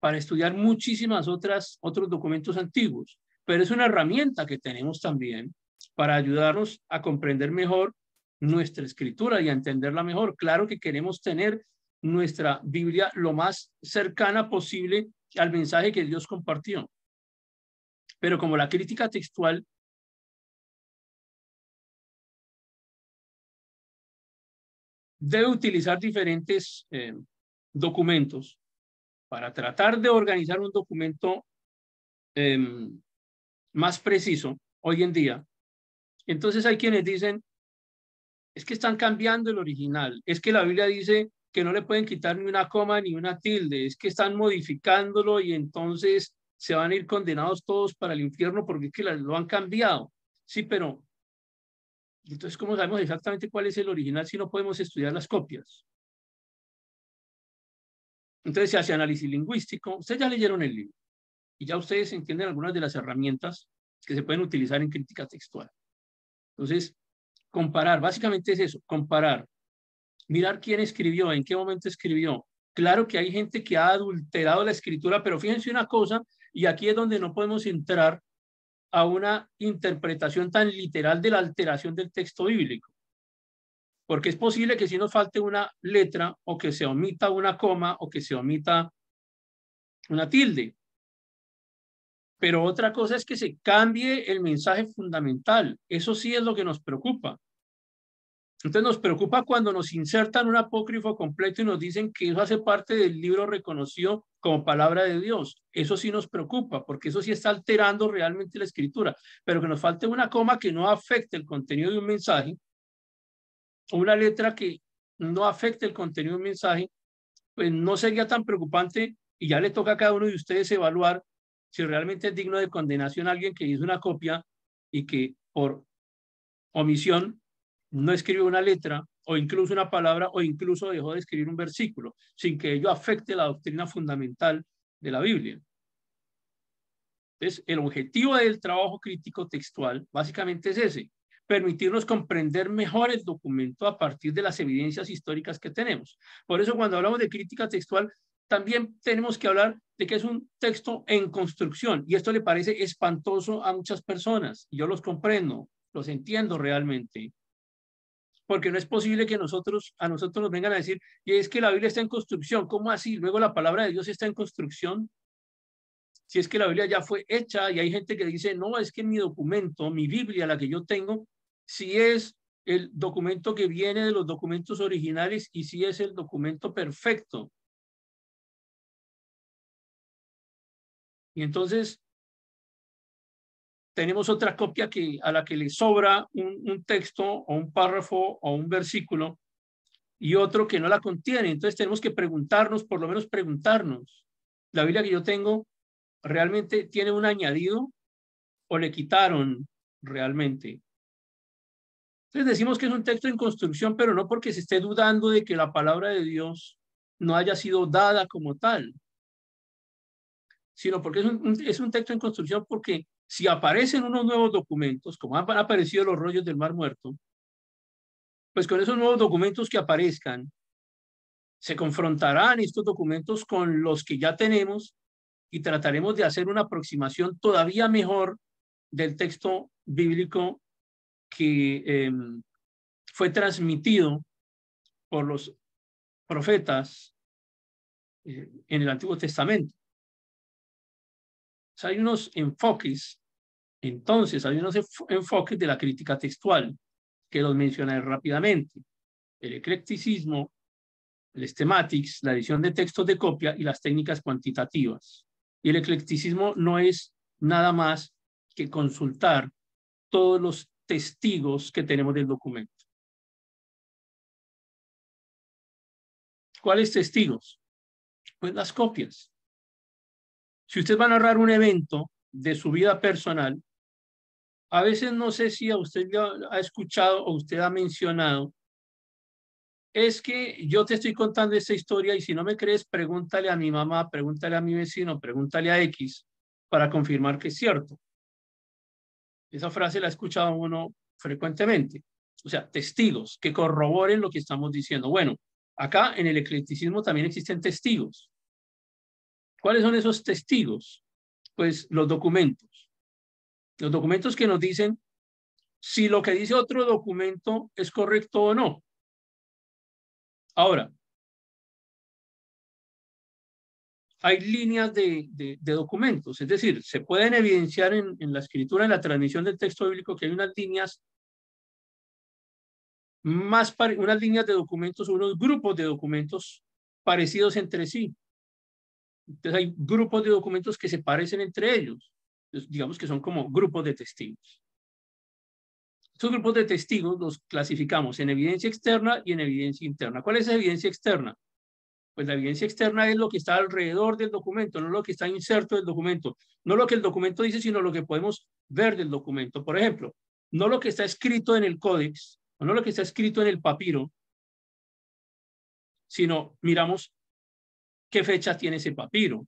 para estudiar muchísimas otras otros documentos antiguos, pero es una herramienta que tenemos también para ayudarnos a comprender mejor nuestra escritura y a entenderla mejor. Claro que queremos tener nuestra Biblia lo más cercana posible al mensaje que Dios compartió. Pero como la crítica textual debe utilizar diferentes eh, documentos para tratar de organizar un documento em, más preciso hoy en día. Entonces hay quienes dicen, es que están cambiando el original, es que la Biblia dice que no le pueden quitar ni una coma ni una tilde, es que están modificándolo y entonces se van a ir condenados todos para el infierno porque es que lo han cambiado. Sí, pero entonces, ¿cómo sabemos exactamente cuál es el original si no podemos estudiar las copias? Entonces se hace análisis lingüístico. Ustedes ya leyeron el libro y ya ustedes entienden algunas de las herramientas que se pueden utilizar en crítica textual. Entonces, comparar, básicamente es eso, comparar, mirar quién escribió, en qué momento escribió. Claro que hay gente que ha adulterado la escritura, pero fíjense una cosa, y aquí es donde no podemos entrar a una interpretación tan literal de la alteración del texto bíblico. Porque es posible que si nos falte una letra o que se omita una coma o que se omita una tilde. Pero otra cosa es que se cambie el mensaje fundamental. Eso sí es lo que nos preocupa. Entonces nos preocupa cuando nos insertan un apócrifo completo y nos dicen que eso hace parte del libro reconocido como palabra de Dios. Eso sí nos preocupa, porque eso sí está alterando realmente la escritura. Pero que nos falte una coma que no afecte el contenido de un mensaje, o una letra que no afecte el contenido de un mensaje, pues no sería tan preocupante y ya le toca a cada uno de ustedes evaluar si realmente es digno de condenación alguien que hizo una copia y que por omisión no escribió una letra o incluso una palabra o incluso dejó de escribir un versículo sin que ello afecte la doctrina fundamental de la Biblia. Entonces, el objetivo del trabajo crítico textual básicamente es ese, permitirnos comprender mejor el documento a partir de las evidencias históricas que tenemos. Por eso cuando hablamos de crítica textual, también tenemos que hablar de que es un texto en construcción y esto le parece espantoso a muchas personas. Yo los comprendo, los entiendo realmente, porque no es posible que nosotros, a nosotros nos vengan a decir, y es que la Biblia está en construcción, ¿cómo así? Luego la palabra de Dios está en construcción. Si es que la Biblia ya fue hecha y hay gente que dice, no, es que mi documento, mi Biblia, la que yo tengo, si es el documento que viene de los documentos originales y si es el documento perfecto. Y entonces, tenemos otra copia que, a la que le sobra un, texto o un párrafo o un versículo y otro que no la contiene. Entonces tenemos que preguntarnos, por lo menos preguntarnos, ¿la Biblia que yo tengo realmente tiene un añadido o le quitaron realmente? Entonces decimos que es un texto en construcción, pero no porque se esté dudando de que la palabra de Dios no haya sido dada como tal, sino porque es es un texto en construcción porque si aparecen unos nuevos documentos, como han aparecido los rollos del Mar Muerto, pues con esos nuevos documentos que aparezcan, se confrontarán estos documentos con los que ya tenemos y trataremos de hacer una aproximación todavía mejor del texto bíblico que em, fue transmitido por los profetas eh, en el Antiguo Testamento hay unos enfoques, entonces hay unos enfoques de la crítica textual que los mencionaré rápidamente. El eclecticismo, el schematics, la edición de textos de copia y las técnicas cuantitativas. Y el eclecticismo no es nada más que consultar todos los testigos que tenemos del documento. ¿Cuáles testigos? Pues las copias. Si usted va a narrar un evento de su vida personal, a veces no sé si a usted ha escuchado o usted ha mencionado, es que yo te estoy contando esta historia y si no me crees, pregúntale a mi mamá, pregúntale a mi vecino, pregúntale a X para confirmar que es cierto. Esa frase la ha escuchado uno frecuentemente. O sea, testigos que corroboren lo que estamos diciendo. Bueno, acá en el eclecticismo también existen testigos. ¿Cuáles son esos testigos? Pues los documentos. Los documentos que nos dicen si lo que dice otro documento es correcto o no. Ahora, hay líneas de, documentos, es decir, se pueden evidenciar en, la escritura, en la transmisión del texto bíblico, que hay unas líneas más, unas líneas de documentos, unos grupos de documentos parecidos entre sí. Entonces hay grupos de documentos que se parecen entre ellos, digamos que son como grupos de testigos. Estos grupos de testigos los clasificamos en evidencia externa y en evidencia interna. ¿Cuál es la evidencia externa? Pues la evidencia externa es lo que está alrededor del documento, no lo que está inserto del documento, no lo que el documento dice, sino lo que podemos ver del documento. Por ejemplo, no lo que está escrito en el códex, no lo que está escrito en el papiro, sino miramos qué fecha tiene ese papiro.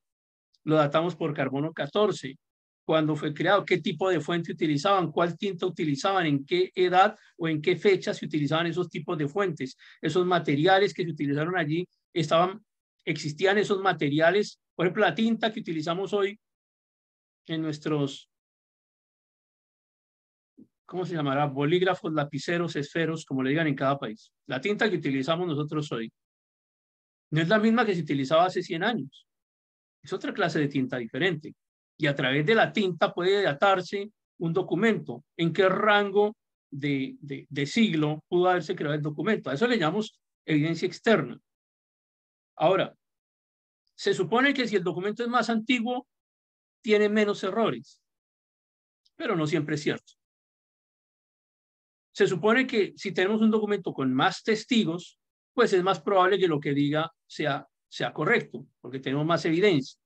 Lo datamos por carbono 14, cuándo fue creado, qué tipo de fuente utilizaban, cuál tinta utilizaban, en qué edad o en qué fecha se utilizaban esos tipos de fuentes. Esos materiales que se utilizaron allí estaban, existían esos materiales, por ejemplo, la tinta que utilizamos hoy en nuestros, ¿cómo se llamará? Bolígrafos, lapiceros, esferos, como le digan en cada país. La tinta que utilizamos nosotros hoy no es la misma que se utilizaba hace 100 años. Es otra clase de tinta diferente. Y a través de la tinta puede datarse un documento. ¿En qué rango de, de, de siglo pudo haberse creado el documento? A eso le llamamos evidencia externa. Ahora, se supone que si el documento es más antiguo, tiene menos errores, pero no siempre es cierto. Se supone que si tenemos un documento con más testigos, pues es más probable que lo que diga sea, sea correcto, porque tenemos más evidencia.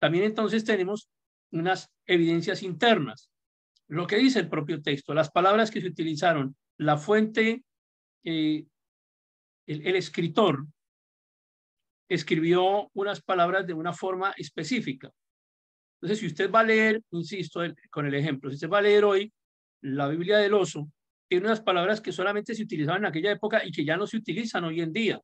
También entonces tenemos unas evidencias internas. Lo que dice el propio texto, las palabras que se utilizaron, la fuente, eh, el escritor, escribió unas palabras de una forma específica. Entonces, si usted va a leer, insisto con el ejemplo, si usted va a leer hoy la Biblia del oso, tiene unas palabras que solamente se utilizaban en aquella época y que ya no se utilizan hoy en día.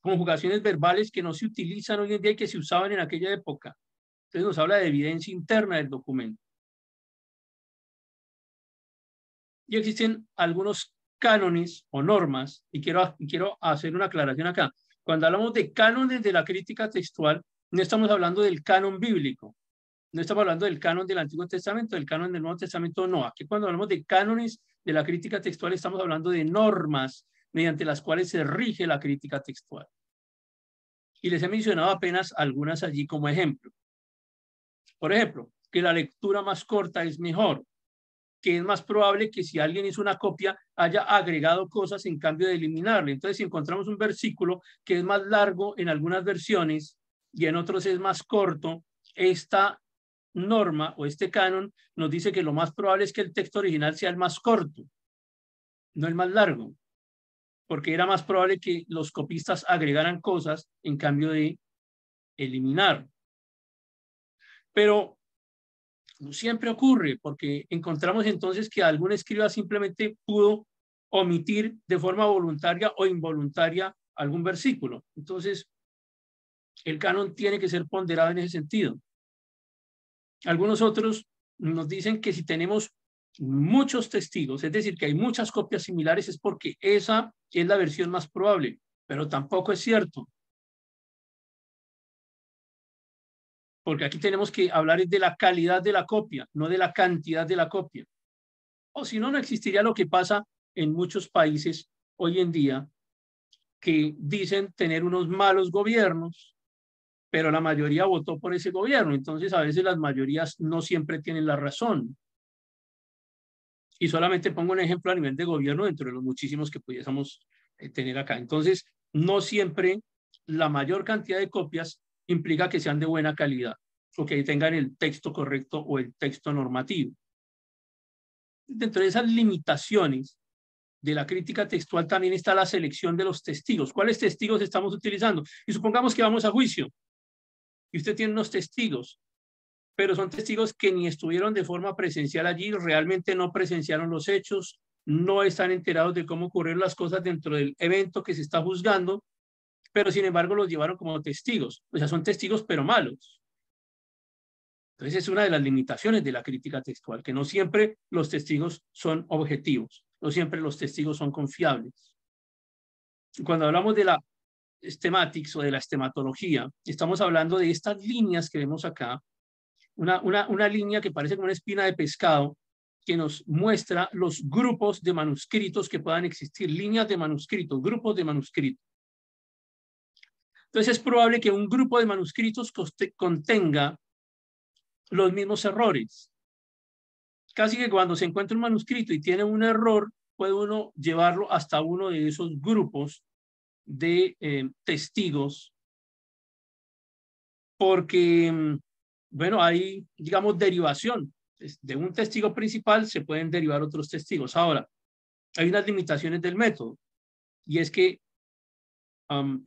Conjugaciones verbales que no se utilizan hoy en día y que se usaban en aquella época. Entonces nos habla de evidencia interna del documento. Y existen algunos cánones o normas, y quiero, quiero hacer una aclaración acá. Cuando hablamos de cánones de la crítica textual, no estamos hablando del canon bíblico, no estamos hablando del canon del Antiguo Testamento, del canon del Nuevo Testamento, no. Aquí cuando hablamos de cánones de la crítica textual, estamos hablando de normas mediante las cuales se rige la crítica textual. Y les he mencionado apenas algunas allí como ejemplo. Por ejemplo, que la lectura más corta es mejor, que es más probable que si alguien hizo una copia haya agregado cosas en cambio de eliminarle. Entonces, si encontramos un versículo que es más largo en algunas versiones y en otros es más corto, esta norma o este canon nos dice que lo más probable es que el texto original sea el más corto, no el más largo, porque era más probable que los copistas agregaran cosas en cambio de eliminar. Pero siempre ocurre, porque encontramos entonces que algún escriba simplemente pudo omitir de forma voluntaria o involuntaria algún versículo. Entonces, el canon tiene que ser ponderado en ese sentido. Algunos otros nos dicen que si tenemos muchos testigos, es decir, que hay muchas copias similares, es porque esa es la versión más probable, pero tampoco es cierto. porque aquí tenemos que hablar de la calidad de la copia, no de la cantidad de la copia. O si no, no existiría lo que pasa en muchos países hoy en día, que dicen tener unos malos gobiernos, pero la mayoría votó por ese gobierno. Entonces, a veces las mayorías no siempre tienen la razón. Y solamente pongo un ejemplo a nivel de gobierno dentro de los muchísimos que pudiésemos eh, tener acá. Entonces, no siempre la mayor cantidad de copias implica que sean de buena calidad o que tengan el texto correcto o el texto normativo. Dentro de esas limitaciones de la crítica textual también está la selección de los testigos. ¿Cuáles testigos estamos utilizando? Y supongamos que vamos a juicio y usted tiene unos testigos, pero son testigos que ni estuvieron de forma presencial allí, realmente no presenciaron los hechos, no están enterados de cómo ocurrieron las cosas dentro del evento que se está juzgando, pero sin embargo los llevaron como testigos. O sea, son testigos pero malos. Entonces es una de las limitaciones de la crítica textual, que no siempre los testigos son objetivos, no siempre los testigos son confiables. Cuando hablamos de la estematics o de la estematología, estamos hablando de estas líneas que vemos acá, una, una, una línea que parece como una espina de pescado que nos muestra los grupos de manuscritos que puedan existir, líneas de manuscritos, grupos de manuscritos. Entonces es probable que un grupo de manuscritos contenga los mismos errores. Casi que cuando se encuentra un manuscrito y tiene un error, puede uno llevarlo hasta uno de esos grupos de eh, testigos, porque, mm, bueno, hay, digamos, derivación. De un testigo principal se pueden derivar otros testigos. Ahora, hay unas limitaciones del método, y es que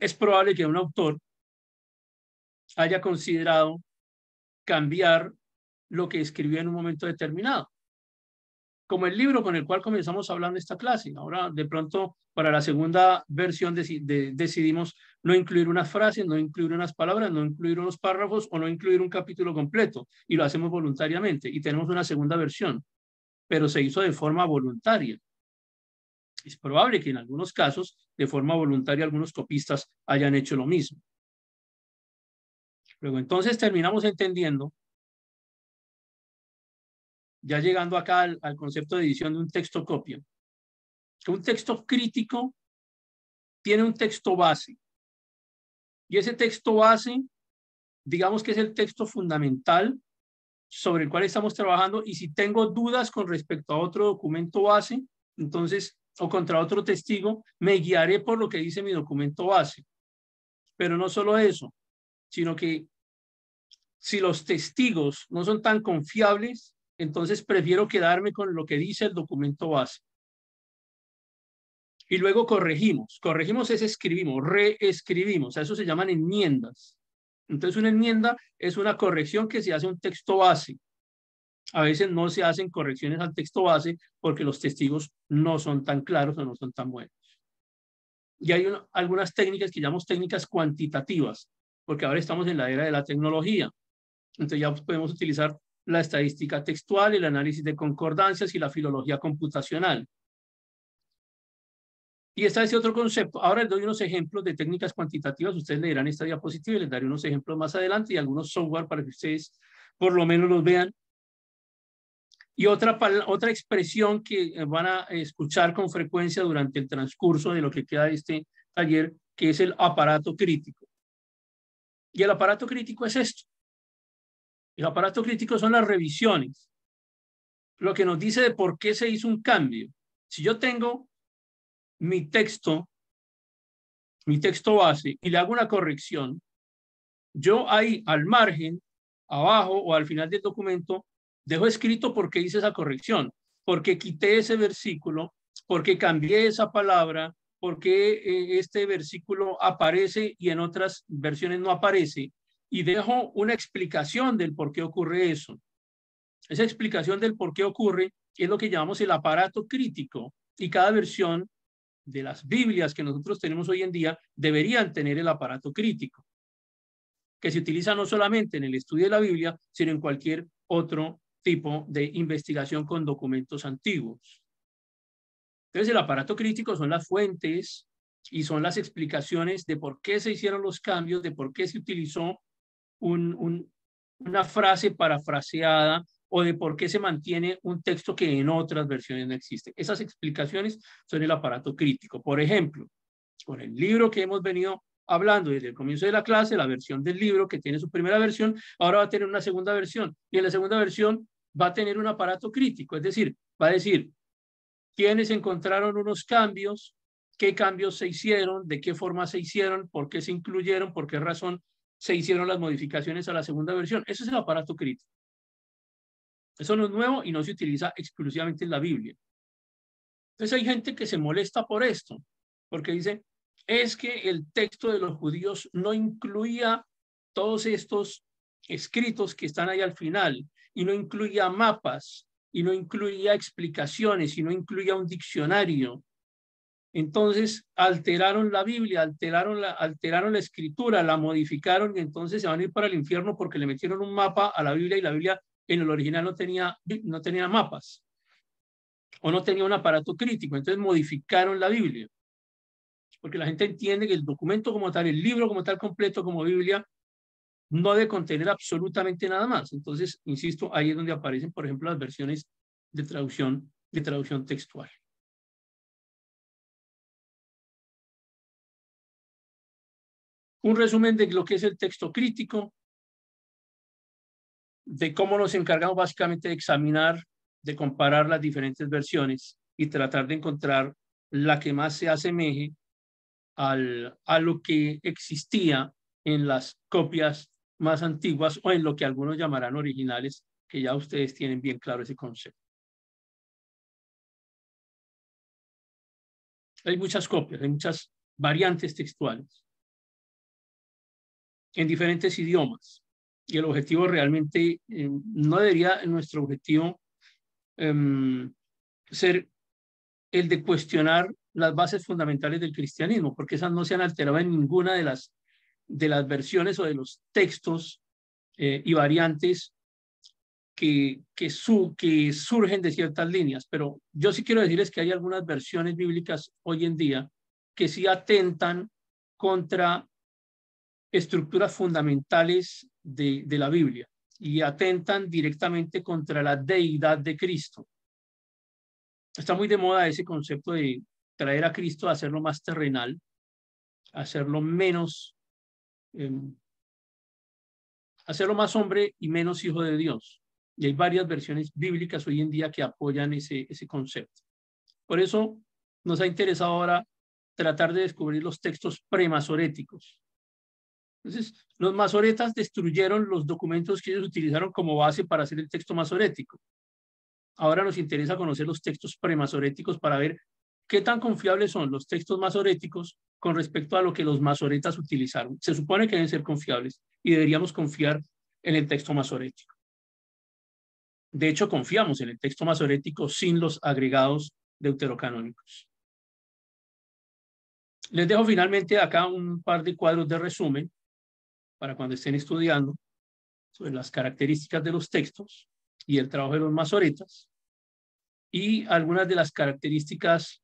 es probable que un autor haya considerado cambiar lo que escribió en un momento determinado como el libro con el cual comenzamos hablando esta clase. Ahora, de pronto, para la segunda versión decidimos no incluir unas frases, no incluir unas palabras, no incluir unos párrafos o no incluir un capítulo completo y lo hacemos voluntariamente y tenemos una segunda versión, pero se hizo de forma voluntaria. Es probable que en algunos casos, de forma voluntaria, algunos copistas hayan hecho lo mismo. Luego, entonces terminamos entendiendo ya llegando acá al, concepto de edición de un texto copia, un texto crítico tiene un texto base. Y ese texto base, digamos que es el texto fundamental sobre el cual estamos trabajando. Y si tengo dudas con respecto a otro documento base, entonces, o contra otro testigo, me guiaré por lo que dice mi documento base. Pero no solo eso, sino que si los testigos no son tan confiables, entonces prefiero quedarme con lo que dice el documento base. Y luego corregimos. Corregimos es escribimos, reescribimos. A eso se llaman enmiendas. Entonces una enmienda es una corrección que se hace a un texto base. A veces no se hacen correcciones al texto base porque los testigos no son tan claros o no son tan buenos. Y hay algunas técnicas que llamamos técnicas cuantitativas, porque ahora estamos en la era de la tecnología. Entonces ya podemos utilizar la estadística textual, el análisis de concordancias y la filología computacional. Y está ese otro concepto. Ahora les doy unos ejemplos de técnicas cuantitativas. Ustedes leerán esta diapositiva y les daré unos ejemplos más adelante y algunos software para que ustedes por lo menos los vean. Y otra, otra expresión que van a escuchar con frecuencia durante el transcurso de lo que queda de este taller, que es el aparato crítico. Y el aparato crítico es esto. El aparato crítico son las revisiones, lo que nos dice de por qué se hizo un cambio. Si yo tengo mi texto, mi texto base, y le hago una corrección, yo ahí al margen, abajo o al final del documento, dejo escrito por qué hice esa corrección, porque quité ese versículo, porque cambié esa palabra, porque eh, este versículo aparece y en otras versiones no aparece, y dejo una explicación del por qué ocurre eso. Esa explicación del por qué ocurre es lo que llamamos el aparato crítico y cada versión de las Biblias que nosotros tenemos hoy en día deberían tener el aparato crítico, que se utiliza no solamente en el estudio de la Biblia, sino en cualquier otro tipo de investigación con documentos antiguos. Entonces, el aparato crítico son las fuentes y son las explicaciones de por qué se hicieron los cambios, de por qué se utilizó una frase parafraseada o de por qué se mantiene un texto que en otras versiones no existe. Esas explicaciones son el aparato crítico. Por ejemplo, con el libro que hemos venido hablando desde el comienzo de la clase, la versión del libro que tiene su primera versión, ahora va a tener una segunda versión. Y en la segunda versión va a tener un aparato crítico, es decir, va a decir quiénes encontraron unos cambios, qué cambios se hicieron, de qué forma se hicieron, por qué se incluyeron, por qué razón se hicieron las modificaciones a la segunda versión. Ese es el aparato crítico. Eso no es nuevo y no se utiliza exclusivamente en la Biblia. Entonces hay gente que se molesta por esto, porque dice, es que el texto de los judíos no incluía todos estos escritos que están ahí al final y no incluía mapas y no incluía explicaciones y no incluía un diccionario. Entonces alteraron la Biblia, alteraron la, alteraron la escritura, la modificaron y entonces se van a ir para el infierno porque le metieron un mapa a la Biblia y la Biblia en el original no tenía, no tenía mapas o no tenía un aparato crítico. Entonces modificaron la Biblia porque la gente entiende que el documento como tal, el libro como tal completo como Biblia, no debe contener absolutamente nada más. Entonces, insisto, ahí es donde aparecen, por ejemplo, las versiones de traducción, de traducción textual. Un resumen de lo que es el texto crítico, de cómo nos encargamos básicamente de examinar, de comparar las diferentes versiones y tratar de encontrar la que más se asemeje a lo que existía en las copias más antiguas o en lo que algunos llamarán originales, que ya ustedes tienen bien claro ese concepto. Hay muchas copias, hay muchas variantes textuales en diferentes idiomas. Y el objetivo realmente eh, no debería, nuestro objetivo, em, ser el de cuestionar las bases fundamentales del cristianismo, porque esas no se han alterado en ninguna de las, de las versiones o de los textos eh, y variantes que, que, su, que surgen de ciertas líneas. Pero yo sí quiero decirles que hay algunas versiones bíblicas hoy en día que sí atentan contra estructuras fundamentales de, la Biblia y atentan directamente contra la deidad de Cristo. Está muy de moda ese concepto de traer a Cristo a hacerlo más terrenal, hacerlo menos, em, hacerlo más hombre y menos hijo de Dios. Y hay varias versiones bíblicas hoy en día que apoyan ese, ese concepto. Por eso nos ha interesado ahora tratar de descubrir los textos premasoréticos. Entonces, los masoretas destruyeron los documentos que ellos utilizaron como base para hacer el texto masorético. Ahora nos interesa conocer los textos premasoréticos para ver ¿Qué tan confiables son los textos masoréticos con respecto a lo que los masoretas utilizaron? Se supone que deben ser confiables y deberíamos confiar en el texto masorético. De hecho, confiamos en el texto masorético sin los agregados deuterocanónicos. Les dejo finalmente acá un par de cuadros de resumen para cuando estén estudiando sobre las características de los textos y el trabajo de los masoretas y algunas de las características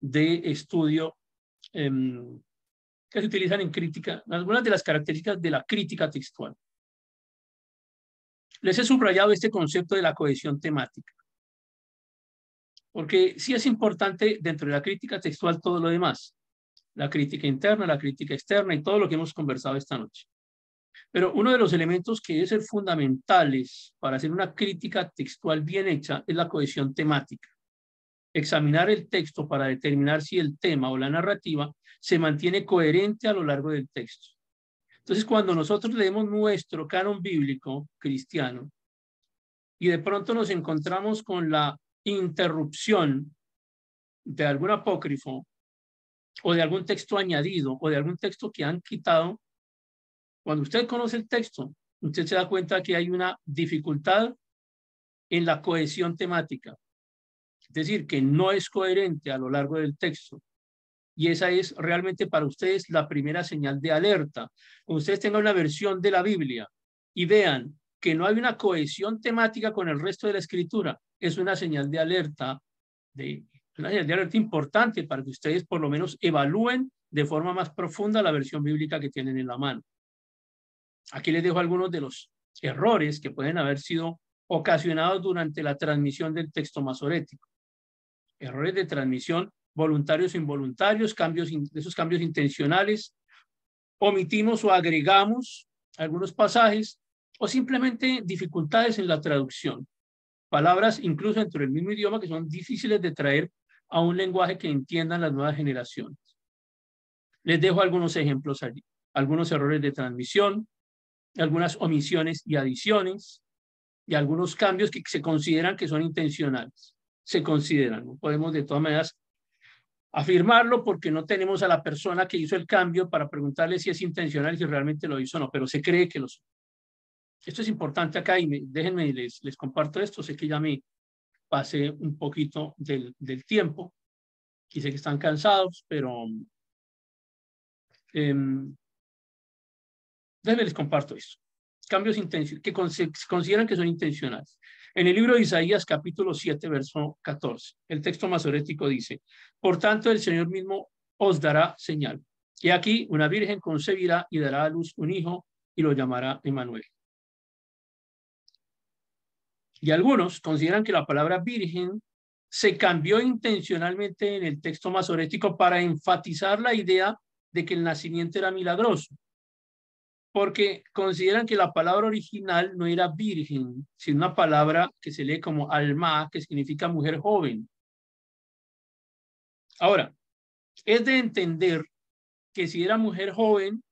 de estudio em, que se utilizan en crítica, algunas de las características de la crítica textual. Les he subrayado este concepto de la cohesión temática, porque sí es importante dentro de la crítica textual todo lo demás, la crítica interna, la crítica externa y todo lo que hemos conversado esta noche. Pero uno de los elementos que debe ser fundamentales para hacer una crítica textual bien hecha es la cohesión temática examinar el texto para determinar si el tema o la narrativa se mantiene coherente a lo largo del texto. Entonces, cuando nosotros leemos nuestro canon bíblico cristiano y de pronto nos encontramos con la interrupción de algún apócrifo o de algún texto añadido o de algún texto que han quitado, cuando usted conoce el texto, usted se da cuenta que hay una dificultad en la cohesión temática. Es decir, que no es coherente a lo largo del texto. Y esa es realmente para ustedes la primera señal de alerta. Cuando ustedes tengan una versión de la Biblia y vean que no hay una cohesión temática con el resto de la escritura, es una señal de alerta, de, una señal de alerta importante para que ustedes por lo menos evalúen de forma más profunda la versión bíblica que tienen en la mano. Aquí les dejo algunos de los errores que pueden haber sido ocasionados durante la transmisión del texto masorético errores de transmisión voluntarios o involuntarios, cambios, esos cambios intencionales, omitimos o agregamos algunos pasajes o simplemente dificultades en la traducción. Palabras incluso dentro del mismo idioma que son difíciles de traer a un lenguaje que entiendan las nuevas generaciones. Les dejo algunos ejemplos allí. Algunos errores de transmisión, algunas omisiones y adiciones, y algunos cambios que se consideran que son intencionales. Se consideran, no podemos de todas maneras afirmarlo porque no tenemos a la persona que hizo el cambio para preguntarle si es intencional si realmente lo hizo o no, pero se cree que lo son. Esto es importante acá y me, déjenme, les, les comparto esto, sé que ya me pasé un poquito del, del tiempo y sé que están cansados, pero eh, déjenme les comparto esto. Cambios que consideran que son intencionales. En el libro de Isaías, capítulo 7, verso 14, el texto masorético dice, por tanto el Señor mismo os dará señal. Y aquí una virgen concebirá y dará a luz un hijo y lo llamará Emanuel. Y algunos consideran que la palabra virgen se cambió intencionalmente en el texto masorético para enfatizar la idea de que el nacimiento era milagroso porque consideran que la palabra original no era virgen, sino una palabra que se lee como alma, que significa mujer joven. Ahora, es de entender que si era mujer joven,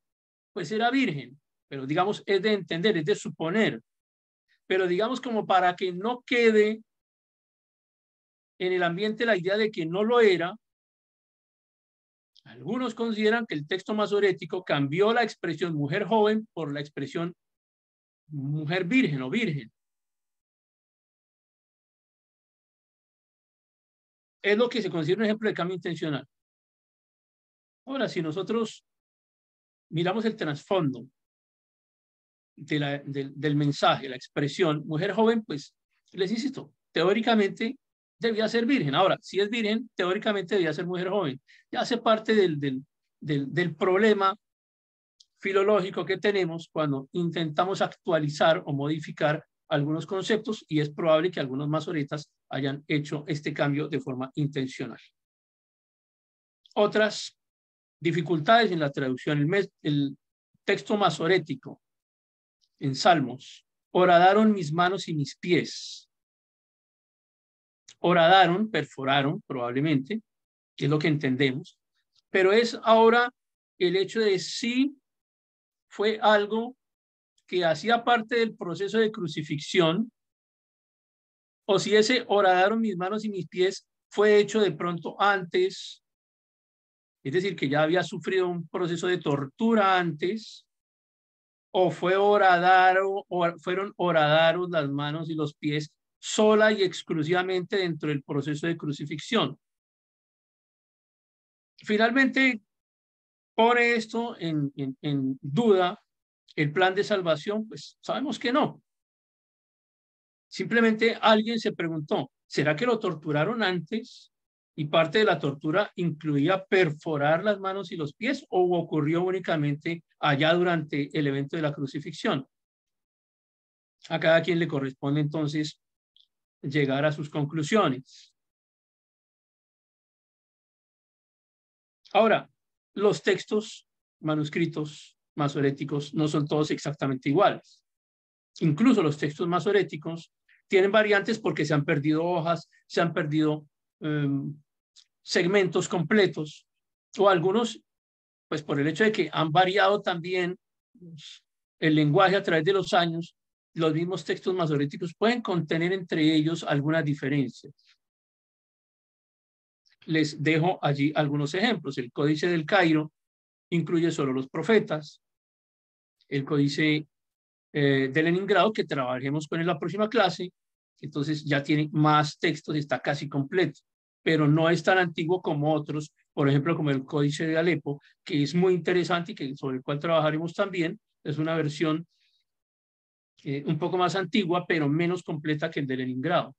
pues era virgen, pero digamos, es de entender, es de suponer, pero digamos como para que no quede en el ambiente la idea de que no lo era, algunos consideran que el texto masorético cambió la expresión mujer joven por la expresión mujer virgen o virgen. Es lo que se considera un ejemplo de cambio intencional. Ahora, si nosotros miramos el trasfondo del mensaje, la expresión mujer joven, pues les insisto, teóricamente debía ser virgen. Ahora, si es virgen, teóricamente debía ser mujer joven. Ya hace parte del, del, del, problema filológico que tenemos cuando intentamos actualizar o modificar algunos conceptos y es probable que algunos masoretas hayan hecho este cambio de forma intencional. Otras dificultades en la traducción, el, el texto masorético en Salmos, horadaron mis manos y mis pies horadaron, perforaron probablemente, que es lo que entendemos, pero es ahora el hecho de si fue algo que hacía parte del proceso de crucifixión, o si ese horadaron mis manos y mis pies fue hecho de pronto antes, es decir, que ya había sufrido un proceso de tortura antes, o fue horadaro, fueron horadaros las manos y los pies sola y exclusivamente dentro del proceso de crucifixión. Finalmente, pone esto en, en, duda el plan de salvación, pues sabemos que no. Simplemente alguien se preguntó, ¿será que lo torturaron antes? Y parte de la tortura incluía perforar las manos y los pies o ocurrió únicamente allá durante el evento de la crucifixión. A cada quien le corresponde entonces llegar a sus conclusiones. Ahora, los textos manuscritos masoréticos no son todos exactamente iguales. Incluso los textos masoréticos tienen variantes porque se han perdido hojas, se han perdido em, segmentos completos o algunos, pues por el hecho de que han variado también el lenguaje a través de los años, los mismos textos masoréticos pueden contener entre ellos algunas diferencias. Les dejo allí algunos ejemplos. El Códice del Cairo incluye solo los profetas. El Códice eh, de Leningrado, que trabajemos con en la próxima clase, entonces ya tiene más textos y está casi completo, pero no es tan antiguo como otros, por ejemplo, como el Códice de Alepo, que es muy interesante y que, sobre el cual trabajaremos también. Es una versión eh, un poco más antigua, pero menos completa que el de Leningrado.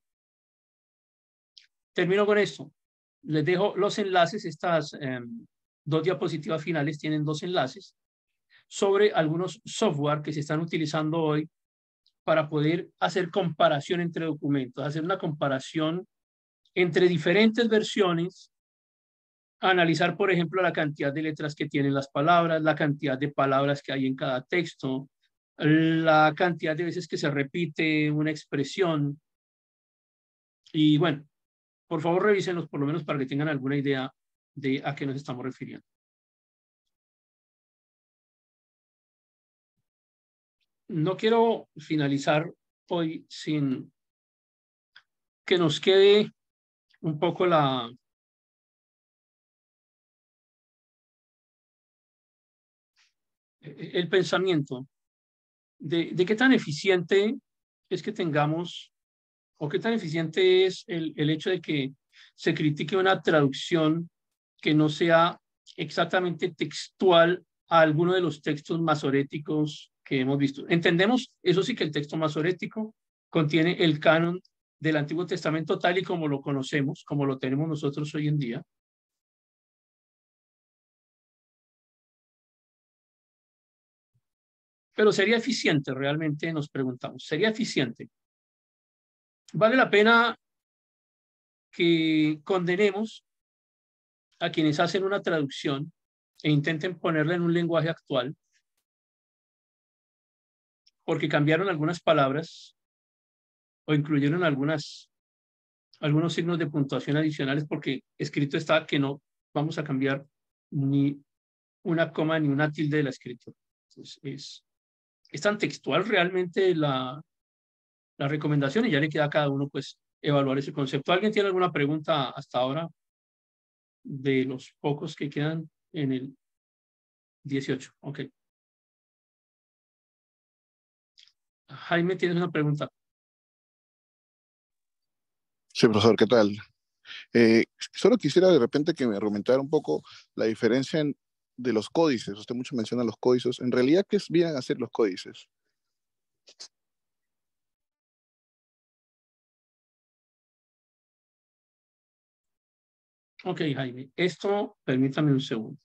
Termino con esto. Les dejo los enlaces, estas em, dos diapositivas finales tienen dos enlaces sobre algunos software que se están utilizando hoy para poder hacer comparación entre documentos, hacer una comparación entre diferentes versiones analizar, por ejemplo, la cantidad de letras que tienen las palabras, la cantidad de palabras que hay en cada texto, la cantidad de veces que se repite una expresión. Y bueno, por favor revísenlos por lo menos para que tengan alguna idea de a qué nos estamos refiriendo. No quiero finalizar hoy sin que nos quede un poco la, el pensamiento de, qué tan eficiente es que tengamos o qué tan eficiente es el, el hecho de que se critique una traducción que no sea exactamente textual a alguno de los textos masoréticos que hemos visto. Entendemos, eso sí, que el texto masorético contiene el canon del Antiguo Testamento tal y como lo conocemos, como lo tenemos nosotros hoy en día. Pero sería eficiente, realmente nos preguntamos, ¿sería eficiente? ¿Vale la pena que condenemos a quienes hacen una traducción e intenten ponerla en un lenguaje actual porque cambiaron algunas palabras o incluyeron algunas, algunos signos de puntuación adicionales porque escrito está que no vamos a cambiar ni una coma ni una tilde de la escritura. es, es tan textual realmente la, la recomendación y ya le queda a cada uno pues evaluar ese concepto. ¿Alguien tiene alguna pregunta hasta ahora de los pocos que quedan en el 18? Ok. Jaime, tienes una pregunta. Sí, profesor, ¿qué tal? Eh, solo quisiera de repente que me argumentara un poco la diferencia de los códices. Usted mucho menciona los códices. En realidad, ¿qué vienen a hacer los códices? Ok, Jaime. Esto, permítame un segundo.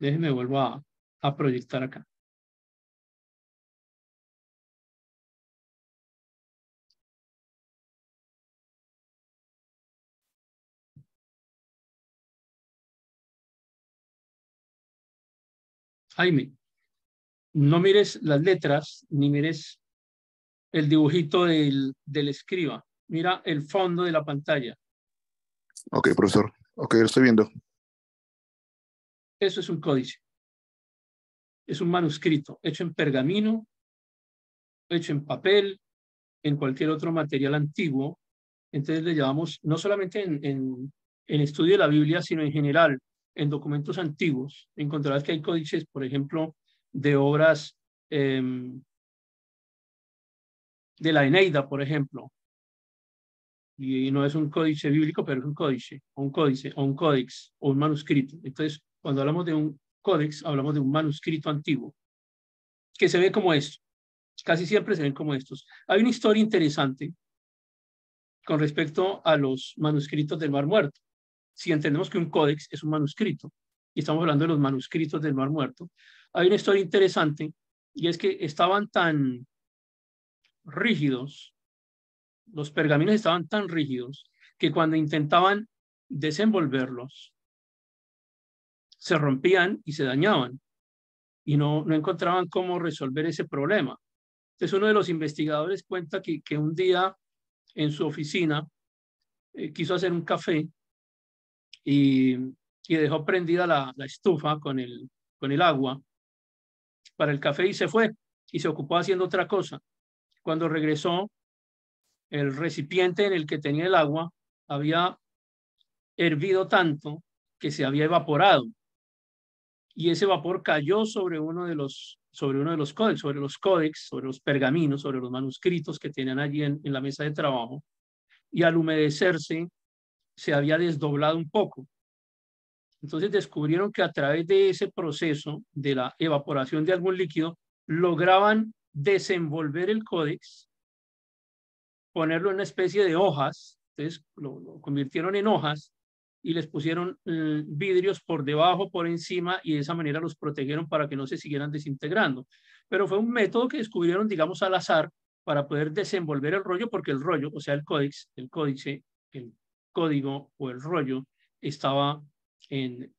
Déjeme vuelvo a proyectar acá. Jaime, no mires las letras ni mires el dibujito del, del escriba. Mira el fondo de la pantalla. Ok, profesor. Ok, lo estoy viendo. Eso es un códice. Es un manuscrito hecho en pergamino, hecho en papel, en cualquier otro material antiguo. Entonces le llamamos, no solamente en, en, en estudio de la Biblia, sino en general, en documentos antiguos, encontrarás que hay códices, por ejemplo, de obras em, de la Eneida, por ejemplo. Y no es un códice bíblico, pero es un códice, o un códice, o un códex, o un manuscrito. Entonces, cuando hablamos de un códex, hablamos de un manuscrito antiguo, que se ve como esto. Casi siempre se ven como estos. Hay una historia interesante con respecto a los manuscritos del Mar Muerto si entendemos que un códex es un manuscrito, y estamos hablando de los manuscritos del Mar Muerto, hay una historia interesante y es que estaban tan rígidos, los pergaminos estaban tan rígidos que cuando intentaban desenvolverlos, se rompían y se dañaban y no, no encontraban cómo resolver ese problema. Entonces uno de los investigadores cuenta que, que un día en su oficina eh, quiso hacer un café y, dejó prendida la, estufa con el, agua para el café y se fue y se ocupó haciendo otra cosa. Cuando regresó, el recipiente en el que tenía el agua había hervido tanto que se había evaporado y ese vapor cayó sobre uno de los sobre uno de los códex, sobre los códex, sobre los pergaminos, sobre los manuscritos que tenían allí en la mesa de trabajo y al humedecerse se había desdoblado un poco. Entonces descubrieron que a través de ese proceso de la evaporación de algún líquido, lograban desenvolver el códex, ponerlo en una especie de hojas, entonces lo, convirtieron en hojas y les pusieron mm, vidrios por debajo, por encima, y de esa manera los protegieron para que no se siguieran desintegrando. Pero fue un método que descubrieron, digamos, al azar para poder desenvolver el rollo, porque el rollo, o sea, el códex, el códice, el código o el rollo estaba en,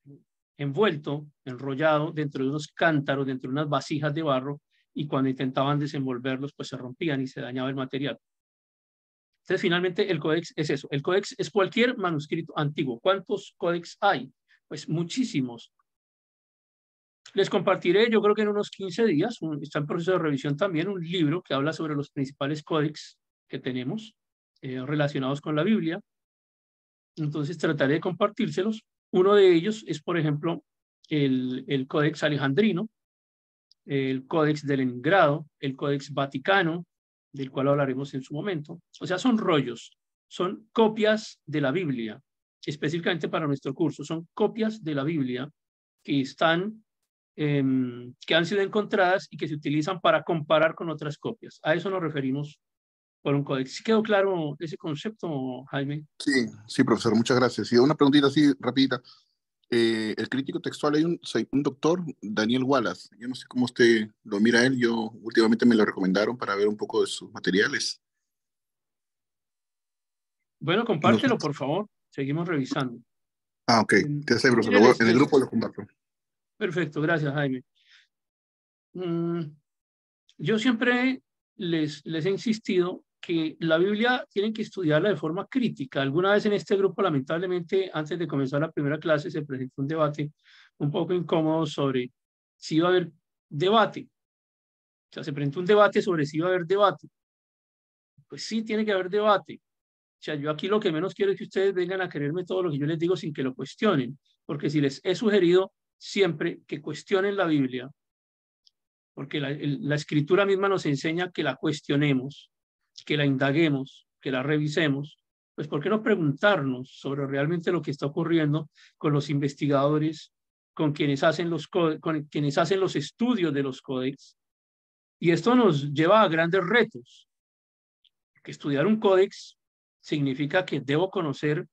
envuelto, enrollado dentro de unos cántaros, dentro de unas vasijas de barro, y cuando intentaban desenvolverlos, pues se rompían y se dañaba el material. Entonces, finalmente, el códex es eso. El códex es cualquier manuscrito antiguo. ¿Cuántos códex hay? Pues muchísimos. Les compartiré, yo creo que en unos 15 días, está en proceso de revisión también, un libro que habla sobre los principales códex que tenemos eh, relacionados con la Biblia. Entonces trataré de compartírselos. Uno de ellos es, por ejemplo, el, el Códex Alejandrino, el Códex de Leningrado, el Códex Vaticano, del cual hablaremos en su momento. O sea, son rollos, son copias de la Biblia, específicamente para nuestro curso. Son copias de la Biblia que están, em, que han sido encontradas y que se utilizan para comparar con otras copias. A eso nos referimos por un códex. ¿Sí quedó claro ese concepto, Jaime? Sí, sí, profesor, muchas gracias. Y una preguntita así, rapidita. Eh, el crítico textual hay un, un, doctor, Daniel Wallace. Yo no sé cómo usted lo mira él. Yo últimamente me lo recomendaron para ver un poco de sus materiales. Bueno, compártelo, por favor. Seguimos revisando. Ah, ok. Te en el grupo lo comparto. Perfecto, gracias, Jaime. Mm, yo siempre les, les he insistido que la Biblia tienen que estudiarla de forma crítica. Alguna vez en este grupo, lamentablemente, antes de comenzar la primera clase, se presentó un debate un poco incómodo sobre si iba a haber debate. O sea, se presentó un debate sobre si iba a haber debate. Pues sí, tiene que haber debate. O sea, yo aquí lo que menos quiero es que ustedes vengan a creerme todo lo que yo les digo sin que lo cuestionen, porque si les he sugerido siempre que cuestionen la Biblia, porque la, la escritura misma nos enseña que la cuestionemos, que la indaguemos, que la revisemos, pues ¿por qué no preguntarnos sobre realmente lo que está ocurriendo con los investigadores, con quienes hacen los, con quienes hacen los estudios de los códex? Y esto nos lleva a grandes retos. Que estudiar un códex significa que debo conocer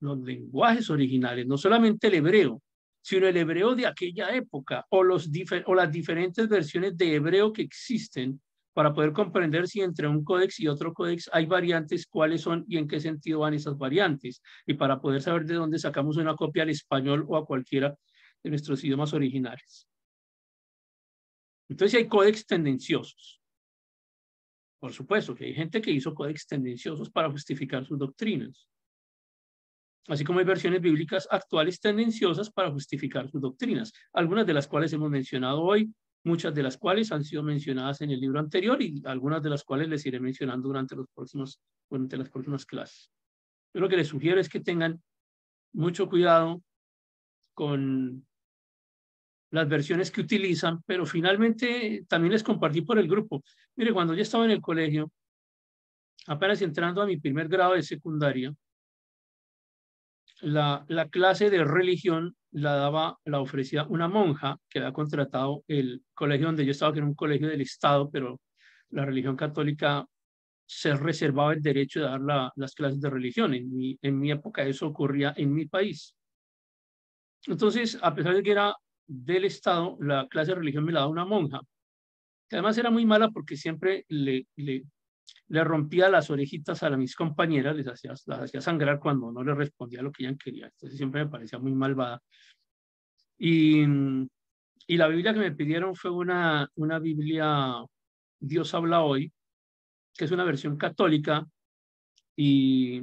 los lenguajes originales, no solamente el hebreo, sino el hebreo de aquella época o, los o las diferentes versiones de hebreo que existen para poder comprender si entre un códex y otro códex hay variantes, cuáles son y en qué sentido van esas variantes, y para poder saber de dónde sacamos una copia al español o a cualquiera de nuestros idiomas originales. Entonces hay códex tendenciosos. Por supuesto que hay gente que hizo códex tendenciosos para justificar sus doctrinas. Así como hay versiones bíblicas actuales tendenciosas para justificar sus doctrinas, algunas de las cuales hemos mencionado hoy, muchas de las cuales han sido mencionadas en el libro anterior y algunas de las cuales les iré mencionando durante, los próximos, durante las próximas clases. Yo lo que les sugiero es que tengan mucho cuidado con las versiones que utilizan, pero finalmente también les compartí por el grupo. Mire, cuando yo estaba en el colegio, apenas entrando a mi primer grado de secundaria, la, la clase de religión la daba, la ofrecía una monja que había contratado el colegio donde yo estaba, que era un colegio del Estado, pero la religión católica se reservaba el derecho de dar las clases de religión. En mi, época eso ocurría en mi país. Entonces, a pesar de que era del Estado, la clase de religión me la daba una monja, que además era muy mala porque siempre le, le rompía las orejitas a mis compañeras, les hacía, las hacía sangrar cuando no le respondía lo que ella quería. Entonces siempre me parecía muy malvada. Y, y la Biblia que me pidieron fue una, una Biblia Dios habla hoy, que es una versión católica. Y,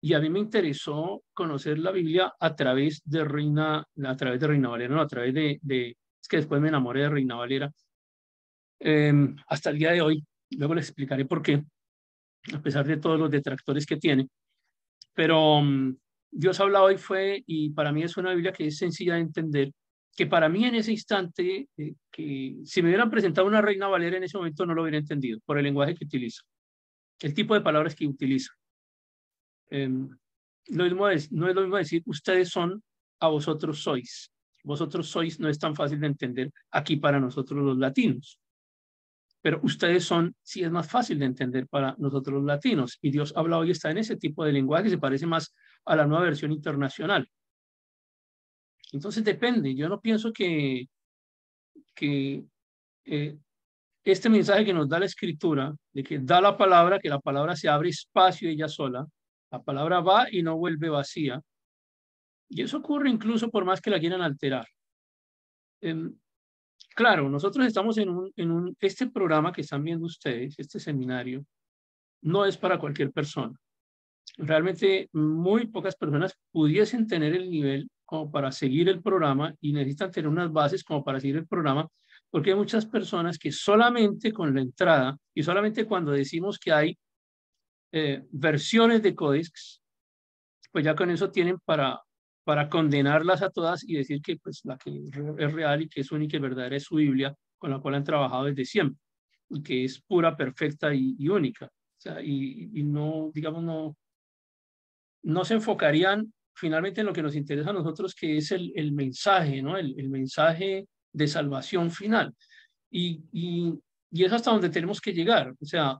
y a mí me interesó conocer la Biblia a través de Reina, a través de Reina Valera, no, a través de, de es que después me enamoré de Reina Valera. Em, hasta el día de hoy Luego les explicaré por qué, a pesar de todos los detractores que tiene. Pero um, Dios habla hoy fue, y para mí es una Biblia que es sencilla de entender, que para mí en ese instante, eh, que si me hubieran presentado una reina valera en ese momento no lo hubiera entendido, por el lenguaje que utiliza, el tipo de palabras que utiliza. Em, no, es no es lo mismo decir ustedes son a vosotros sois. Vosotros sois no es tan fácil de entender aquí para nosotros los latinos pero ustedes son, sí es más fácil de entender para nosotros los latinos. Y Dios habla hoy está en ese tipo de lenguaje, se parece más a la nueva versión internacional. Entonces depende, yo no pienso que, que eh, este mensaje que nos da la escritura, de que da la palabra, que la palabra se abre espacio ella sola, la palabra va y no vuelve vacía, Y eso ocurre incluso por más que la quieran alterar. Em, claro, nosotros estamos en un, este programa que están viendo ustedes, este seminario, no es para cualquier persona. Realmente muy pocas personas pudiesen tener el nivel como para seguir el programa y necesitan tener unas bases como para seguir el programa, porque hay muchas personas que solamente con la entrada y solamente cuando decimos que hay eh, versiones de códex, pues ya con eso tienen para, para condenarlas a todas y decir que pues la que es real y que es única y verdadera es su Biblia, con la cual han trabajado desde siempre, y que es pura, perfecta y, única. O sea, y, y, no, digamos, no, no se enfocarían finalmente en lo que nos interesa a nosotros, que es el, el mensaje, ¿no? El, el, mensaje de salvación final. Y, y, y es hasta donde tenemos que llegar. O sea,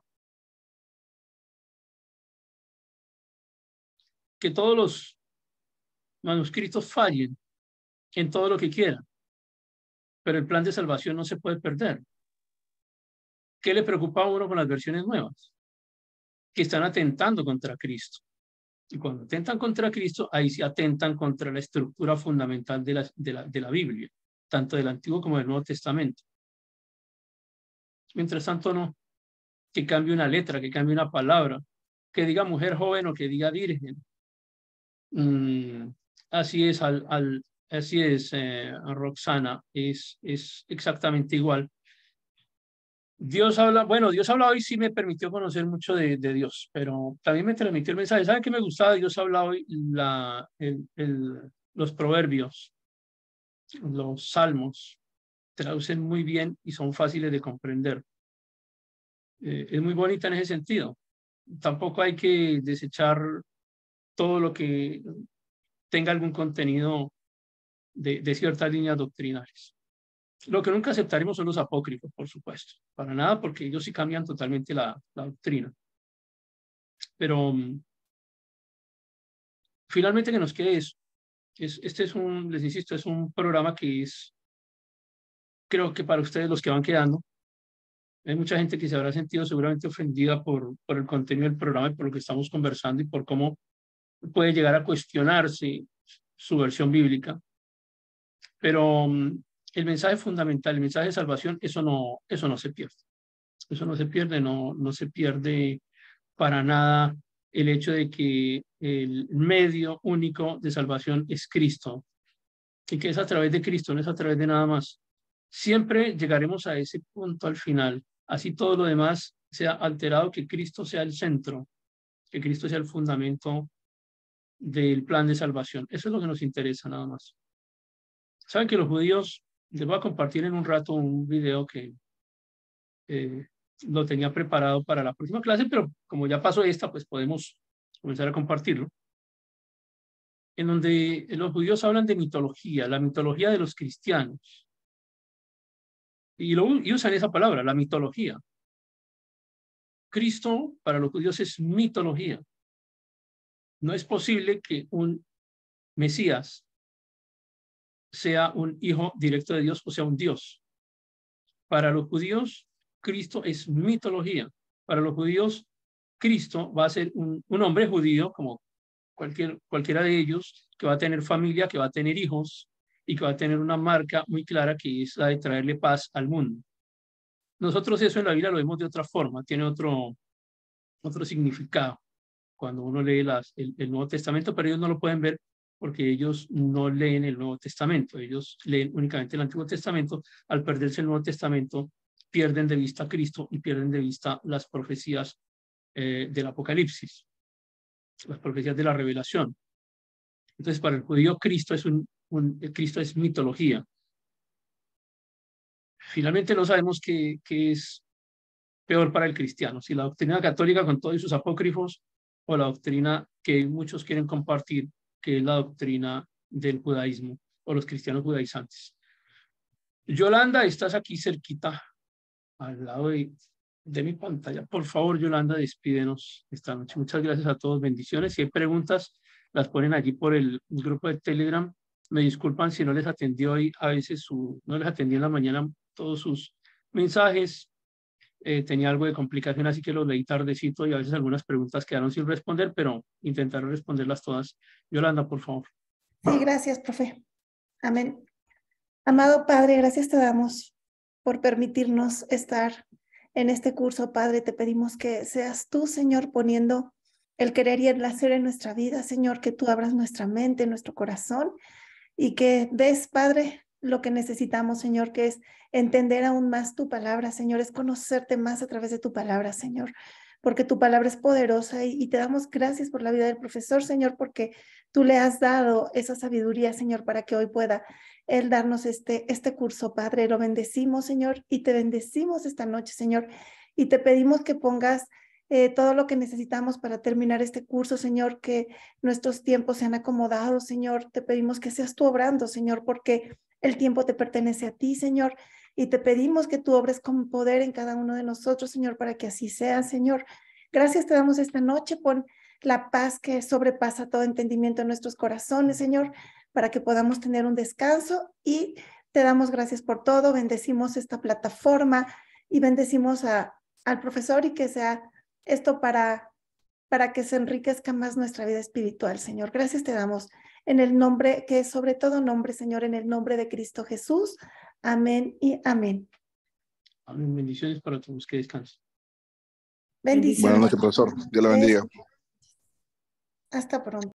que todos los manuscritos fallen en todo lo que quieran, pero el plan de salvación no se puede perder. ¿Qué le preocupa a uno con las versiones nuevas? Que están atentando contra Cristo. Y cuando atentan contra Cristo, ahí se atentan contra la estructura fundamental de la, de la, de la Biblia, tanto del Antiguo como del Nuevo Testamento. Mientras tanto, no. Que cambie una letra, que cambie una palabra, que diga mujer joven o que diga virgen, Mm, así es, al, así es, eh, Roxana, es, es exactamente igual. Dios habla, bueno, Dios habla hoy sí me permitió conocer mucho de, de, Dios, pero también me transmitió el mensaje. ¿Saben qué me gustaba? Dios habla hoy la, el, el, los proverbios, los salmos, traducen muy bien y son fáciles de comprender. Eh, es muy bonita en ese sentido. Tampoco hay que desechar todo lo que tenga algún contenido de, de ciertas líneas doctrinales. Lo que nunca aceptaremos son los apócrifos, por supuesto, para nada, porque ellos sí cambian totalmente la, doctrina. Pero um, finalmente que nos quede eso. Es, este es un, les insisto, es un programa que es, creo que para ustedes los que van quedando, hay mucha gente que se habrá sentido seguramente ofendida por, por el contenido del programa y por lo que estamos conversando y por cómo puede llegar a cuestionarse su versión bíblica, pero um, el mensaje fundamental, el mensaje de salvación, eso no, eso no se pierde. Eso no se pierde, no, no se pierde para nada el hecho de que el medio único de salvación es Cristo y que es a través de Cristo, no es a través de nada más. Siempre llegaremos a ese punto al final, así todo lo demás sea alterado, que Cristo sea el centro, que Cristo sea el fundamento del plan de salvación. Eso es lo que nos interesa nada más. Saben que los judíos, les voy a compartir en un rato un video que eh, lo tenía preparado para la próxima clase, pero como ya pasó esta, pues podemos comenzar a compartirlo. En donde los judíos hablan de mitología, la mitología de los cristianos. Y, usan esa palabra, la mitología. Cristo para los judíos es mitología. No es posible que un Mesías sea un hijo directo de Dios o sea un Dios. Para los judíos, Cristo es mitología. Para los judíos, Cristo va a ser un, hombre judío, como cualquier, cualquiera de ellos, que va a tener familia, que va a tener hijos y que va a tener una marca muy clara que es la de traerle paz al mundo. Nosotros eso en la Biblia lo vemos de otra forma, tiene otro, otro significado cuando uno lee las, el, el, Nuevo Testamento, pero ellos no lo pueden ver porque ellos no leen el Nuevo Testamento, ellos leen únicamente el Antiguo Testamento. Al perderse el Nuevo Testamento, pierden de vista a Cristo y pierden de vista las profecías eh, del Apocalipsis, las profecías de la revelación. Entonces, para el judío, Cristo es, un, un Cristo es mitología. Finalmente, no sabemos qué, qué es peor para el cristiano, si la doctrina católica con todos sus apócrifos o la doctrina que muchos quieren compartir, que es la doctrina del judaísmo o los cristianos judaizantes. Yolanda, estás aquí cerquita, al lado de, de mi pantalla. Por favor, Yolanda, despídenos esta noche. Muchas gracias a todos, bendiciones. Si hay preguntas, las ponen allí por el grupo de Telegram. Me disculpan si no les atendí hoy, a veces no les atendí en la mañana todos sus mensajes, eh, tenía algo de complicación, así que lo leí tardecito y a veces algunas preguntas quedaron sin responder, pero intentaré responderlas todas. Yolanda, por favor. Sí, gracias, profe. Amén. Amado Padre, gracias te damos por permitirnos estar en este curso, Padre. Te pedimos que seas tú, Señor, poniendo el querer y el hacer en nuestra vida, Señor, que tú abras nuestra mente, nuestro corazón y que des, Padre, lo que necesitamos, Señor, que es entender aún más tu palabra, Señor, es conocerte más a través de tu palabra, Señor, porque tu palabra es poderosa y, te damos gracias por la vida del profesor, Señor, porque tú le has dado esa sabiduría, Señor, para que hoy pueda él darnos este, este curso, Padre. Lo bendecimos, Señor, y te bendecimos esta noche, Señor, y te pedimos que pongas eh, todo lo que necesitamos para terminar este curso, Señor, que nuestros tiempos sean acomodados, Señor. Te pedimos que seas tú obrando, Señor, porque el tiempo te pertenece a ti, Señor. Y te pedimos que tú obres con poder en cada uno de nosotros, Señor, para que así sea, Señor. Gracias te damos esta noche por la paz que sobrepasa todo entendimiento en nuestros corazones, Señor, para que podamos tener un descanso y te damos gracias por todo. Bendecimos esta plataforma y bendecimos al profesor y que sea esto para, para que se enriquezca más nuestra vida espiritual, Señor. Gracias te damos en el nombre, que es sobre todo nombre, Señor, en el nombre de Cristo Jesús. Amén y amén. Amén. Bendiciones para todos. Que descansen. Bendiciones. Buenas noches, profesor. Dios lo bendiga. Hasta pronto.